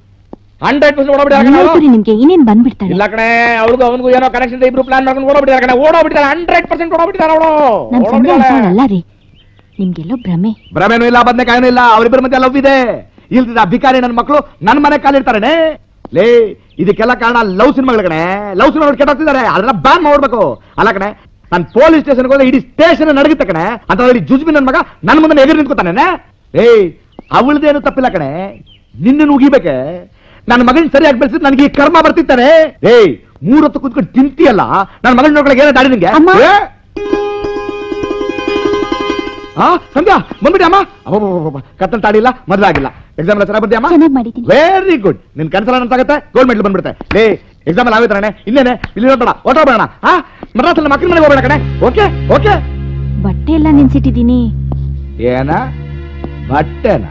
ಹಂಡ್ರೆಡ್ ಪರ್ಸೆಂಟ್ ಓಡಬಿಡಿ ಹಾಕೋಣ ಅವಳು. ಏನಾಯ್ತು ನಿಮ್ಗೆ ಇನ್ನೇನ್ ಬಂದ್ಬಿಡ್ತಾಳೆ ಇಲ್ಲ ಕಣೆ ಅವ್ರಿಗೂ ಅವನಿಗೂ ಏನೋ ಕನೆಕ್ಷನ್ ಇಬ್ರು ಪ್ಲಾನ್ ಮಾಡ್ಕೊಂಡು ಓಡಬಿಡಿ ಕಣೆ ಓಡೋಗ್ಬಿಟ್ಟಿದ್ದಾರೆ ಹಂಡ್ರೆಡ್ ಪರ್ಸೆಂಟ್ ಓಡೋಗ್ಬಿಟ್ಟಿದ್ದಾರೆ ಅವಳು. ಸಂಜೆ ಅಲ್ಲ ರೀ. ನಿಮ್ಗೆಲ್ಲೋ ಭ್ರಮೆ. ಭ್ರಮೆನೂ ಇಲ್ಲ ಬದನೆಕಾಯನೂ ಇಲ್ಲ. ಅವರಿಬ್ಬರ ಮಧ್ಯೆ ಲವ್ ಇದೆ. ಇಲ್ದಿದ್ದ ಅಭಿಕಾರಿ ನನ್ನ ಮಕ್ಕಳು ನನ್ನ ಮನೆ ಕಾಲಿಡ್ತಾರೇನೆ ಲೇ ಇದಕ್ಕೆಲ್ಲ ಕಾರಣ ಲವ್ ಸಿನಿಮಾಗಳ ಕಣೆ. ಲವ್ ಸಿನಿಮಾಗಳು ಕೆಟ್ಟಿದ್ದಾರೆ ಅದನ್ನ ಬ್ಯಾನ್ ಮಾಡ್ಬೇಕು ಅಲ್ಲ ಕಣೆ ನಾನು ಪೊಲೀಸ್ ಸ್ಟೇಷನ್ ಹೋದ್ರೆ ಇಡೀ ಸ್ಟೇಷನ್ ನಡಗುತ್ತೆ ಕಣೆ. ಅಂತ ಜುಜ್ಮಿ ಜುಜ್ಬಿ ನನ್ನ ಮಗ ನನ್ನ ಮುಂದೆ ಎದುರು ನಿಂತ್ಕೊತಾನೆ ಏಯ್ ಅವಳದೇನು ತಪ್ಪಿಲ್ಲ ಕಣೆ. ನಿನ್ನ ಉಗಿಬೇಕೆ. ನನ್ನ ಮಗನ್ ಸರಿಯಾಗಿ ಬೆಳೆಸಿದ್ ನನಗೆ ಈ ಕರ್ಮ ಬರ್ತಿತ್ತಾನೆ. ಏಯ್ ಮೂರೊತ್ತು ಕುತ್ಕೊಂಡು ತಿಂತಿಯಲ್ಲ? ನನ್ನ ಮಗನ ನೋಡ್ಕೊಳಕ್ಕೆ ಏನೋ ದಾಡಿ ನಿಂಗೆ? ಏ? ಆ ಸಂಧ್ಯಾ ಬಂದ್ಬಿಡಿ ಅಮ್ಮ. ಕತ್ತಲ್ ತಾಡಿಲ್ಲ ಮದ್ವೆ ಆಗಿಲ್ಲ. ಎಕ್ಸಾಮ್ ಎಲ್ಲ ಚೆನ್ನಾಗಿ ಮಾಡಿದ್ದೀನಿ. ವೆರಿ ಗುಡ್ ನಿನ್ ಕನ್ಸಲ ನಂತಾಗತ್ತೆ ಗೋಲ್ಡ್ ಮೆಡಲ್ ಬಂದ್ಬಿಡುತ್ತೆ. ಲೇ ಎಕ್ಸಾಮ್ ಎಲ್ಲ ಆಗೋಯ್ತಾನೆ ಇನ್ನೇನೆ ಇಲ್ಲಿ ನೋಡೋಣ ಓಟ ಬೇಡ ಹಾ ಮದ್ರಾಸಲ್ಲಿ ಮಕ್ಕಳ ಮನೆಗೆ ಹೋಗ್ಬೇಡ ಕಣೆ. ಓಕೆ ಓಕೆ ಬಟ್ಟೆ ಎಲ್ಲ ನೆನ್ಸಿಟ್ಟಿದೀನಿ ಏನ? ಬಟ್ಟೆನ?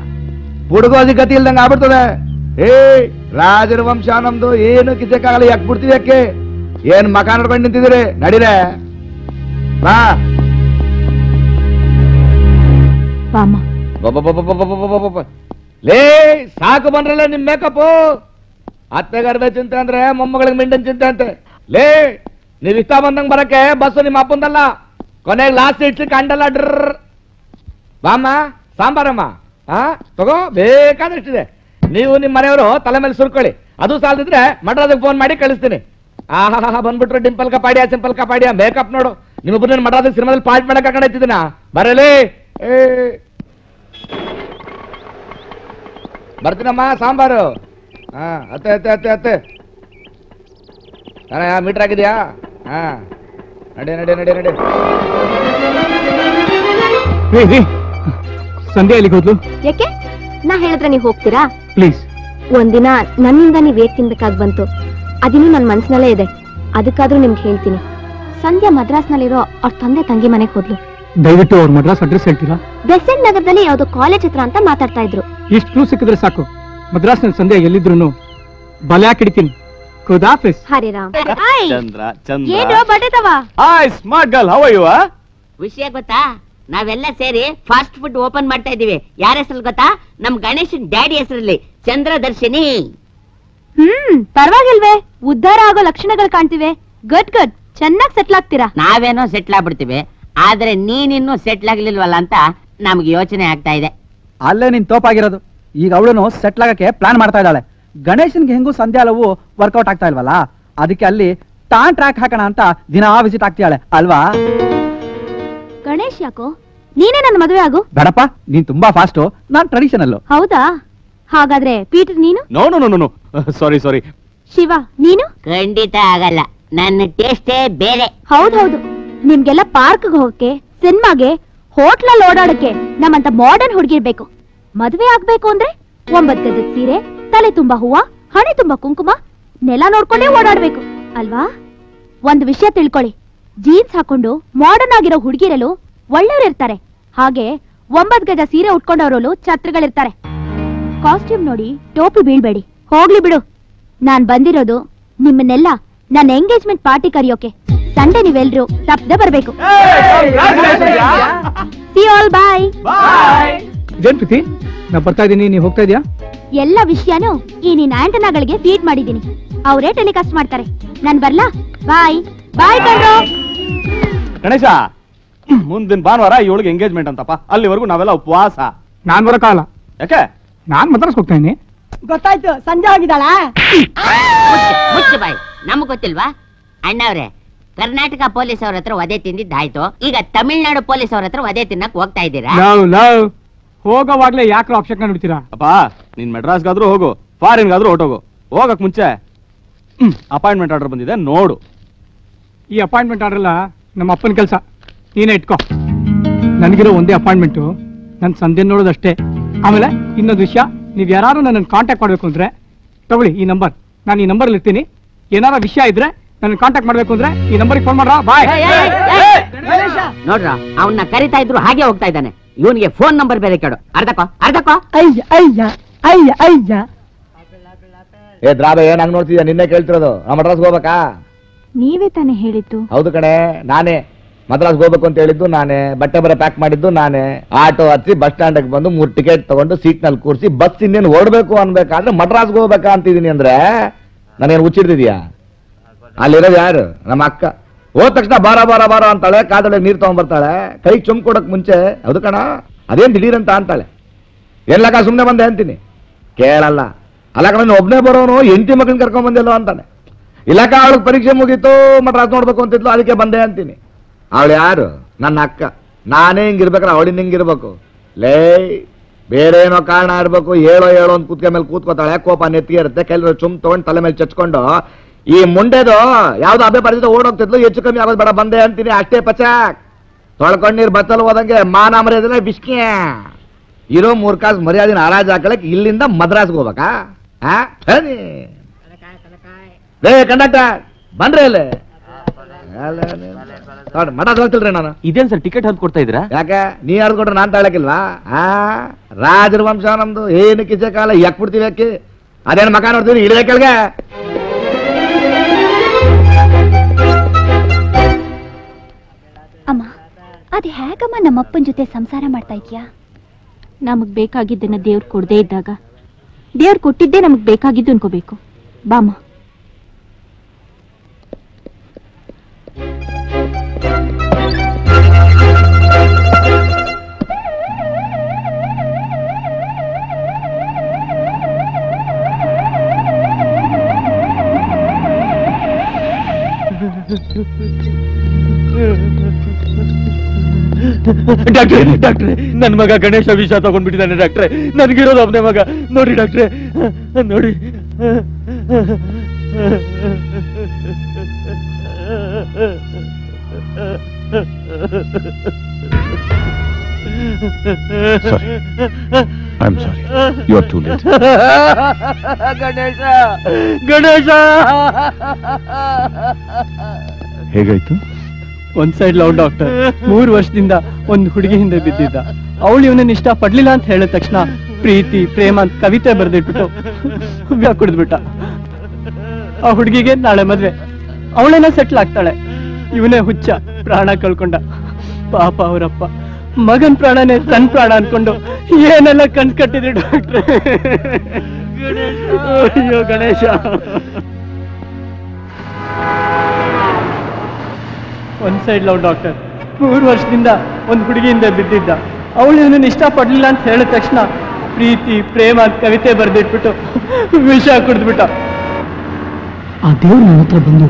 ಹುಡುಗೋದಿ ಗತಿ ಇಲ್ದಂಗ ಆಗ್ಬಿಡ್ತದೆ ಏ ರಾಜರ ವಂಶ ನಮ್ದು ಏನು ಕಿಚಕ್ಕಾಗಲ್ಲ ಯಾಕೆ ಬಿಡ್ತೀವಿ ಯಾಕೆ ಏನ್ ಮಕ ನೋಡ್ಕೊಂಡು ನಿಂತಿದ್ದೀರಿ ನಡೀರೆ ಬಾ ಲೇ ಸಾಕು ಬಂದ್ರಲ್ಲ ನಿಮ್ ಮೇಕಪ್ ಅತ್ತೆಗಾರದ ಚಿಂತೆ ಅಂದ್ರೆ ಮೊಮ್ಮಗಳಿಗೆ ಮಿಂಡನ್ ಚಿಂತೆ ಅಂತೆ ಲೇ ನೀವ್ ಇಷ್ಟ ಬಂದಂಗ್ ಬರಕ್ಕೆ ಬಸ್ ನಿಮ್ಮ ಅಪ್ಪಂದಲ್ಲ ಕೊನೆಗೆ ಲಾಸ್ಟ್ ಇಟ್ಲಿಕ್ಕೆ ಅಂಡಲ್ಲ ಡ್ರ ಬಾಮ್ಮ ಸಾಂಬಾರಮ್ಮ ಹಾ ತಗೋ, ಬೇಕಾದಷ್ಟಿದೆ. ನೀವು ನಿಮ್ಮ ಮನೆಯವರು ತಲೆ ಮೇಲೆ ಸುರ್ಕೊಳ್ಳಿ. ಅದು ಸಾಲದಿದ್ರೆ ಮಡ್ರಾಜಿಗೆ ಫೋನ್ ಮಾಡಿ ಕಳಿಸ್ತೀನಿ. ಆಹಾ ಬಂದ್ಬಿಟ್ರು ಡಿಂಪಲ್ ಕಪಾಡಿಯಾ, ಸಿಂಪಲ್ ಕಪಾಡಿಯಾ ಮೇಕಪ್ ನೋಡು. ನಿಮ್ಮೊಬ್ಬರನ್ನ ಮಠದ ಸಿನಿಮಾದಲ್ಲಿ ಪಾರ್ಟ್ ಮಾಡಕ್ ಹಾಕೊಂಡಿದ್ದಿನ ಬರಲಿ. ಬರ್ತೀನಮ್ಮ, ಸಾಂಬಾರು. ಹಾ, ಅತ್ತೆ ಅತ್ತೆ ಅತ್ತೆ ಅತ್ತೆ. ಮೀಟರ್ ಆಗಿದ್ಯಾ ಹಾ. ನಡಿ, ನಡೆ ನಡೆ ನಡೆ. ಸಂಧ್ಯಾ ಎಲ್ಲಿಗೆ ಹೋದ್ಲು? ಯಾಕೆ? ನಾ ಹೇಳಿದ್ರೆ ನೀವು ಹೋಗ್ತೀರಾ? ಪ್ಲೀಸ್ ಒಂದಿನ ನನ್ನಿಂದ ನೀವ್ ಏಟ್ ತಿನ್ಬೇಕಾಗ್ ಬಂತು. ಅದಿನ್ನೂ ನನ್ನ ಮನ್ಸಿನಲ್ಲೇ ಇದೆ. ಅದಕ್ಕಾದ್ರೂ ನಿಮ್ಗೆ ಹೇಳ್ತೀನಿ. ಸಂಧ್ಯಾ ಮದ್ರಾಸ್ನಲ್ಲಿರೋ ಅವ್ರ ತಂದೆ ತಂಗಿ ಮನೆಗೆ ಹೋದ್ಲು. ದಯವಿಟ್ಟು ಅವ್ರ ಮದ್ರಾಸ್ ಅಡ್ರೆಸ್ ಹೇಳ್ತೀರಾ? ಬೆಸೆಂಟ್ ನಗರದಲ್ಲಿ ಯಾವ್ದೋ ಕಾಲೇಜ್ ಹತ್ರ ಅಂತ ಮಾತಾಡ್ತಾ ಇದ್ರು. ಇಷ್ಟು ಕ್ಲೂ ಸಿಕ್ಕಿದ್ರೆ ಸಾಕು. ಮದ್ರಾಸ್ನಲ್ಲಿ ಸಂಧ್ಯಾ ಎಲ್ಲಿದ್ರು ಬಲ ಹಾಕಿಡ್ತೀನಿ. ಹರಿ ಹರಿರಾಮ್. ಚಂದ್ರ ಚಂದ್ರ. ಏನು ಬಡ್ಡೆದವ hi smart girl how you ವಿಷಯ ಗೊತ್ತಾ? ನಾವೆಲ್ಲ ಸೇರಿ ಫಾಸ್ಟ್ ಫುಡ್ ಓಪನ್ ಮಾಡ್ತಾ ಇದೀವಿ ಯಾರ ಹೆಸರು ಗೊತ್ತಾ? ನಮ್ ಗಣೇಶನ್ ಡ್ಯಾಡಿ ಹೆಸರಲ್ಲಿ. ಚಂದ್ರದರ್ಶಿನಿ. ಹ್ಮ್ ಪರವಾಗಿಲ್ವೇ. ಉದ್ಧಾರ ಆಗೋ ಲಕ್ಷಣಗಳು ಕಾಣ್ತಿವೆ. ಗಟ್ ಗಟ್ ಚೆನ್ನಾಗಿ ಸೆಟ್ಲ್ ಆಗ್ತೀರಾ? ನಾವೇನೋ ಸೆಟ್ಲ್ ಆಗ್ಬಿಡ್ತೀವಿ. ಆದ್ರೆ ನೀನಿನ್ನೂ ಸೆಟ್ಲ್ ಆಗ್ಲಿಲ್ವಲ್ಲ ಅಂತ ನಮ್ಗೆ ಯೋಚನೆ ಆಗ್ತಾ ಇದೆ. ಅಲ್ಲೇ ನಿನ್ ತೋಪಾಗಿರೋದು. ಈಗ ಅವಳನ್ನು ಸೆಟ್ಲ್ ಆಗಕ್ಕೆ ಪ್ಲಾನ್ ಮಾಡ್ತಾ ಇದ್ದಾಳೆ. ಗಣೇಶನ್ಗೆ ಹೆಂಗೂ ಸಂಧ್ಯಾಲವು ವರ್ಕೌಟ್ ಆಗ್ತಾ ಇಲ್ವಲ್ಲ? ಅದಕ್ಕೆ ಅಲ್ಲಿ ತಾನ್ ಟ್ರ್ಯಾಕ್ ಹಾಕೋಣ ಅಂತ ದಿನ ವಿಸಿಟ್ ಆಗ್ತಾಳೆ ಅಲ್ವಾ? ಗಣೇಶ್ ಯಾಕೋ? ನೀನೇ ನನ್ನ ಮದುವೆ ಆಗು. ಬೇಡಪ್ಪ ನೀನ್ ತುಂಬಾ ಫಾಸ್ಟ್ ನಾನ್ ಟ್ರೆಡಿಷನಲ್ ಹೌದಾ? ಹಾಗಾದ್ರೆ ಪೀಟರ್ ನೀನು? No no no no sorry sorry Shiva ನೀನು? ಖಂಡಿತ ಆಗಲ್ಲ. ನನ್ನ ಟೇಸ್ಟೇ ಬೇರೆ. ಹೌದೌದು. ನಿಮ್ಗೆಲ್ಲ ಪಾರ್ಕ್ ಹೋಗಕ್ಕೆ ಸಿನಿಮಾಗೆ ಹೋಟ್ಲಲ್ಲಿ ಓಡಾಡಕ್ಕೆ ನಮ್ಮಂತ ಮಾಡರ್ನ್ ಹುಡುಗಿರ್ಬೇಕು. ಮದ್ವೆ ಆಗ್ಬೇಕು ಅಂದ್ರೆ ಒಂಬತ್ ಗಜದ ಸೀರೆ ತಲೆ ತುಂಬಾ ಹೂವ ಹಣೆ ತುಂಬಾ ಕುಂಕುಮ ನೆಲ ನೋಡ್ಕೊಂಡೇ ಓಡಾಡ್ಬೇಕು. ಅಲ್ವಾ? ಒಂದ್ ವಿಷಯ ತಿಳ್ಕೊಳ್ಳಿ. ಜೀನ್ಸ್ ಹಾಕೊಂಡು ಮಾಡರ್ನ್ ಆಗಿರೋ ಹುಡುಗಿರಲು ಒಳ್ಳೆಯವ್ರಿರ್ತಾರೆ. ಹಾಗೆ ಒಂಬತ್ ಗಜ ಸೀರೆ ಉಟ್ಕೊಂಡವರಲ್ಲೂ ಛತ್ರಗಳಿರ್ತಾರೆ. ಕಾಸ್ಟ್ಯೂಮ್ ನೋಡಿ ಟೋಪಿ ಬೀಳ್ಬೇಡಿ. ಹೋಗ್ಲಿ ಬಿಡು. ನಾನ್ ಬಂದಿರೋದು ನಿಮ್ಮನ್ನೆಲ್ಲ ನನ್ನ ಎಂಗೇಜ್ಮೆಂಟ್ ಪಾರ್ಟಿ ಕರೆಯೋಕೆ. ಸಂಡೆ ನೀವೆಲ್ರು ತಪ್ಪದೆ ಬರ್ಬೇಕು. ಸಿ ಆಲ್ ಬಾಯ್ ಇದೇನ್ ಪ್ರೀತಿ ನಾ ಬರ್ತಾ ಇದೀನಿ ನೀವ್ ಹೋಗ್ತಾ ಇದೀಯಾ? ಎಲ್ಲ ವಿಷಯನೂ ಈ ನಿನ್ ಆಂಟನಾಗಳಿಗೆ ಫೀಡ್ ಮಾಡಿದೀನಿ ಅವರೇ ಟೆಲಿಕಾಸ್ಟ್ ಮಾಡ್ತಾರೆ. ನಾನ್ ಬರ್ಲಾ? ಬಾಯ್ ಬಾಯ್ ಕಣ್ರೋ. ಗಣೇಶ ಮುಂದಿನ ಭಾನುವಾರ ಇವಳಿಗೆ ಎಂಗೇಜ್ಮೆಂಟ್ ಅಂತಪ್ಪ. ಅಲ್ಲಿವರೆಗೂ ನಾವೆಲ್ಲ ಉಪವಾಸ. ನಾನ್ ಬರಕಾಲ ಯಾಕೆ? ನಾನ್ ಮದ್ರಾಸ್ ಹೋಗ್ತಾ ಇದೀನಿ ಗೊತ್ತಾಯ್ತು ಸಂಜೆ ಹೋಗಿದ್ದಾಳ ಮುಚ್ಚು ಬಾಯ್. ನಮಗ್ ಗೊತ್ತಿಲ್ವಾ? ಅಣ್ಣವ್ರೆ ಕರ್ನಾಟಕ ಪೊಲೀಸ್ ಅವ್ರ ಹತ್ರ ವಧೆ ತಿಂದಿದ್ದಾಯ್ತು. ಈಗ ತಮಿಳ್ನಾಡು ಪೊಲೀಸ್ ಅವ್ರ ಹತ್ರ ವಧೆ ತಿನ್ನಕ್ ಹೋಗ್ತಾ ಇದ್ದೀರಾ? Love love. ಹೋಗೋವಾಗ್ಲೇ ಯಾಕ್ರ ಆಪ್ಷನ್ ನೋಡ್ತೀರಾ ಅಪ್ಪ ನೀನ್ ಮೆಡ್ರಾಸ್ಗಾದ್ರೂ ಹೋಗು ಫಾರಿನ್ಗಾದ್ರೂ ಹೊಟ್ಟೋಗು ಹೋಗಕ್ ಮುಂಚೆ ಅಪಾಯಿಂಟ್ಮೆಂಟ್ ಆರ್ಡರ್ ಬಂದಿದೆ ನೋಡು. ಈ ಅಪಾಯಿಂಟ್ಮೆಂಟ್ ಆರ್ಡರ್ ಎಲ್ಲ ನಮ್ಮ ಅಪ್ಪನ ಕೆಲಸ. ನೀನೇ ಇಟ್ಕೋ. ನನಗಿರೋ ಒಂದೇ ಅಪಾಯಿಂಟ್ಮೆಂಟು ನನ್ನ ಸಂಧ್ಯೆ ನೋಡೋದಷ್ಟೇ. ಆಮೇಲೆ ಇನ್ನೊಂದು ವಿಷಯ ನೀವು ಯಾರು ನನ್ನನ್ನು ಕಾಂಟ್ಯಾಕ್ಟ್ ಮಾಡಬೇಕು ಅಂದ್ರೆ ತಗೊಳ್ಳಿ ಈ ನಂಬರ್ ನಾನು ಈ ನಂಬರ್ ಇರ್ತೀನಿ ಏನಾರ ವಿಷಯ ಇದ್ರೆ ನನ್ನ ಕಾಂಟ್ಯಾಕ್ಟ್ ಮಾಡಬೇಕು ಅಂದ್ರೆ ಈ ನಂಬರ್ಗೆ ಫೋನ್ ಮಾಡ್ರಾ. ಬಾಯ್ ನೋಡ್ರ ಅವನ್ನ ಕರಿತಾ ಇದ್ರು ಹಾಗೆ ಹೋಗ್ತಾ ಇದ್ದಾನೆ. ಇವನಿಗೆ ಫೋನ್ ನಂಬರ್ ಬೇರೆ ಕೇಳು. ಅರ್ಧಕೋ ಅರ್ಧಕೋ ಅಯ್ಯ ಅಯ್ಯ ಅಯ್ಯ ಅಯ್ಯ. ಏ ದ್ರಾಬ ಏನ್ ಹಂಗ್ ನೋಡ್ತಿದ್ಯಾ? ನಿನ್ನೆ ಕೇಳ್ತಿರೋದು. ನಮ್ಮ ಮಡ್ರಾಸ್ಗೆ ಹೋಗ್ಬೇಕಾ? ನೀವೇ ತಾನೇ ಹೇಳಿದ್ದು? ಹೌದು ಕಣೆ, ನಾನೇ ಮದ್ರಾಸ್ ಹೋಗ್ಬೇಕು ಅಂತ ಹೇಳಿದ್ದು, ನಾನೇ ಬಟ್ಟೆ ಬರೆ ಪ್ಯಾಕ್ ಮಾಡಿದ್ದು, ನಾನೇ ಆಟೋ ಹತ್ತಿ ಬಸ್ ಸ್ಟ್ಯಾಂಡ್ ಬಂದು ಮೂರ್ ಟಿಕೆಟ್ ತಗೊಂಡು ಸೀಟ್ನಲ್ಲಿ ಕೂರಿಸಿ ಬಸ್ ಇನ್ನೇನು ಓಡ್ಬೇಕು ಅನ್ಬೇಕಾದ್ರೆ ಮದ್ರಾಸ್ಗೆ ಹೋಗ್ಬೇಕಾ ಅಂತಿದೀನಿ ಅಂದ್ರೆ ನಾನೇನು ಹುಚ್ಚಿಡ್ತಿದ್ಯಾ? ಅಲ್ಲಿರೋದು ಯಾರು? ನಮ್ಮ ಅಕ್ಕ. ಹೋದ ತಕ್ಷಣ ಬಾರ ಬಾರ ಬಾರ ಅಂತಾಳೆ, ಕಾದಳೆ ನೀರ್ ತಗೊಂಡ್ಬರ್ತಾಳೆ ಕೈ ಚುಮ್ ಕೊಡಕ್ ಮುಂಚೆ, ಹೌದು ಕಣ, ಅದೇನ್ ದಿಢೀರಂತ ಅಂತ ಅಂತಾಳೆ. ಎಲ್ಲಕ್ಕ ಸುಮ್ನೆ ಬಂದೆ ಅಂತೀನಿ? ಕೇಳಲ್ಲ. ಅಲ್ಲ ಕಣ ಒಬ್ನೇ ಬರೋನು ಎಂಟಿ ಮಗನ್ ಕರ್ಕೊಂಡ್ ಬಂದಿಲ್ಲ ಅಂತಾನೆ. ಇಲ್ಲಕ್ಕ ಅವಳಿಗೆ ಪರೀಕ್ಷೆ ಮುಗೀತು ಮದ್ರಾಸ್ ನೋಡ್ಬೇಕು ಅಂತಿದ್ಲು, ಅದಕ್ಕೆ ಬಂದೆ ಅಂತೀನಿ. ಅವಳು ಯಾರು? ನನ್ನ ಅಕ್ಕ. ನಾನೇ ಹಿಂಗಿರ್ಬೇಕ್ರೆ ಅವಳಿನ ಹಿಂಗಿರ್ಬೇಕು. ಲೇ, ಬೇರೆ ಏನೋ ಕಾರಣ ಇರ್ಬೇಕು, ಹೇಳೋ ಹೇಳೋ ಅಂತ ಕೂತ್ಕ ಮೇಲೆ ಕೂತ್ಕೋತಾಳೆ, ಕೋಪ ನೆತ್ತಿಗೆ ಇರುತ್ತೆ ಕೆಲವರು ಚುಮ್ ತಗೊಂಡು ತಲೆ ಮೇಲೆ ಚಚ್ಕೊಂಡು, ಈ ಮುಂಡೆದು ಯಾವ್ದು ಅಬ್ಬೆ ಬರ್ದಿದ್ದು ಓಡೋಗ್ತಿದ್ಲು ಹೆಚ್ಚು ಕಮ್ಮಿ ಆಗೋದು ಬೇಡ, ಬಂದೆ ಅಂತೀನಿ, ಅಷ್ಟೇ ಪಚಾಕ್. ತೊಳ್ಕೊಂಡು ನೀರು ಬತ್ತಲು ಹೋದಂಗೆ ಮಾನ ಮರ್ಯಾದಿಲ್ಲ ಬಿಸ್ಕೆ ಇರೋ ಮೂರ್ಕಾಸ್ ಮರ್ಯಾದಿನ ಹರಾಜ್ ಹಾಕಳಕ್ ಇಲ್ಲಿಂದ ಮದ್ರಾಸ್ಗೆ ಹೋಗ್ಬೇಕಾ? ಹಾ ಸರಿ. ರೇ ಕಂಡಕ್ಟರ್ ಬನ್ರಿ ಅಲ್ಲಿ. ಮಠ ಹೋಗ್ತಿಲ್ರಿ ನಾನು. ಇದೇನ್ ಸರ್ ಟಿಕೆಟ್ ಹಂತ ಕೊಡ್ತಾ ಇದ್ರ ಯಾಕೆ? ನೀ ಯಾರ್ದು ಕೊಟ್ರೆ ನಾನ್ ತಾಳಕಿಲ್ವಾ ಆ? ರಾಜರ ವಂಶ ನಮ್ದು ಏನು ಕಿಚೆ ಕಾಲ ಯಾಕೆ ಬಿಡ್ತೀವಿ ಯಾಕೆ ಅದೇನ್ ಮಕ ನೋಡ್ತೀವಿ ಇಳಿದ ಕೆಳಗೆ? ಅಮ್ಮ ಅದ್ ಹೇಗಮ್ಮ ನಮ್ಮಪ್ಪನ ಜೊತೆ ಸಂಸಾರ ಮಾಡ್ತಾ ಇದೀಯಾ? ನಮಗ್ ಬೇಕಾಗಿದ್ದನ್ನ ದೇವ್ರು ಕೊಡದೇ ಇದ್ದಾಗ. ದೇವ್ರು ಕೊಟ್ಟಿದ್ದೇ ನಮಗ್ ಬೇಕಾಗಿದ್ದು ಅನ್ಕೋಬೇಕು. ಬಾಮ ಡಾಕ್ಟ್ರೆ ಡಾಕ್ಟ್ರೆ ನನ್ ಮಗ ಗಣೇಶ ವಿಷ ತಗೊಂಡ್ಬಿಟ್ಟಿದ್ದಾನೆ ಡಾಕ್ಟ್ರೆ ನನ್ಗಿರೋದು ಒಬ್ಬನೇ ಮಗ. ನೋಡಿ ಡಾಕ್ಟ್ರೆ ನೋಡಿ. Sorry. Sorry you are too late Ganesha! Ganesha! ಹೇಗಾಯ್ತು? ಒಂದ್ ಸೈಡ್ ಲವ್ ಡಾಕ್ಟರ್ ಮೂರು ವರ್ಷದಿಂದ ಒಂದು ಹುಡುಗಿ ಹಿಂದೆ ಬಿದ್ದಿದ್ದ. ಅವಳು ಇವನನ್ನ ಇಷ್ಟ ಪಡ್ಲಿಲ್ಲ ಅಂತ ಹೇಳಿದ ತಕ್ಷಣ ಪ್ರೀತಿ ಪ್ರೇಮ ಅಂತ ಕವಿತೆ ಬರೆದಿಟ್ಬಿಟ್ಟು ಕುಡಿದ್ಬಿಟ್ಟ. ಆ ಹುಡುಗಿಗೆ ನಾಳೆ ಮದ್ವೆ. ಅವಳೇನ ಸೆಟ್ಲ್ ಆಗ್ತಾಳೆ. ಇವನೇ ಹುಚ್ಚ. ಪ್ರಾಣ ಕಳ್ಕೊಂಡ. ಪಾಪ ಅವರಪ್ಪ. ಮಗನ್ ಪ್ರಾಣನೇ ತನ್ ಪ್ರಾಣ ಅನ್ಕೊಂಡು ಏನೆಲ್ಲ ಕಣ್ ಕಟ್ಟಿದ್ರಿ ಡಾಕ್ಟ್ರೆ? ಅಯ್ಯೋ ಗಣೇಶ. ಒಂದ್ ಸೈಡ್ ಲವ್ ಡಾಕ್ಟರ್. ಮೂರು ವರ್ಷದಿಂದ ಒಂದ್ ಹುಡುಗಿಯಿಂದ ಬಿದ್ದಿದ್ದ. ಅವಳು ಇಷ್ಟ ಪಡ್ಲಿಲ್ಲ ಅಂತ ಹೇಳಿದ ತಕ್ಷಣ ಪ್ರೀತಿ, ಪ್ರೇಮ ಕವಿತೆ ಬರೆದಿಟ್ಬಿಟ್ಟು ವಿಷ ಕುಡಿದ್ಬಿಟ್ಟ. ಆ ದೇವ್ರು ಬಂದು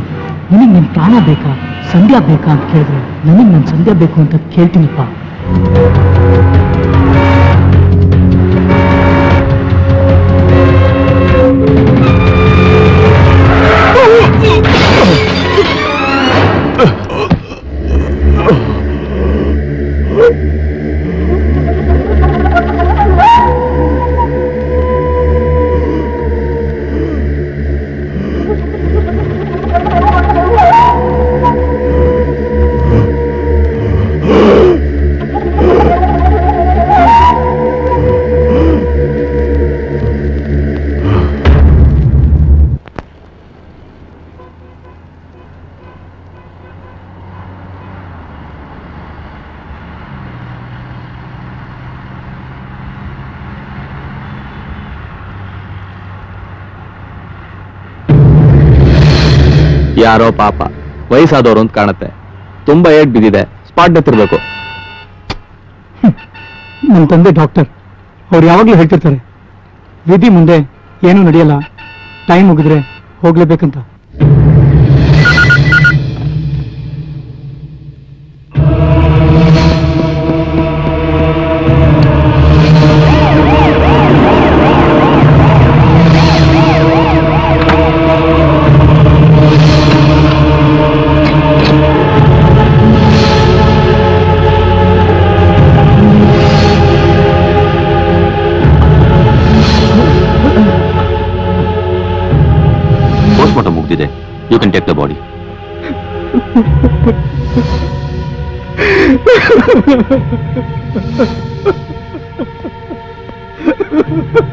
ನಿನಗೆ ನಿನ್ ಪ್ರಾಣ ಬೇಕಾ? ಸಂಧ್ಯಾ ಬೇಕಾ ಅಂತ ಕೇಳಿದ್ರೆ ನನಗೆ ನನ್ನ ಸಂಧ್ಯಾ ಬೇಕು ಅಂತ ಕೇಳ್ತೀನಿಪ್ಪ. ಯಾರೋ ಪಾಪ. ವಯಸ್ಸಾದವರು ಅಂತ ಕಾಣುತ್ತೆ. ತುಂಬಾ ಏಟ್ ಬಿದ್ದಿದೆ. ಸ್ಪಾಟ್ ಡೆತ್ ಇರ್ಬೇಕು ನನ್ನ ತಂದೆ ಡಾಕ್ಟರ್. ಅವ್ರು ಯಾವಾಗಲೂ ಹೇಳ್ತಿರ್ತಾರೆ. ವಿಧಿ ಮುಂದೆ ಏನೂ ನಡೆಯಲ್ಲ. ಟೈಮ್ ಮುಗಿದ್ರೆ ಹೋಗ್ಲೇಬೇಕಂತ. ಯು ಕ್ಯಾನ್ ಟೇಕ್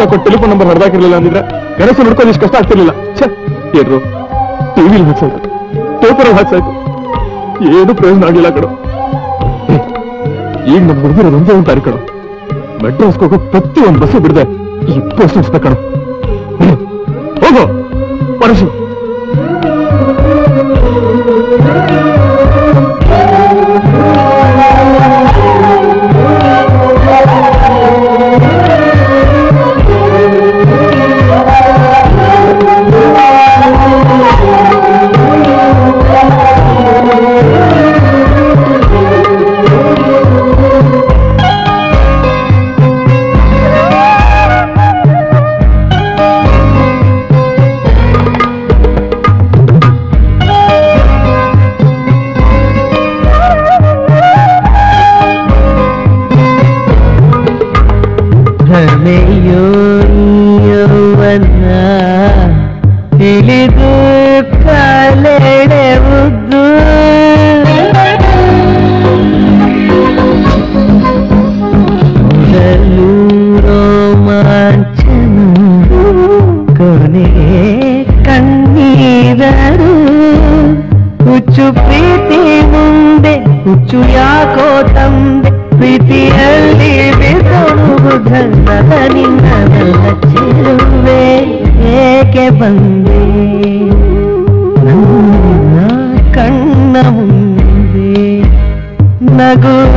ಗಣೇಶ ಕೊಟ್ಟು ಟೆಲಿಫೋನ್ ನಂಬರ್ ಹೊಡೆದಾಕಿರ್ಲಿಲ್ಲ ಅಂದಿದ್ರೆ ಕನಸು ನೋಡ್ಕೊಂಡು ಇಷ್ಟು ಕಷ್ಟ ಆಗ್ತಿರ್ಲಿಲ್ಲ. ಛೇ, ಏನ್ರು? ಟಿವಿಲಿ ಹಾಕ್ಸಾಯ್ತು. ಪೇಪರ್ ಹಾಕ್ಸಾಯ್ತು. ಏನು ಪ್ರಯೋಜನ ಆಗಿಲ್ಲ ಕಡು ಈಗ ನಮ್ಗೆ ಹುಡುಗಿರೋದು ಒಂದೇ ಒಂದು ತಾರೀಕು ಮೆಟ್ರೋಸ್ ಮೆಡ್ರಾಸ್ಗೆ ಹೋಗೋ ಪ್ರತಿ ಒಂದು ಬಸ್ಸು ಬಿಡದೆ ಈ ಪೋಸ್ಟ್. ಹೋಗು. ಪರಶು. ಬಂದೆ ನನ್ನ ಕಣ್ಣ ಮುಂದೆ ನಗುವೆ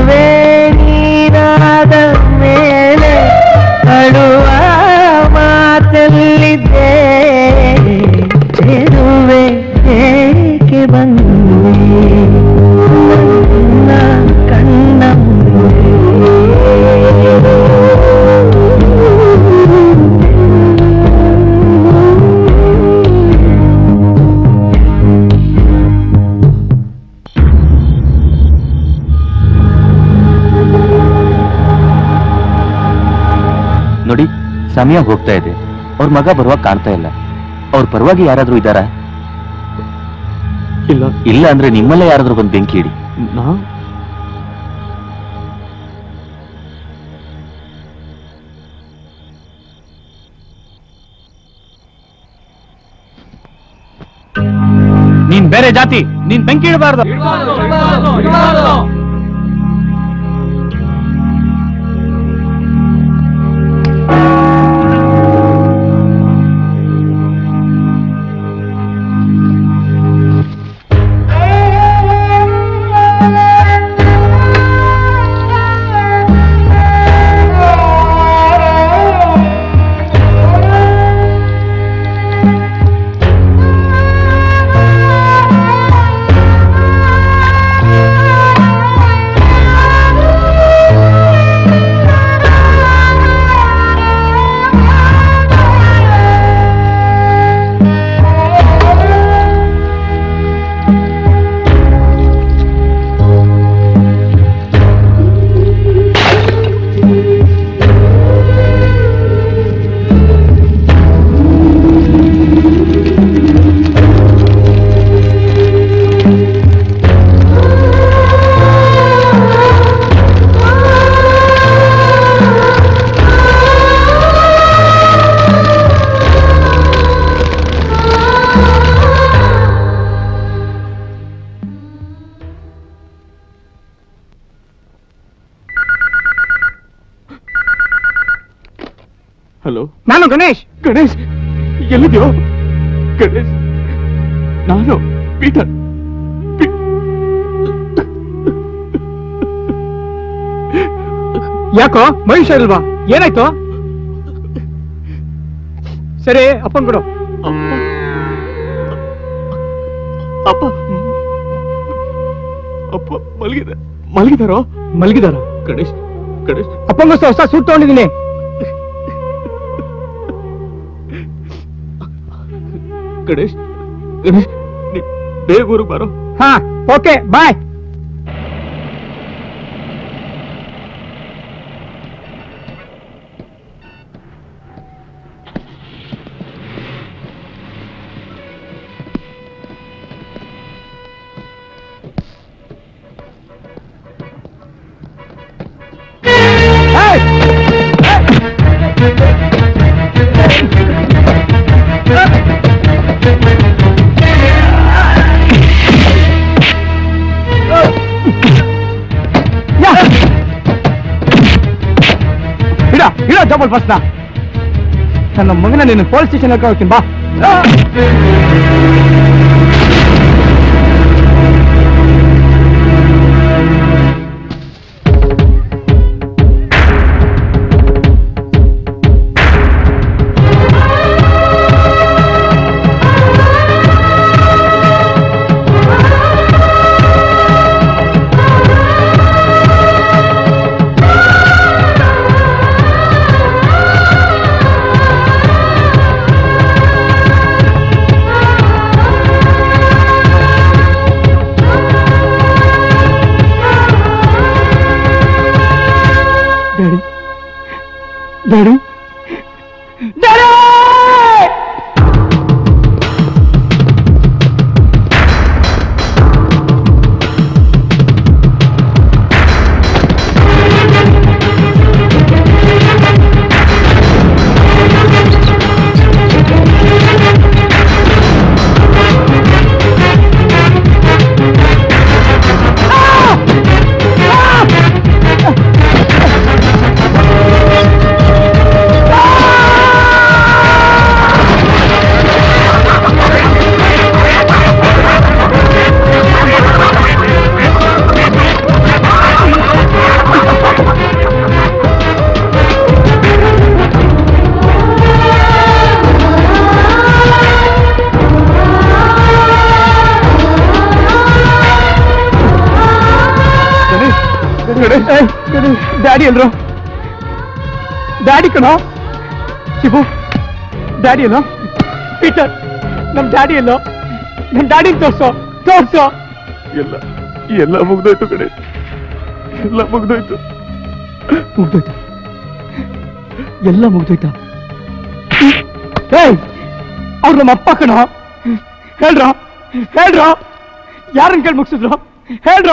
ಸಮಯ ಹೋಗ್ತಾ ಇದೆ. ಅವ್ರ ಮಗ ಬರುವಾಗ ಕಾಣ್ತಾ ಇಲ್ಲ. ಅವ್ರ ಪರವಾಗಿ ಯಾರಾದ್ರೂ ಇದಾರ ಇಲ್ಲ. ಇಲ್ಲ ಅಂದ್ರೆ ನಿಮ್ಮಲ್ಲೇ ಯಾರಾದ್ರೂ ಬಂದು ಬೆಂಕಿ ಇಡಿ ನೀನ್ ಬೇರೆ ಜಾತಿ ನೀನ್ ಬೆಂಕಿ ಇಡಬಾರ್ದು ಮನುಷ್ಯ ಇಲ್ವಾ? ಏನಾಯ್ತು? ಸರಿ ಅಪ್ಪನ್ ಬಿಡು. ಅಪ್ಪ. ಅಪ್ಪ. ಮಲಗಿದ ಮಲಗಿದಾರೋ? ಮಲಗಿದಾರ? ಗಣೇಶ್ ಗಣೇಶ್. ಅಪ್ಪಂಗೋಸ್ಕರ ಹೊಸ ಸೂಟ್ ತಗೊಂಡಿದ್ದೀನಿ. ಗಣೇಶ್ ಗಣೇಶ್ ಬೇಗ ಊರಿಗೆ ಬಾರೋ. ಹಾ ಓಕೆ ಬಾಯ್. ಇಡ ಡಬಲ್ ಬಸ್ನ. ನನ್ನ ಮಗನ ನೀನು ಪೊಲೀಸ್ ಸ್ಟೇಷನ್ ಹಾಕಿ ಹೋಗ್ತೀನಿ ಬಾ. ಡ್ಯಾಡಿ ಅಲ್ರು? ಡ್ಯಾಡಿ ಕಣೋ. ಶಿಬು ಡ್ಯಾಡಿ ಎಲ್ಲೋ ಪೀಟರ್ ನಮ್ ಡ್ಯಾಡಿ ಎಲ್ಲೋ ನಮ್ ಡ್ಯಾಡಿ ತೋರ್ಸೋ ತೋರ್ಸೋ. ಎಲ್ಲ ಎಲ್ಲ ಮುಗ್ದೋಯ್ತು ಕಡೆ ಎಲ್ಲ ಮುಗ್ದೋಯ್ತು. ಮುಗ್ದೋಯ್ತು. ಎಲ್ಲ ಮುಗ್ದೋಯ್ತಾ? ಏಯ್ ಅವ್ರು ನಮ್ಮ ಅಪ್ಪ ಕಣ. ಹೇಳ್ರ ಹೇಳ್ರ. ಯಾರನ್ನ ಕೇಳಿ ಮುಗಿಸಿದ್ರು? ಹೇಳ್ರ.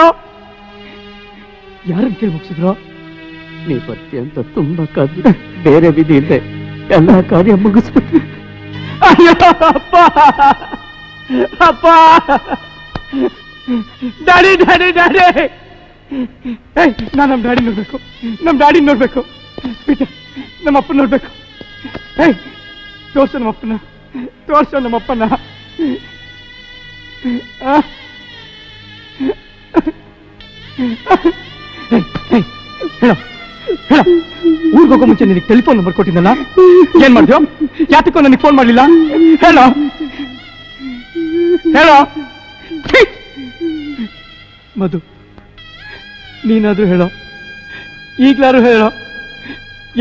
ಯಾರನ್ನ ಕೇಳಿ ಮುಗಿಸಿದ್ರು? ನೀ ಬರ್ತಿ ಅಂತ ತುಂಬಾ ಕಾದು ಬೇರೆ ವಿಧಿ ಇಲ್ಲದೆ ಎಲ್ಲ ಕಾರ್ಯ ಮುಗಿಸ್ಬಿಟ್ವಿ ಅಯ್ಯೋ ಅಪ್ಪ ಅಪ್ಪ ಡ್ಯಾಡಿ ಡ್ಯಾಡಿ ಡ್ಯಾಡಿ ಏಯ್ ನಾನು ನಮ್ಮ ಡ್ಯಾಡಿ ನೋಡ್ಬೇಕು ನಮ್ಮ ಡ್ಯಾಡಿ ನೋಡ್ಬೇಕು ಪೀಟರ್ ನಮ್ಮ ಅಪ್ಪನ ನೋಡ್ಬೇಕು ಏಯ್ ತೋರ್ಸು ನಮ್ಮ ಅಪ್ಪನ ತೋರ್ಸು ನಮ್ಮ ಅಪ್ಪನ ಆ? ಏಯ್, ಏಯ್, ಹೇಳು ಹೇಳು ಊರ್ಗ ಹೋಗೋ ಮುಂಚೆ ನಿನಗೆ ಟೆಲಿಫೋನ್ ನಂಬರ್ ಕೊಟ್ಟಿದ್ದಲ್ಲ ಏನ್ ಮಾಡ್ದ್ಯೋ? ಯಾತಕ್ಕೋ ನನಗೆ ಫೋನ್ ಮಾಡಲಿಲ್ಲ? ಹೇಳ. ಹೇಳ. ಮಧು ನೀನಾದ್ರೂ ಹೇಳೋ. ಈಗ್ಲಾರು ಹೇಳೋ.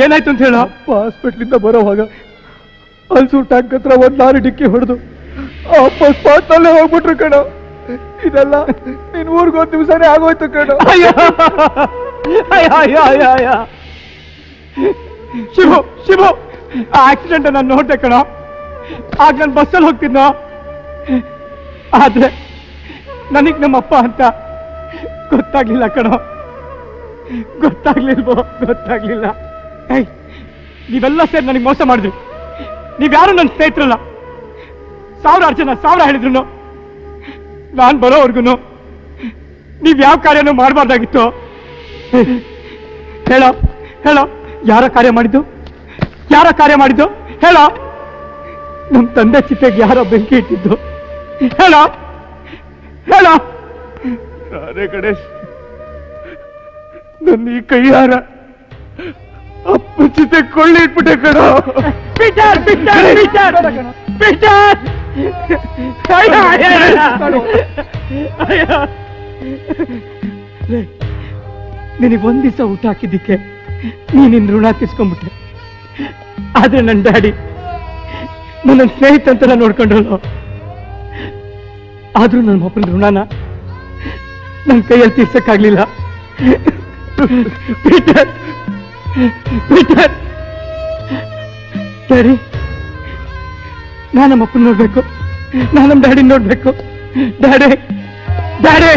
ಏನಾಯ್ತು ಅಂತ ಹೇಳ. ಹಾಸ್ಪಿಟ್ಲಿಂದ ಬರೋವಾಗ ಅಲ್ಸು ಟ್ಯಾಂಕ್ ಹತ್ರ ಒಂದ್ ಲಾರಿ ಡಿಕ್ಕಿ ಹೊಡೆದು ಅಪ್ಪ ಸ್ಪಾಟ್ ಅಲ್ಲೇ ಹೋಗ್ಬಿಟ್ರು ಕಣ. ಇದೆಲ್ಲ ನಿನ್ ಊರ್ಗೊಂದ್ ದಿವಸನೇ ಆಗೋಯ್ತು ಕಣೋ. ಶಿವು ಶಿವು. ಆ ಆಕ್ಸಿಡೆಂಟ್ ನಾನು ನೋಡ್ದೆ ಕಣ. ಆಗ ನಾನು ಬಸ್ಸಲ್ಲಿ ಹೋಗ್ತಿದ್ನ. ಆದ್ರೆ ನನಗ್ ನಮ್ಮಪ್ಪ ಅಂತ ಗೊತ್ತಾಗ್ಲಿಲ್ಲ ಕಣ. ಗೊತ್ತಾಗ್ಲಿಲ್ವೋ? ಗೊತ್ತಾಗ್ಲಿಲ್ಲ. ಏಯ್, ನೀವೆಲ್ಲ ಸೇರಿ ನನಗೆ ಮೋಸ ಮಾಡಿದ್ರಿ. ನೀವ್ಯಾರು ನನ್ನ ಸ್ನೇಹಿತರಲ್ಲ? ಸಾವಿರ ಜನ ಸಾವಿರ ಹೇಳಿದ್ರು ನಾನ್ ಬರೋವರ್ಗು ನೀವ್ ಯಾವ ಕಾರ್ಯನೂ ಮಾಡಬಾರ್ದಾಗಿತ್ತು? ಹೇಳೋ ಹೇಳೋ ಯಾರ ಕಾರ್ಯ ಮಾಡಿದ್ದು? ಯಾರ ಕಾರ್ಯ ಮಾಡಿದ್ದು? ಹೇಳೋ ನಮ್ಮ ತಂದೆ ಚಿತ್ತೆಗೆ ಯಾರೋ ಬೆಂಕಿ ಇಟ್ಟಿದ್ದು. ಹೇಳೋ ಹೇಳೋ. ಅರೆ ಗಣೇಶ್ ನನ್ನ ಈ ಕೈಯಾರ ಅಪ್ಪುಚಿತೆ ಕೊಳ್ಳಿ ಇಟ್ಬಿಟ್ಟೆ ಕಣ. ಪೀಟರ್ ಪೀಟರ್ ಪೀಟರ್ ಪೀಟರ್ ಅಯ್ಯ, ಅಯ್ಯ, ಅಯ್ಯ. ಲೇ, ನಿನಗೆ ಒಂದ್ ದಿವಸ ಊಟ ಹಾಕಿದ್ದಕ್ಕೆ ನೀನಿನ್ ಋಣ ತೀರ್ಸ್ಕೊಂಡ್ಬಿಟ್ಟೆ ಆದ್ರೆ ನನ್ನ ಡ್ಯಾಡಿ ನನ್ನ ಸ್ನೇಹಿತ ಅಂತೆಲ್ಲ ನೋಡ್ಕೊಂಡ್ರು ಆದ್ರೂ ನನ್ನ ಮಕ್ಕಳ ಋಣನ ನನ್ನ ಕೈಯಲ್ಲಿ ತೀರ್ಸಕ್ಕಾಗ್ಲಿಲ್ಲ. ಪೀಟರ್ ಡ್ಯಾಡಿ, ನಾನು ನಮ್ಮ ನೋಡ್ಬೇಕು. ನಾನು ನಮ್ಮ ಡ್ಯಾಡಿ ನೋಡ್ಬೇಕು. Daddy daddy.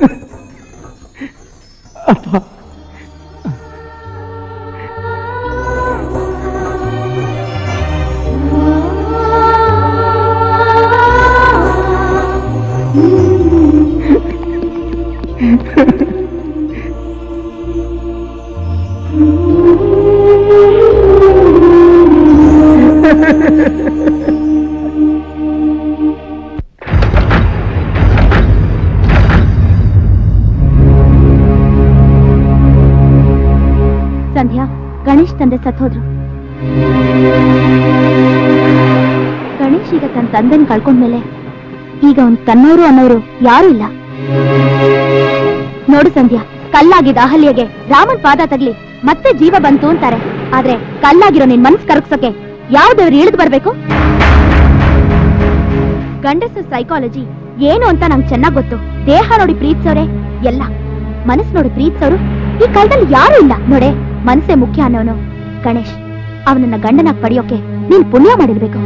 ಅಪ್ಪ ಸಂಧ್ಯಾ ಗಣೇಶ್ ತಂದೆ ಸತ್ತೋದ್ರು ಗಣೇಶ್ ಈಗ ತನ್ನ ತಂದೆನ ಕಳ್ಕೊಂಡ್ಮೇಲೆ ಈಗ ಅವ್ನ್ ತನ್ನೋರು ಅನ್ನೋರು ಯಾರು ಇಲ್ಲ. ನೋಡು ಸಂಧ್ಯಾ, ಕಲ್ಲಾಗಿದ್ದ ಅಹಲ್ಯಗೆ ರಾಮನ್ ಪಾದ ತಗ್ಲಿ, ಮತ್ತೆ ಜೀವ ಬಂತು ಅಂತಾರೆ. ಆದ್ರೆ ಕಲ್ಲಾಗಿರೋ ನಿನ್ ಮನ್ಸ್ ಕರಗ್ಸೋಕೆ ಯಾವ್ದವ್ರು ದೇವ್ರು ಇಳಿದು ಬರ್ಬೇಕು? ಗಂಡಸ ಸೈಕಾಲಜಿ ಏನು ಅಂತ ನಂಗೆ ಚೆನ್ನಾಗ್ ಗೊತ್ತು. ದೇಹ ನೋಡಿ ಪ್ರೀತಿಸೋರೆ, ಎಲ್ಲ. ಮನಸ್ ನೋಡಿ ಪ್ರೀತಿಸೋರು, ಈ ಕಾಲದಲ್ಲಿ ಯಾರು ಇಲ್ಲ, ನೋಡೆ. ಮನಸ್ಸೇ ಮುಖ್ಯ ಅನ್ನೋನು ಗಣೇಶ್. ಅವನನ್ನ ಗಂಡನಾಗ್ ಪಡೆಯೋಕೆ ನೀನ್ ಪುಣ್ಯ ಮಾಡಿರ್ಬೇಕು.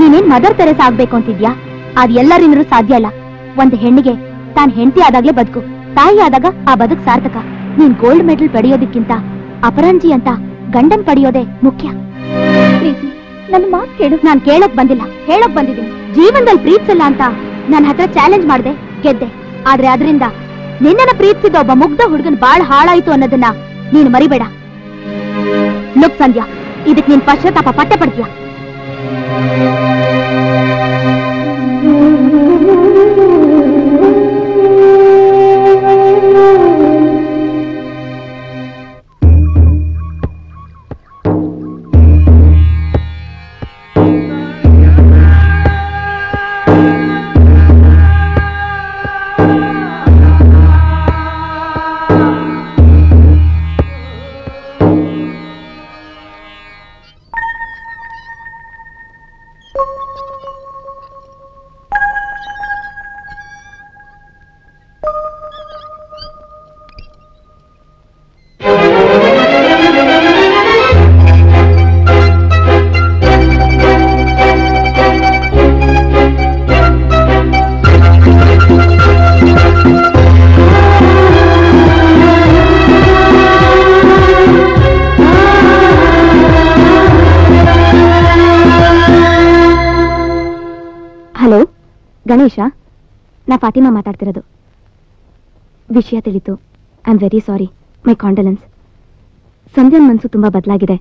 ನೀನೇನ್ ಮದರ್ ತೆರೆಸ ಆಗ್ಬೇಕು ಅಂತಿದ್ಯಾ? ಅದ್ ಎಲ್ಲರಿಂದ್ರೂ ಸಾಧ್ಯ ಇಲ್ಲ ಒಂದ್ ಹೆಣ್ಣಿಗೆ ತಾನ್ ಹೆಂಡತಿ ಆದಾಗ್ಲೇ ಬದುಕು. ತಾಯಿ ಆದಾಗ ಆ ಬದುಕ್ ಸಾರ್ಥಕ. ನೀನ್ ಗೋಲ್ಡ್ ಮೆಡಲ್ ಪಡೆಯೋದಕ್ಕಿಂತ ಅಪರಂಜಿ ಅಂತ ಗಂಡನ್ ಪಡೆಯೋದೇ ಮುಖ್ಯ. ಪ್ರೀತಿ ನನ್ನ ಮಾತು ಕೇಳು. ನಾನ್ ಕೇಳಕ್ ಬಂದಿಲ್ಲ. ಹೇಳಕ್ ಬಂದಿದ್ದೀನಿ. ಜೀವನದಲ್ಲಿ ಪ್ರೀತಿಸಲ್ಲ ಅಂತ ನನ್ನ ಹತ್ರ ಚಾಲೆಂಜ್ ಮಾಡ್ದೆ, ಗೆದ್ದೆ. ಆದ್ರೆ ಅದರಿಂದ ನಿನ್ನನ್ನ ಪ್ರೀತಿಸಿದ ಒಬ್ಬ ಮುಗ್ಧ ಹುಡುಗನ್ ಬಾಳ್ ಹಾಳಾಯ್ತು ಅನ್ನೋದನ್ನ ನೀನು ಮರಿಬೇಡ. ಲುಕ್ ಸಂಧ್ಯಾ ಇದಕ್ ನೀನ್ ಪಶ್ಚಾತ್ತಾಪ ಪಟ್ಟೆ ಪಡ್ತೀಯ ಹಲೋ ಗಣೇಶ ನಾ ಫಾತಿಮಾ ಮಾತಾಡ್ತಿರೋದು. ವಿಷಯ ತಿಳಿತು. I am very sorry my condolences ಸಂಧ್ಯಾನ್ ಮನಸ್ಸು ತುಂಬಾ ಬದಲಾಗಿದೆ.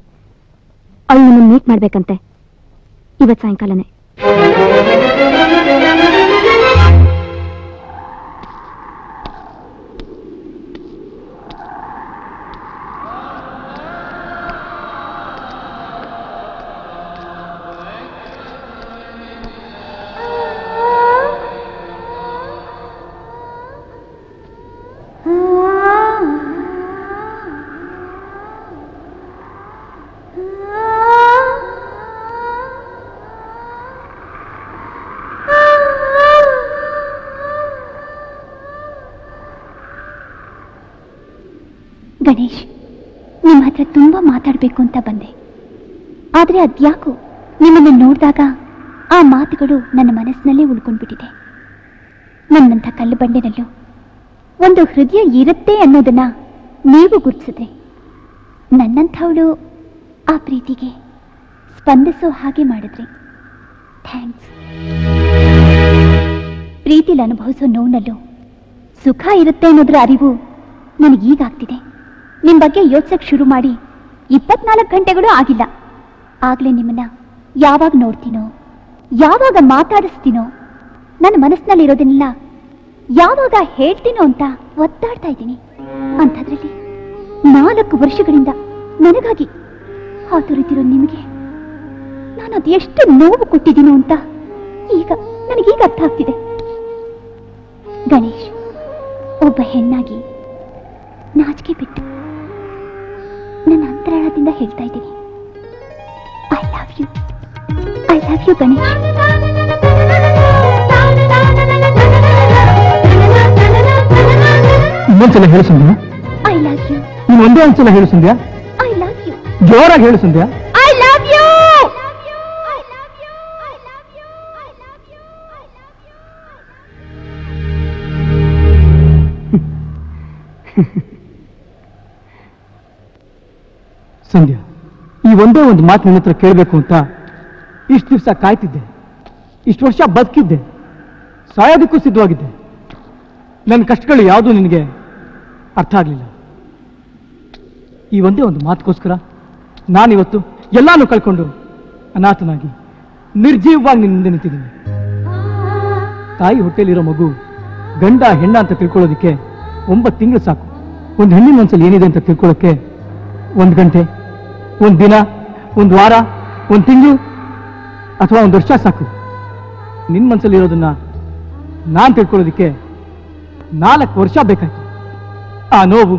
ಅವಳು ನಿಮ್ಮನ್ನು ಮೀಟ್ ಮಾಡ್ಬೇಕಂತೆ. ಇವತ್ ಸಾಯಂಕಾಲನೇ. ಆದ್ರೆ ಅದ್ಯಾಕೋ ನಿಮ್ಮನ್ನ ನೋಡಿದಾಗ ಆ ಮಾತುಗಳು ನನ್ನ ಮನಸ್ಸಿನಲ್ಲೇ ಉಳ್ಕೊಂಡ್ಬಿಟ್ಟಿದೆ. ನನ್ನಂಥ ಕಲ್ಲು ಬಂಡೆನಲ್ಲೂ, ಒಂದು ಹೃದಯ ಇರುತ್ತೆ ಅನ್ನೋದನ್ನ ನೀವು ಗುರುತಿಸಿದ್ರೆ ನನ್ನಂಥವಳು ಆ ಪ್ರೀತಿಗೆ ಸ್ಪಂದಿಸೋ ಹಾಗೆ ಮಾಡಿದ್ರಿ. ಥ್ಯಾಂಕ್ಸ್. ಪ್ರೀತಿಲಿ ಅನುಭವಿಸೋ ನೋವಿನಲ್ಲೂ ಸುಖ ಇರುತ್ತೆ ಅನ್ನೋದ್ರ ಅರಿವು ನನಗೀಗಾಗ್ತಿದೆ. ನಿಮ್ ಬಗ್ಗೆ ಯೋಚಿಸಕ್ ಶುರು ಮಾಡಿ ಇಪ್ಪತ್ನಾಲ್ಕು ಗಂಟೆಗಳು ಆಗಿಲ್ಲ. ಆಗ್ಲೇ ನಿಮ್ಮನ್ನ ಯಾವಾಗ ನೋಡ್ತೀನೋ, ಯಾವಾಗ ಮಾತಾಡಿಸ್ತೀನೋ, ನನ್ನ ಮನಸ್ಸಿನಲ್ಲಿರೋದನ್ನೆಲ್ಲ ಯಾವಾಗ ಹೇಳ್ತೀನೋ ಅಂತ ಒತ್ತಾಡ್ತಾ ಇದ್ದೀನಿ. ಅಂಥದ್ರಲ್ಲಿ ನಾಲ್ಕು ವರ್ಷಗಳಿಂದ ನನಗಾಗಿ ಹಾತೊರಿತಿರೋ ನಿಮಗೆ ನಾನು ಅದು ಎಷ್ಟು ನೋವು ಕೊಟ್ಟಿದ್ದೀನೋ ಅಂತ ಈಗ ನನಗೀಗ ಅರ್ಥ ಆಗ್ತಿದೆ. ಗಣೇಶ್, ಒಬ್ಬ ಹೆಣ್ಣಾಗಿ ನಾಚಿಕೆ ಬಿಟ್ಟು ನನ್ನ ಅಂತರಾಳದಿಂದ ಹೇಳ್ತಾ ಇದ್ದೀನಿ. I love you I love you Ganesh ಇನ್ನೊಂದ್ಸಲ ಹೇಳು ಸಂಧ್ಯಾ ಐ ಲವ್ ಯು ನೀನು ಒಂದೇ ಒಂದ್ಸಲ ಹೇಳು ಸಂಧ್ಯಾ ಐ ಲವ್ ಯು ಜೋರಾಗಿ ಹೇಳು Sandhya I love you Sandhya ಈ ಒಂದೇ ಒಂದು ಮಾತು ನಿನ್ನ ಹತ್ರ ಕೇಳಬೇಕು ಅಂತ ಇಷ್ಟು ದಿವಸ ಕಾಯ್ತಿದ್ದೆ. ಇಷ್ಟು ವರ್ಷ ಬದುಕಿದ್ದೆ. ಸಾಯೋದಕ್ಕೂ ಸಿದ್ಧವಾಗಿದ್ದೆ. ನನ್ನ ಕಷ್ಟಗಳು ಯಾವುದು ನಿನಗೆ ಅರ್ಥ ಆಗಲಿಲ್ಲ. ಈ ಒಂದೇ ಒಂದು ಮಾತುಗೋಸ್ಕರ ನಾನಿವತ್ತು ಎಲ್ಲಾನು ಕಳ್ಕೊಂಡು ಅನಾಥನಾಗಿ ನಿರ್ಜೀವವಾಗಿ ನಿನ್ನ ಮುಂದೆ ನಿಂತಿದ್ದೀನಿ. ತಾಯಿ ಹೊಟ್ಟೆಲಿರೋ ಮಗು, ಗಂಡ, ಹೆಣ್ಣ ಅಂತ ತಿಳ್ಕೊಳ್ಳೋದಕ್ಕೆ ಒಂಬತ್ತು ತಿಂಗಳು ಸಾಕು. ಒಂದು ಹೆಣ್ಣಿನ ಮನಸ್ಸಲ್ಲಿ ಏನಿದೆ ಅಂತ ತಿಳ್ಕೊಳ್ಳೋಕ್ಕೆ ಒಂದು ಗಂಟೆ. ಒಂದು ದಿನ, ಒಂದು ವಾರ, ಒಂದು ತಿಂಗಳು, ಅಥವಾ ಒಂದು ವರ್ಷ ಸಾಕು. ನಿನ್ನ ಮನಸ್ಸಲ್ಲಿ ಇರೋದನ್ನ ನಾನು ತಿಳ್ಕೊಳ್ಳೋದಕ್ಕೆ ನಾಲ್ಕು ವರ್ಷ ಬೇಕಾಯ್ತು. ಆ ನೋವು,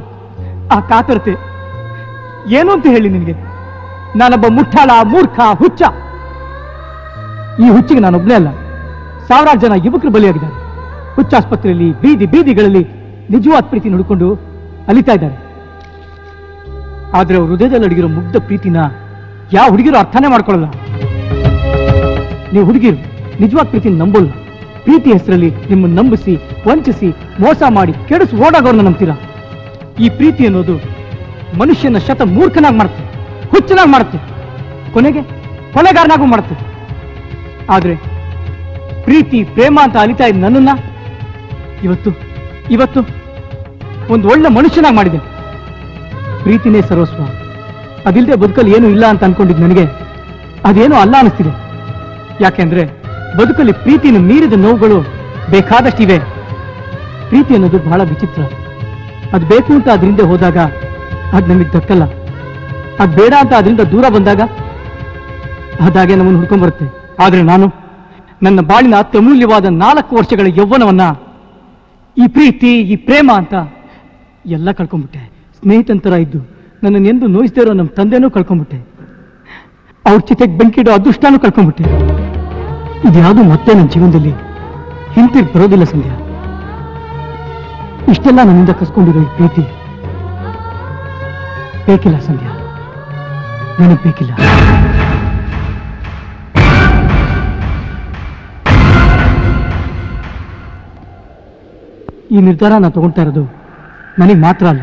ಆ ಕಾತರತೆ, ಏನು ಅಂತ ಹೇಳಿ ನಿನಗೆ? ನಾನೊಬ್ಬ ಮುಟ್ಟಾಳ ಮೂರ್ಖ, ಹುಚ್ಚ. ಈ ಹುಚ್ಚಿಗೆ ನಾನೊಬ್ಬನೇ ಅಲ್ಲ. ಸಾವಿರಾರು ಜನ ಯುವಕರು ಬಲಿಯಾಗಿದ್ದಾರೆ. ಹುಚ್ಚಾಸ್ಪತ್ರೆಯಲ್ಲಿ, ಬೀದಿ ಬೀದಿಗಳಲ್ಲಿ ನಿಜವಾದ ಪ್ರೀತಿ ನೋಡಿಕೊಂಡು ಅಲಿತಾ ಇದ್ದಾರೆ. ಆದ್ರೆ ಅವ್ರ ಹೃದಯದಲ್ಲಿ ಅಡಗಿರೋ ಮುಗ್ಧ ಪ್ರೀತಿನ ಯಾವ ಹುಡುಗಿರು ಅರ್ಥನೇ ಮಾಡ್ಕೊಳ್ಳಲ್ಲ. ನೀವು ಹುಡುಗಿರು ನಿಜವಾದ ಪ್ರೀತಿನ ನಂಬೋಲ್ಲ. ಪ್ರೀತಿ ಹೆಸರಲ್ಲಿ ನಿಮ್ಮನ್ನು ನಂಬಿಸಿ, ವಂಚಿಸಿ, ಮೋಸ ಮಾಡಿ, ಕೆಡಿಸಿ ಓಡಾಗೋರ್ನ ನಂಬ್ತೀರಾ? ಈ ಪ್ರೀತಿ ಅನ್ನೋದು ಮನುಷ್ಯನ ಶತ ಮೂರ್ಖನಾಗಿ ಮಾಡುತ್ತೆ ಹುಚ್ಚನಾಗಿ ಮಾಡುತ್ತೆ ಕೊನೆಗೆ ಕೊಲೆಗಾರನಾಗೂ ಮಾಡುತ್ತೆ ಆದ್ರೆ ಪ್ರೀತಿ, ಪ್ರೇಮ ಅಂತ ಅಲಿತಾ ಇದ್ದ ನನ್ನನ್ನ ಇವತ್ತು ಇವತ್ತು ಒಂದು ಒಳ್ಳೆ ಮನುಷ್ಯನಾಗಿ ಮಾಡಿದೆ. ಪ್ರೀತಿನೇ ಸರ್ವಸ್ವ. ಅದಿಲ್ಲದೆ ಬದುಕಲ್ಲಿ ಏನು ಇಲ್ಲ ಅಂತ ಅನ್ಕೊಂಡಿದ್ ನನಗೆ. ಅದೇನು ಅಲ್ಲ ಅನಿಸ್ತಿದೆ. ಯಾಕೆಂದ್ರೆ ಬದುಕಲ್ಲಿ ಪ್ರೀತಿನ ಮೀರಿದ ನೋವುಗಳು ಬೇಕಾದಷ್ಟಿವೆ. ಪ್ರೀತಿ ಅನ್ನೋದು ಬಹಳ ವಿಚಿತ್ರ. ಅದು ಬೇಕು ಅಂತ ಅದರಿಂದ ಹೋದಾಗ ಅದು ನಮಗೆ ದಕ್ಕಲ್ಲ. ಅದು ಬೇಡ ಅಂತ ಅದರಿಂದ ದೂರ ಬಂದಾಗ ಅದಾಗೆ ನಮ್ಮನ್ನು ಹುಡ್ಕೊಂಡ್ ಬರುತ್ತೆ. ಆದ್ರೆ ನಾನು ನನ್ನ ಬಾಳಿನ ಅತ್ಯಮೂಲ್ಯವಾದ ನಾಲ್ಕು ವರ್ಷಗಳ ಯೌವನವನ್ನ ಈ ಪ್ರೀತಿ, ಈ ಪ್ರೇಮ ಅಂತ ಎಲ್ಲ ಕಳ್ಕೊಂಡ್ಬಿಟ್ಟೆ. ಸ್ನೇಹಿತಂತರ ಇದ್ದು ನನ್ನನ್ನು ಎಂದು ನೋಯಿಸ್ದೇ ಇರೋ ನಮ್ಮ ತಂದೆನೂ ಕಳ್ಕೊಂಡ್ಬಿಟ್ಟೆ ಅವ್ರ ಚಿತೆಗೆ ಬೆಂಕಿಡೋ ಅದೃಷ್ಟನೂ ಕಳ್ಕೊಂಡ್ಬಿಟ್ಟೆ ಇದ್ಯಾವುದು ಮತ್ತೆ ನನ್ನ ಜೀವನದಲ್ಲಿ ಹಿಂತಿರುಗಿ ಬರೋದಿಲ್ಲ ಸಂಧ್ಯಾ. ಇಷ್ಟೆಲ್ಲ ನನ್ನಿಂದ ಕಸ್ಕೊಂಡಿರೋ ಈ ಪ್ರೀತಿ ಬೇಕಿಲ್ಲ ಸಂಧ್ಯಾ. ನನಗೆ ಬೇಕಿಲ್ಲ. ಈ ನಿರ್ಧಾರ ನಾನು ತಗೊಳ್ತಾ ಇರೋದು ನನಗೆ ಮಾತ್ರ ಅಲ್ಲ.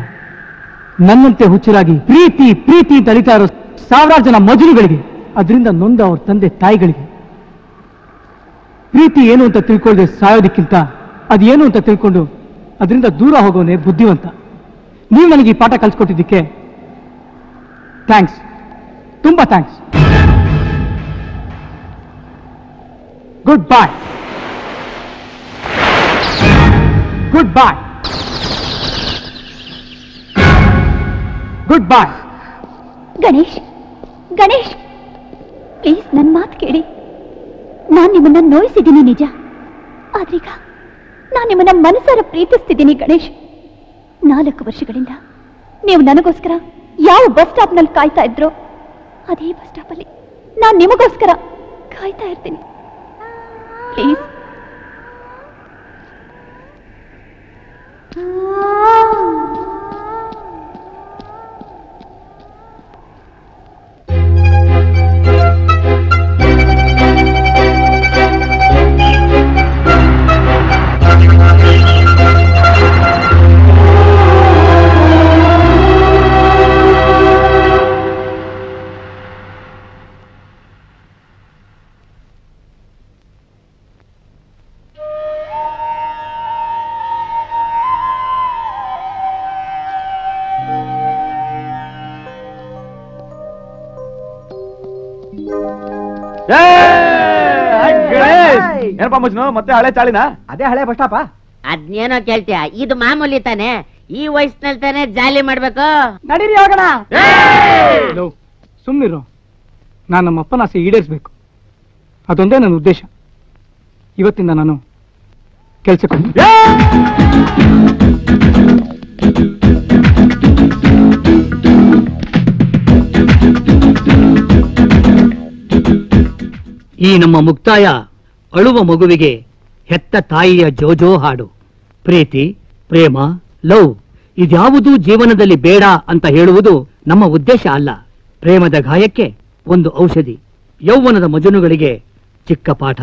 ನನ್ನಂತೆ ಹುಚ್ಚರಾಗಿ ಪ್ರೀತಿ ಪ್ರೀತಿ ಅಲಿತಾ ಇರೋ ಸಾವಿರಾರು ಜನ ಮಜುರುಗಳಿಗೆ ಅದರಿಂದ ನೊಂದ ಅವ್ರ ತಂದೆ ತಾಯಿಗಳಿಗೆ. ಪ್ರೀತಿ ಏನು ಅಂತ ತಿಳ್ಕೊಳ್ಳದೆ ಸಾಯೋದಕ್ಕಿಂತ ಅದೇನು ಅಂತ ತಿಳ್ಕೊಂಡು ಅದರಿಂದ ದೂರ ಹೋಗೋನೆ ಬುದ್ಧಿವಂತ. ನೀವು ನನಗೆ ಈ ಪಾಠ ಕಲ್ಸ್ಕೊಟ್ಟಿದ್ದಕ್ಕೆ ಥ್ಯಾಂಕ್ಸ್ ತುಂಬಾ thanks goodbye goodbye goodbye Ganesh Ganesh please ನನ್ನ ಮಾತು ಕೇಳಿ. ನಾನು ನಿಮ್ಮನ್ನ ನೋಯಿಸಿದ್ದೀನಿ ನಿಜ. ಆದ್ರೀಗ ನಾನು ನಿಮ್ಮನ್ನ ಮನಸಾರ ಪ್ರೀತಿಸ್ತಿದ್ದೀನಿ ಗಣೇಶ್. ನಾಲ್ಕು ವರ್ಷಗಳಿಂದ ನೀವು ನನಗೋಸ್ಕರ ಯಾವ ಬಸ್ ಸ್ಟಾಪ್ನಲ್ಲಿ ಕಾಯ್ತಾ ಇದ್ರು ಅದೇ ಬಸ್ ಸ್ಟಾಪಲ್ಲಿ ನಾನು ನಿಮಗೋಸ್ಕರ ಕಾಯ್ತಾ ಇರ್ತೀನಿ. ಪ್ಲೀಸ್ ಏನಪ್ಪ ಮಜ್ನು ಮತ್ತೆ ಹಳೆ ಚಾಳಿನ? ಅದೇ ಹಳೆ ಬಸ್ ಸ್ಟಾಪ. ಅದ್ನೇನೋ ಕೇಳ್ತೀಯ? ಇದು ಮಾಮೂಲಿ ತಾನೆ. ಈ ವಯಸ್ಸಿನಲ್ಲಿ ತಾನೆ ಜಾಲಿ ಮಾಡ್ಬೇಕು. ನಡೀರಿ ಹೋಗೋಣ. ಸುಮ್ಮನಿರು ನಾನು ನಮ್ಮ ಅಪ್ಪನ ಆಸೆ ಈಡೇರಿಸ್ಬೇಕು. ಅದೊಂದೇ ನನ್ನ ಉದ್ದೇಶ. ಇವತ್ತಿಂದ ನಾನು ಕೆಲಸಕ್ಕೆ ಹೋಗ್ತೀನಿ. ಈ ನಮ್ಮ ಮುಕ್ತಾಯ ಅಳುವ ಮಗುವಿಗೆ ಹೆತ್ತ ತಾಯಿಯ ಜೋಜೋ ಹಾಡು. ಪ್ರೀತಿ, ಪ್ರೇಮ, ಲವ್ ಇದ್ಯಾವುದೂ ಜೀವನದಲ್ಲಿ ಬೇಡ ಅಂತ ಹೇಳುವುದು ನಮ್ಮ ಉದ್ದೇಶ ಅಲ್ಲ. ಪ್ರೇಮದ ಗಾಯಕ್ಕೆ ಒಂದು ಔಷಧಿ. ಯೌವನದ ಮಜನುಗಳಿಗೆ ಚಿಕ್ಕ ಪಾಠ.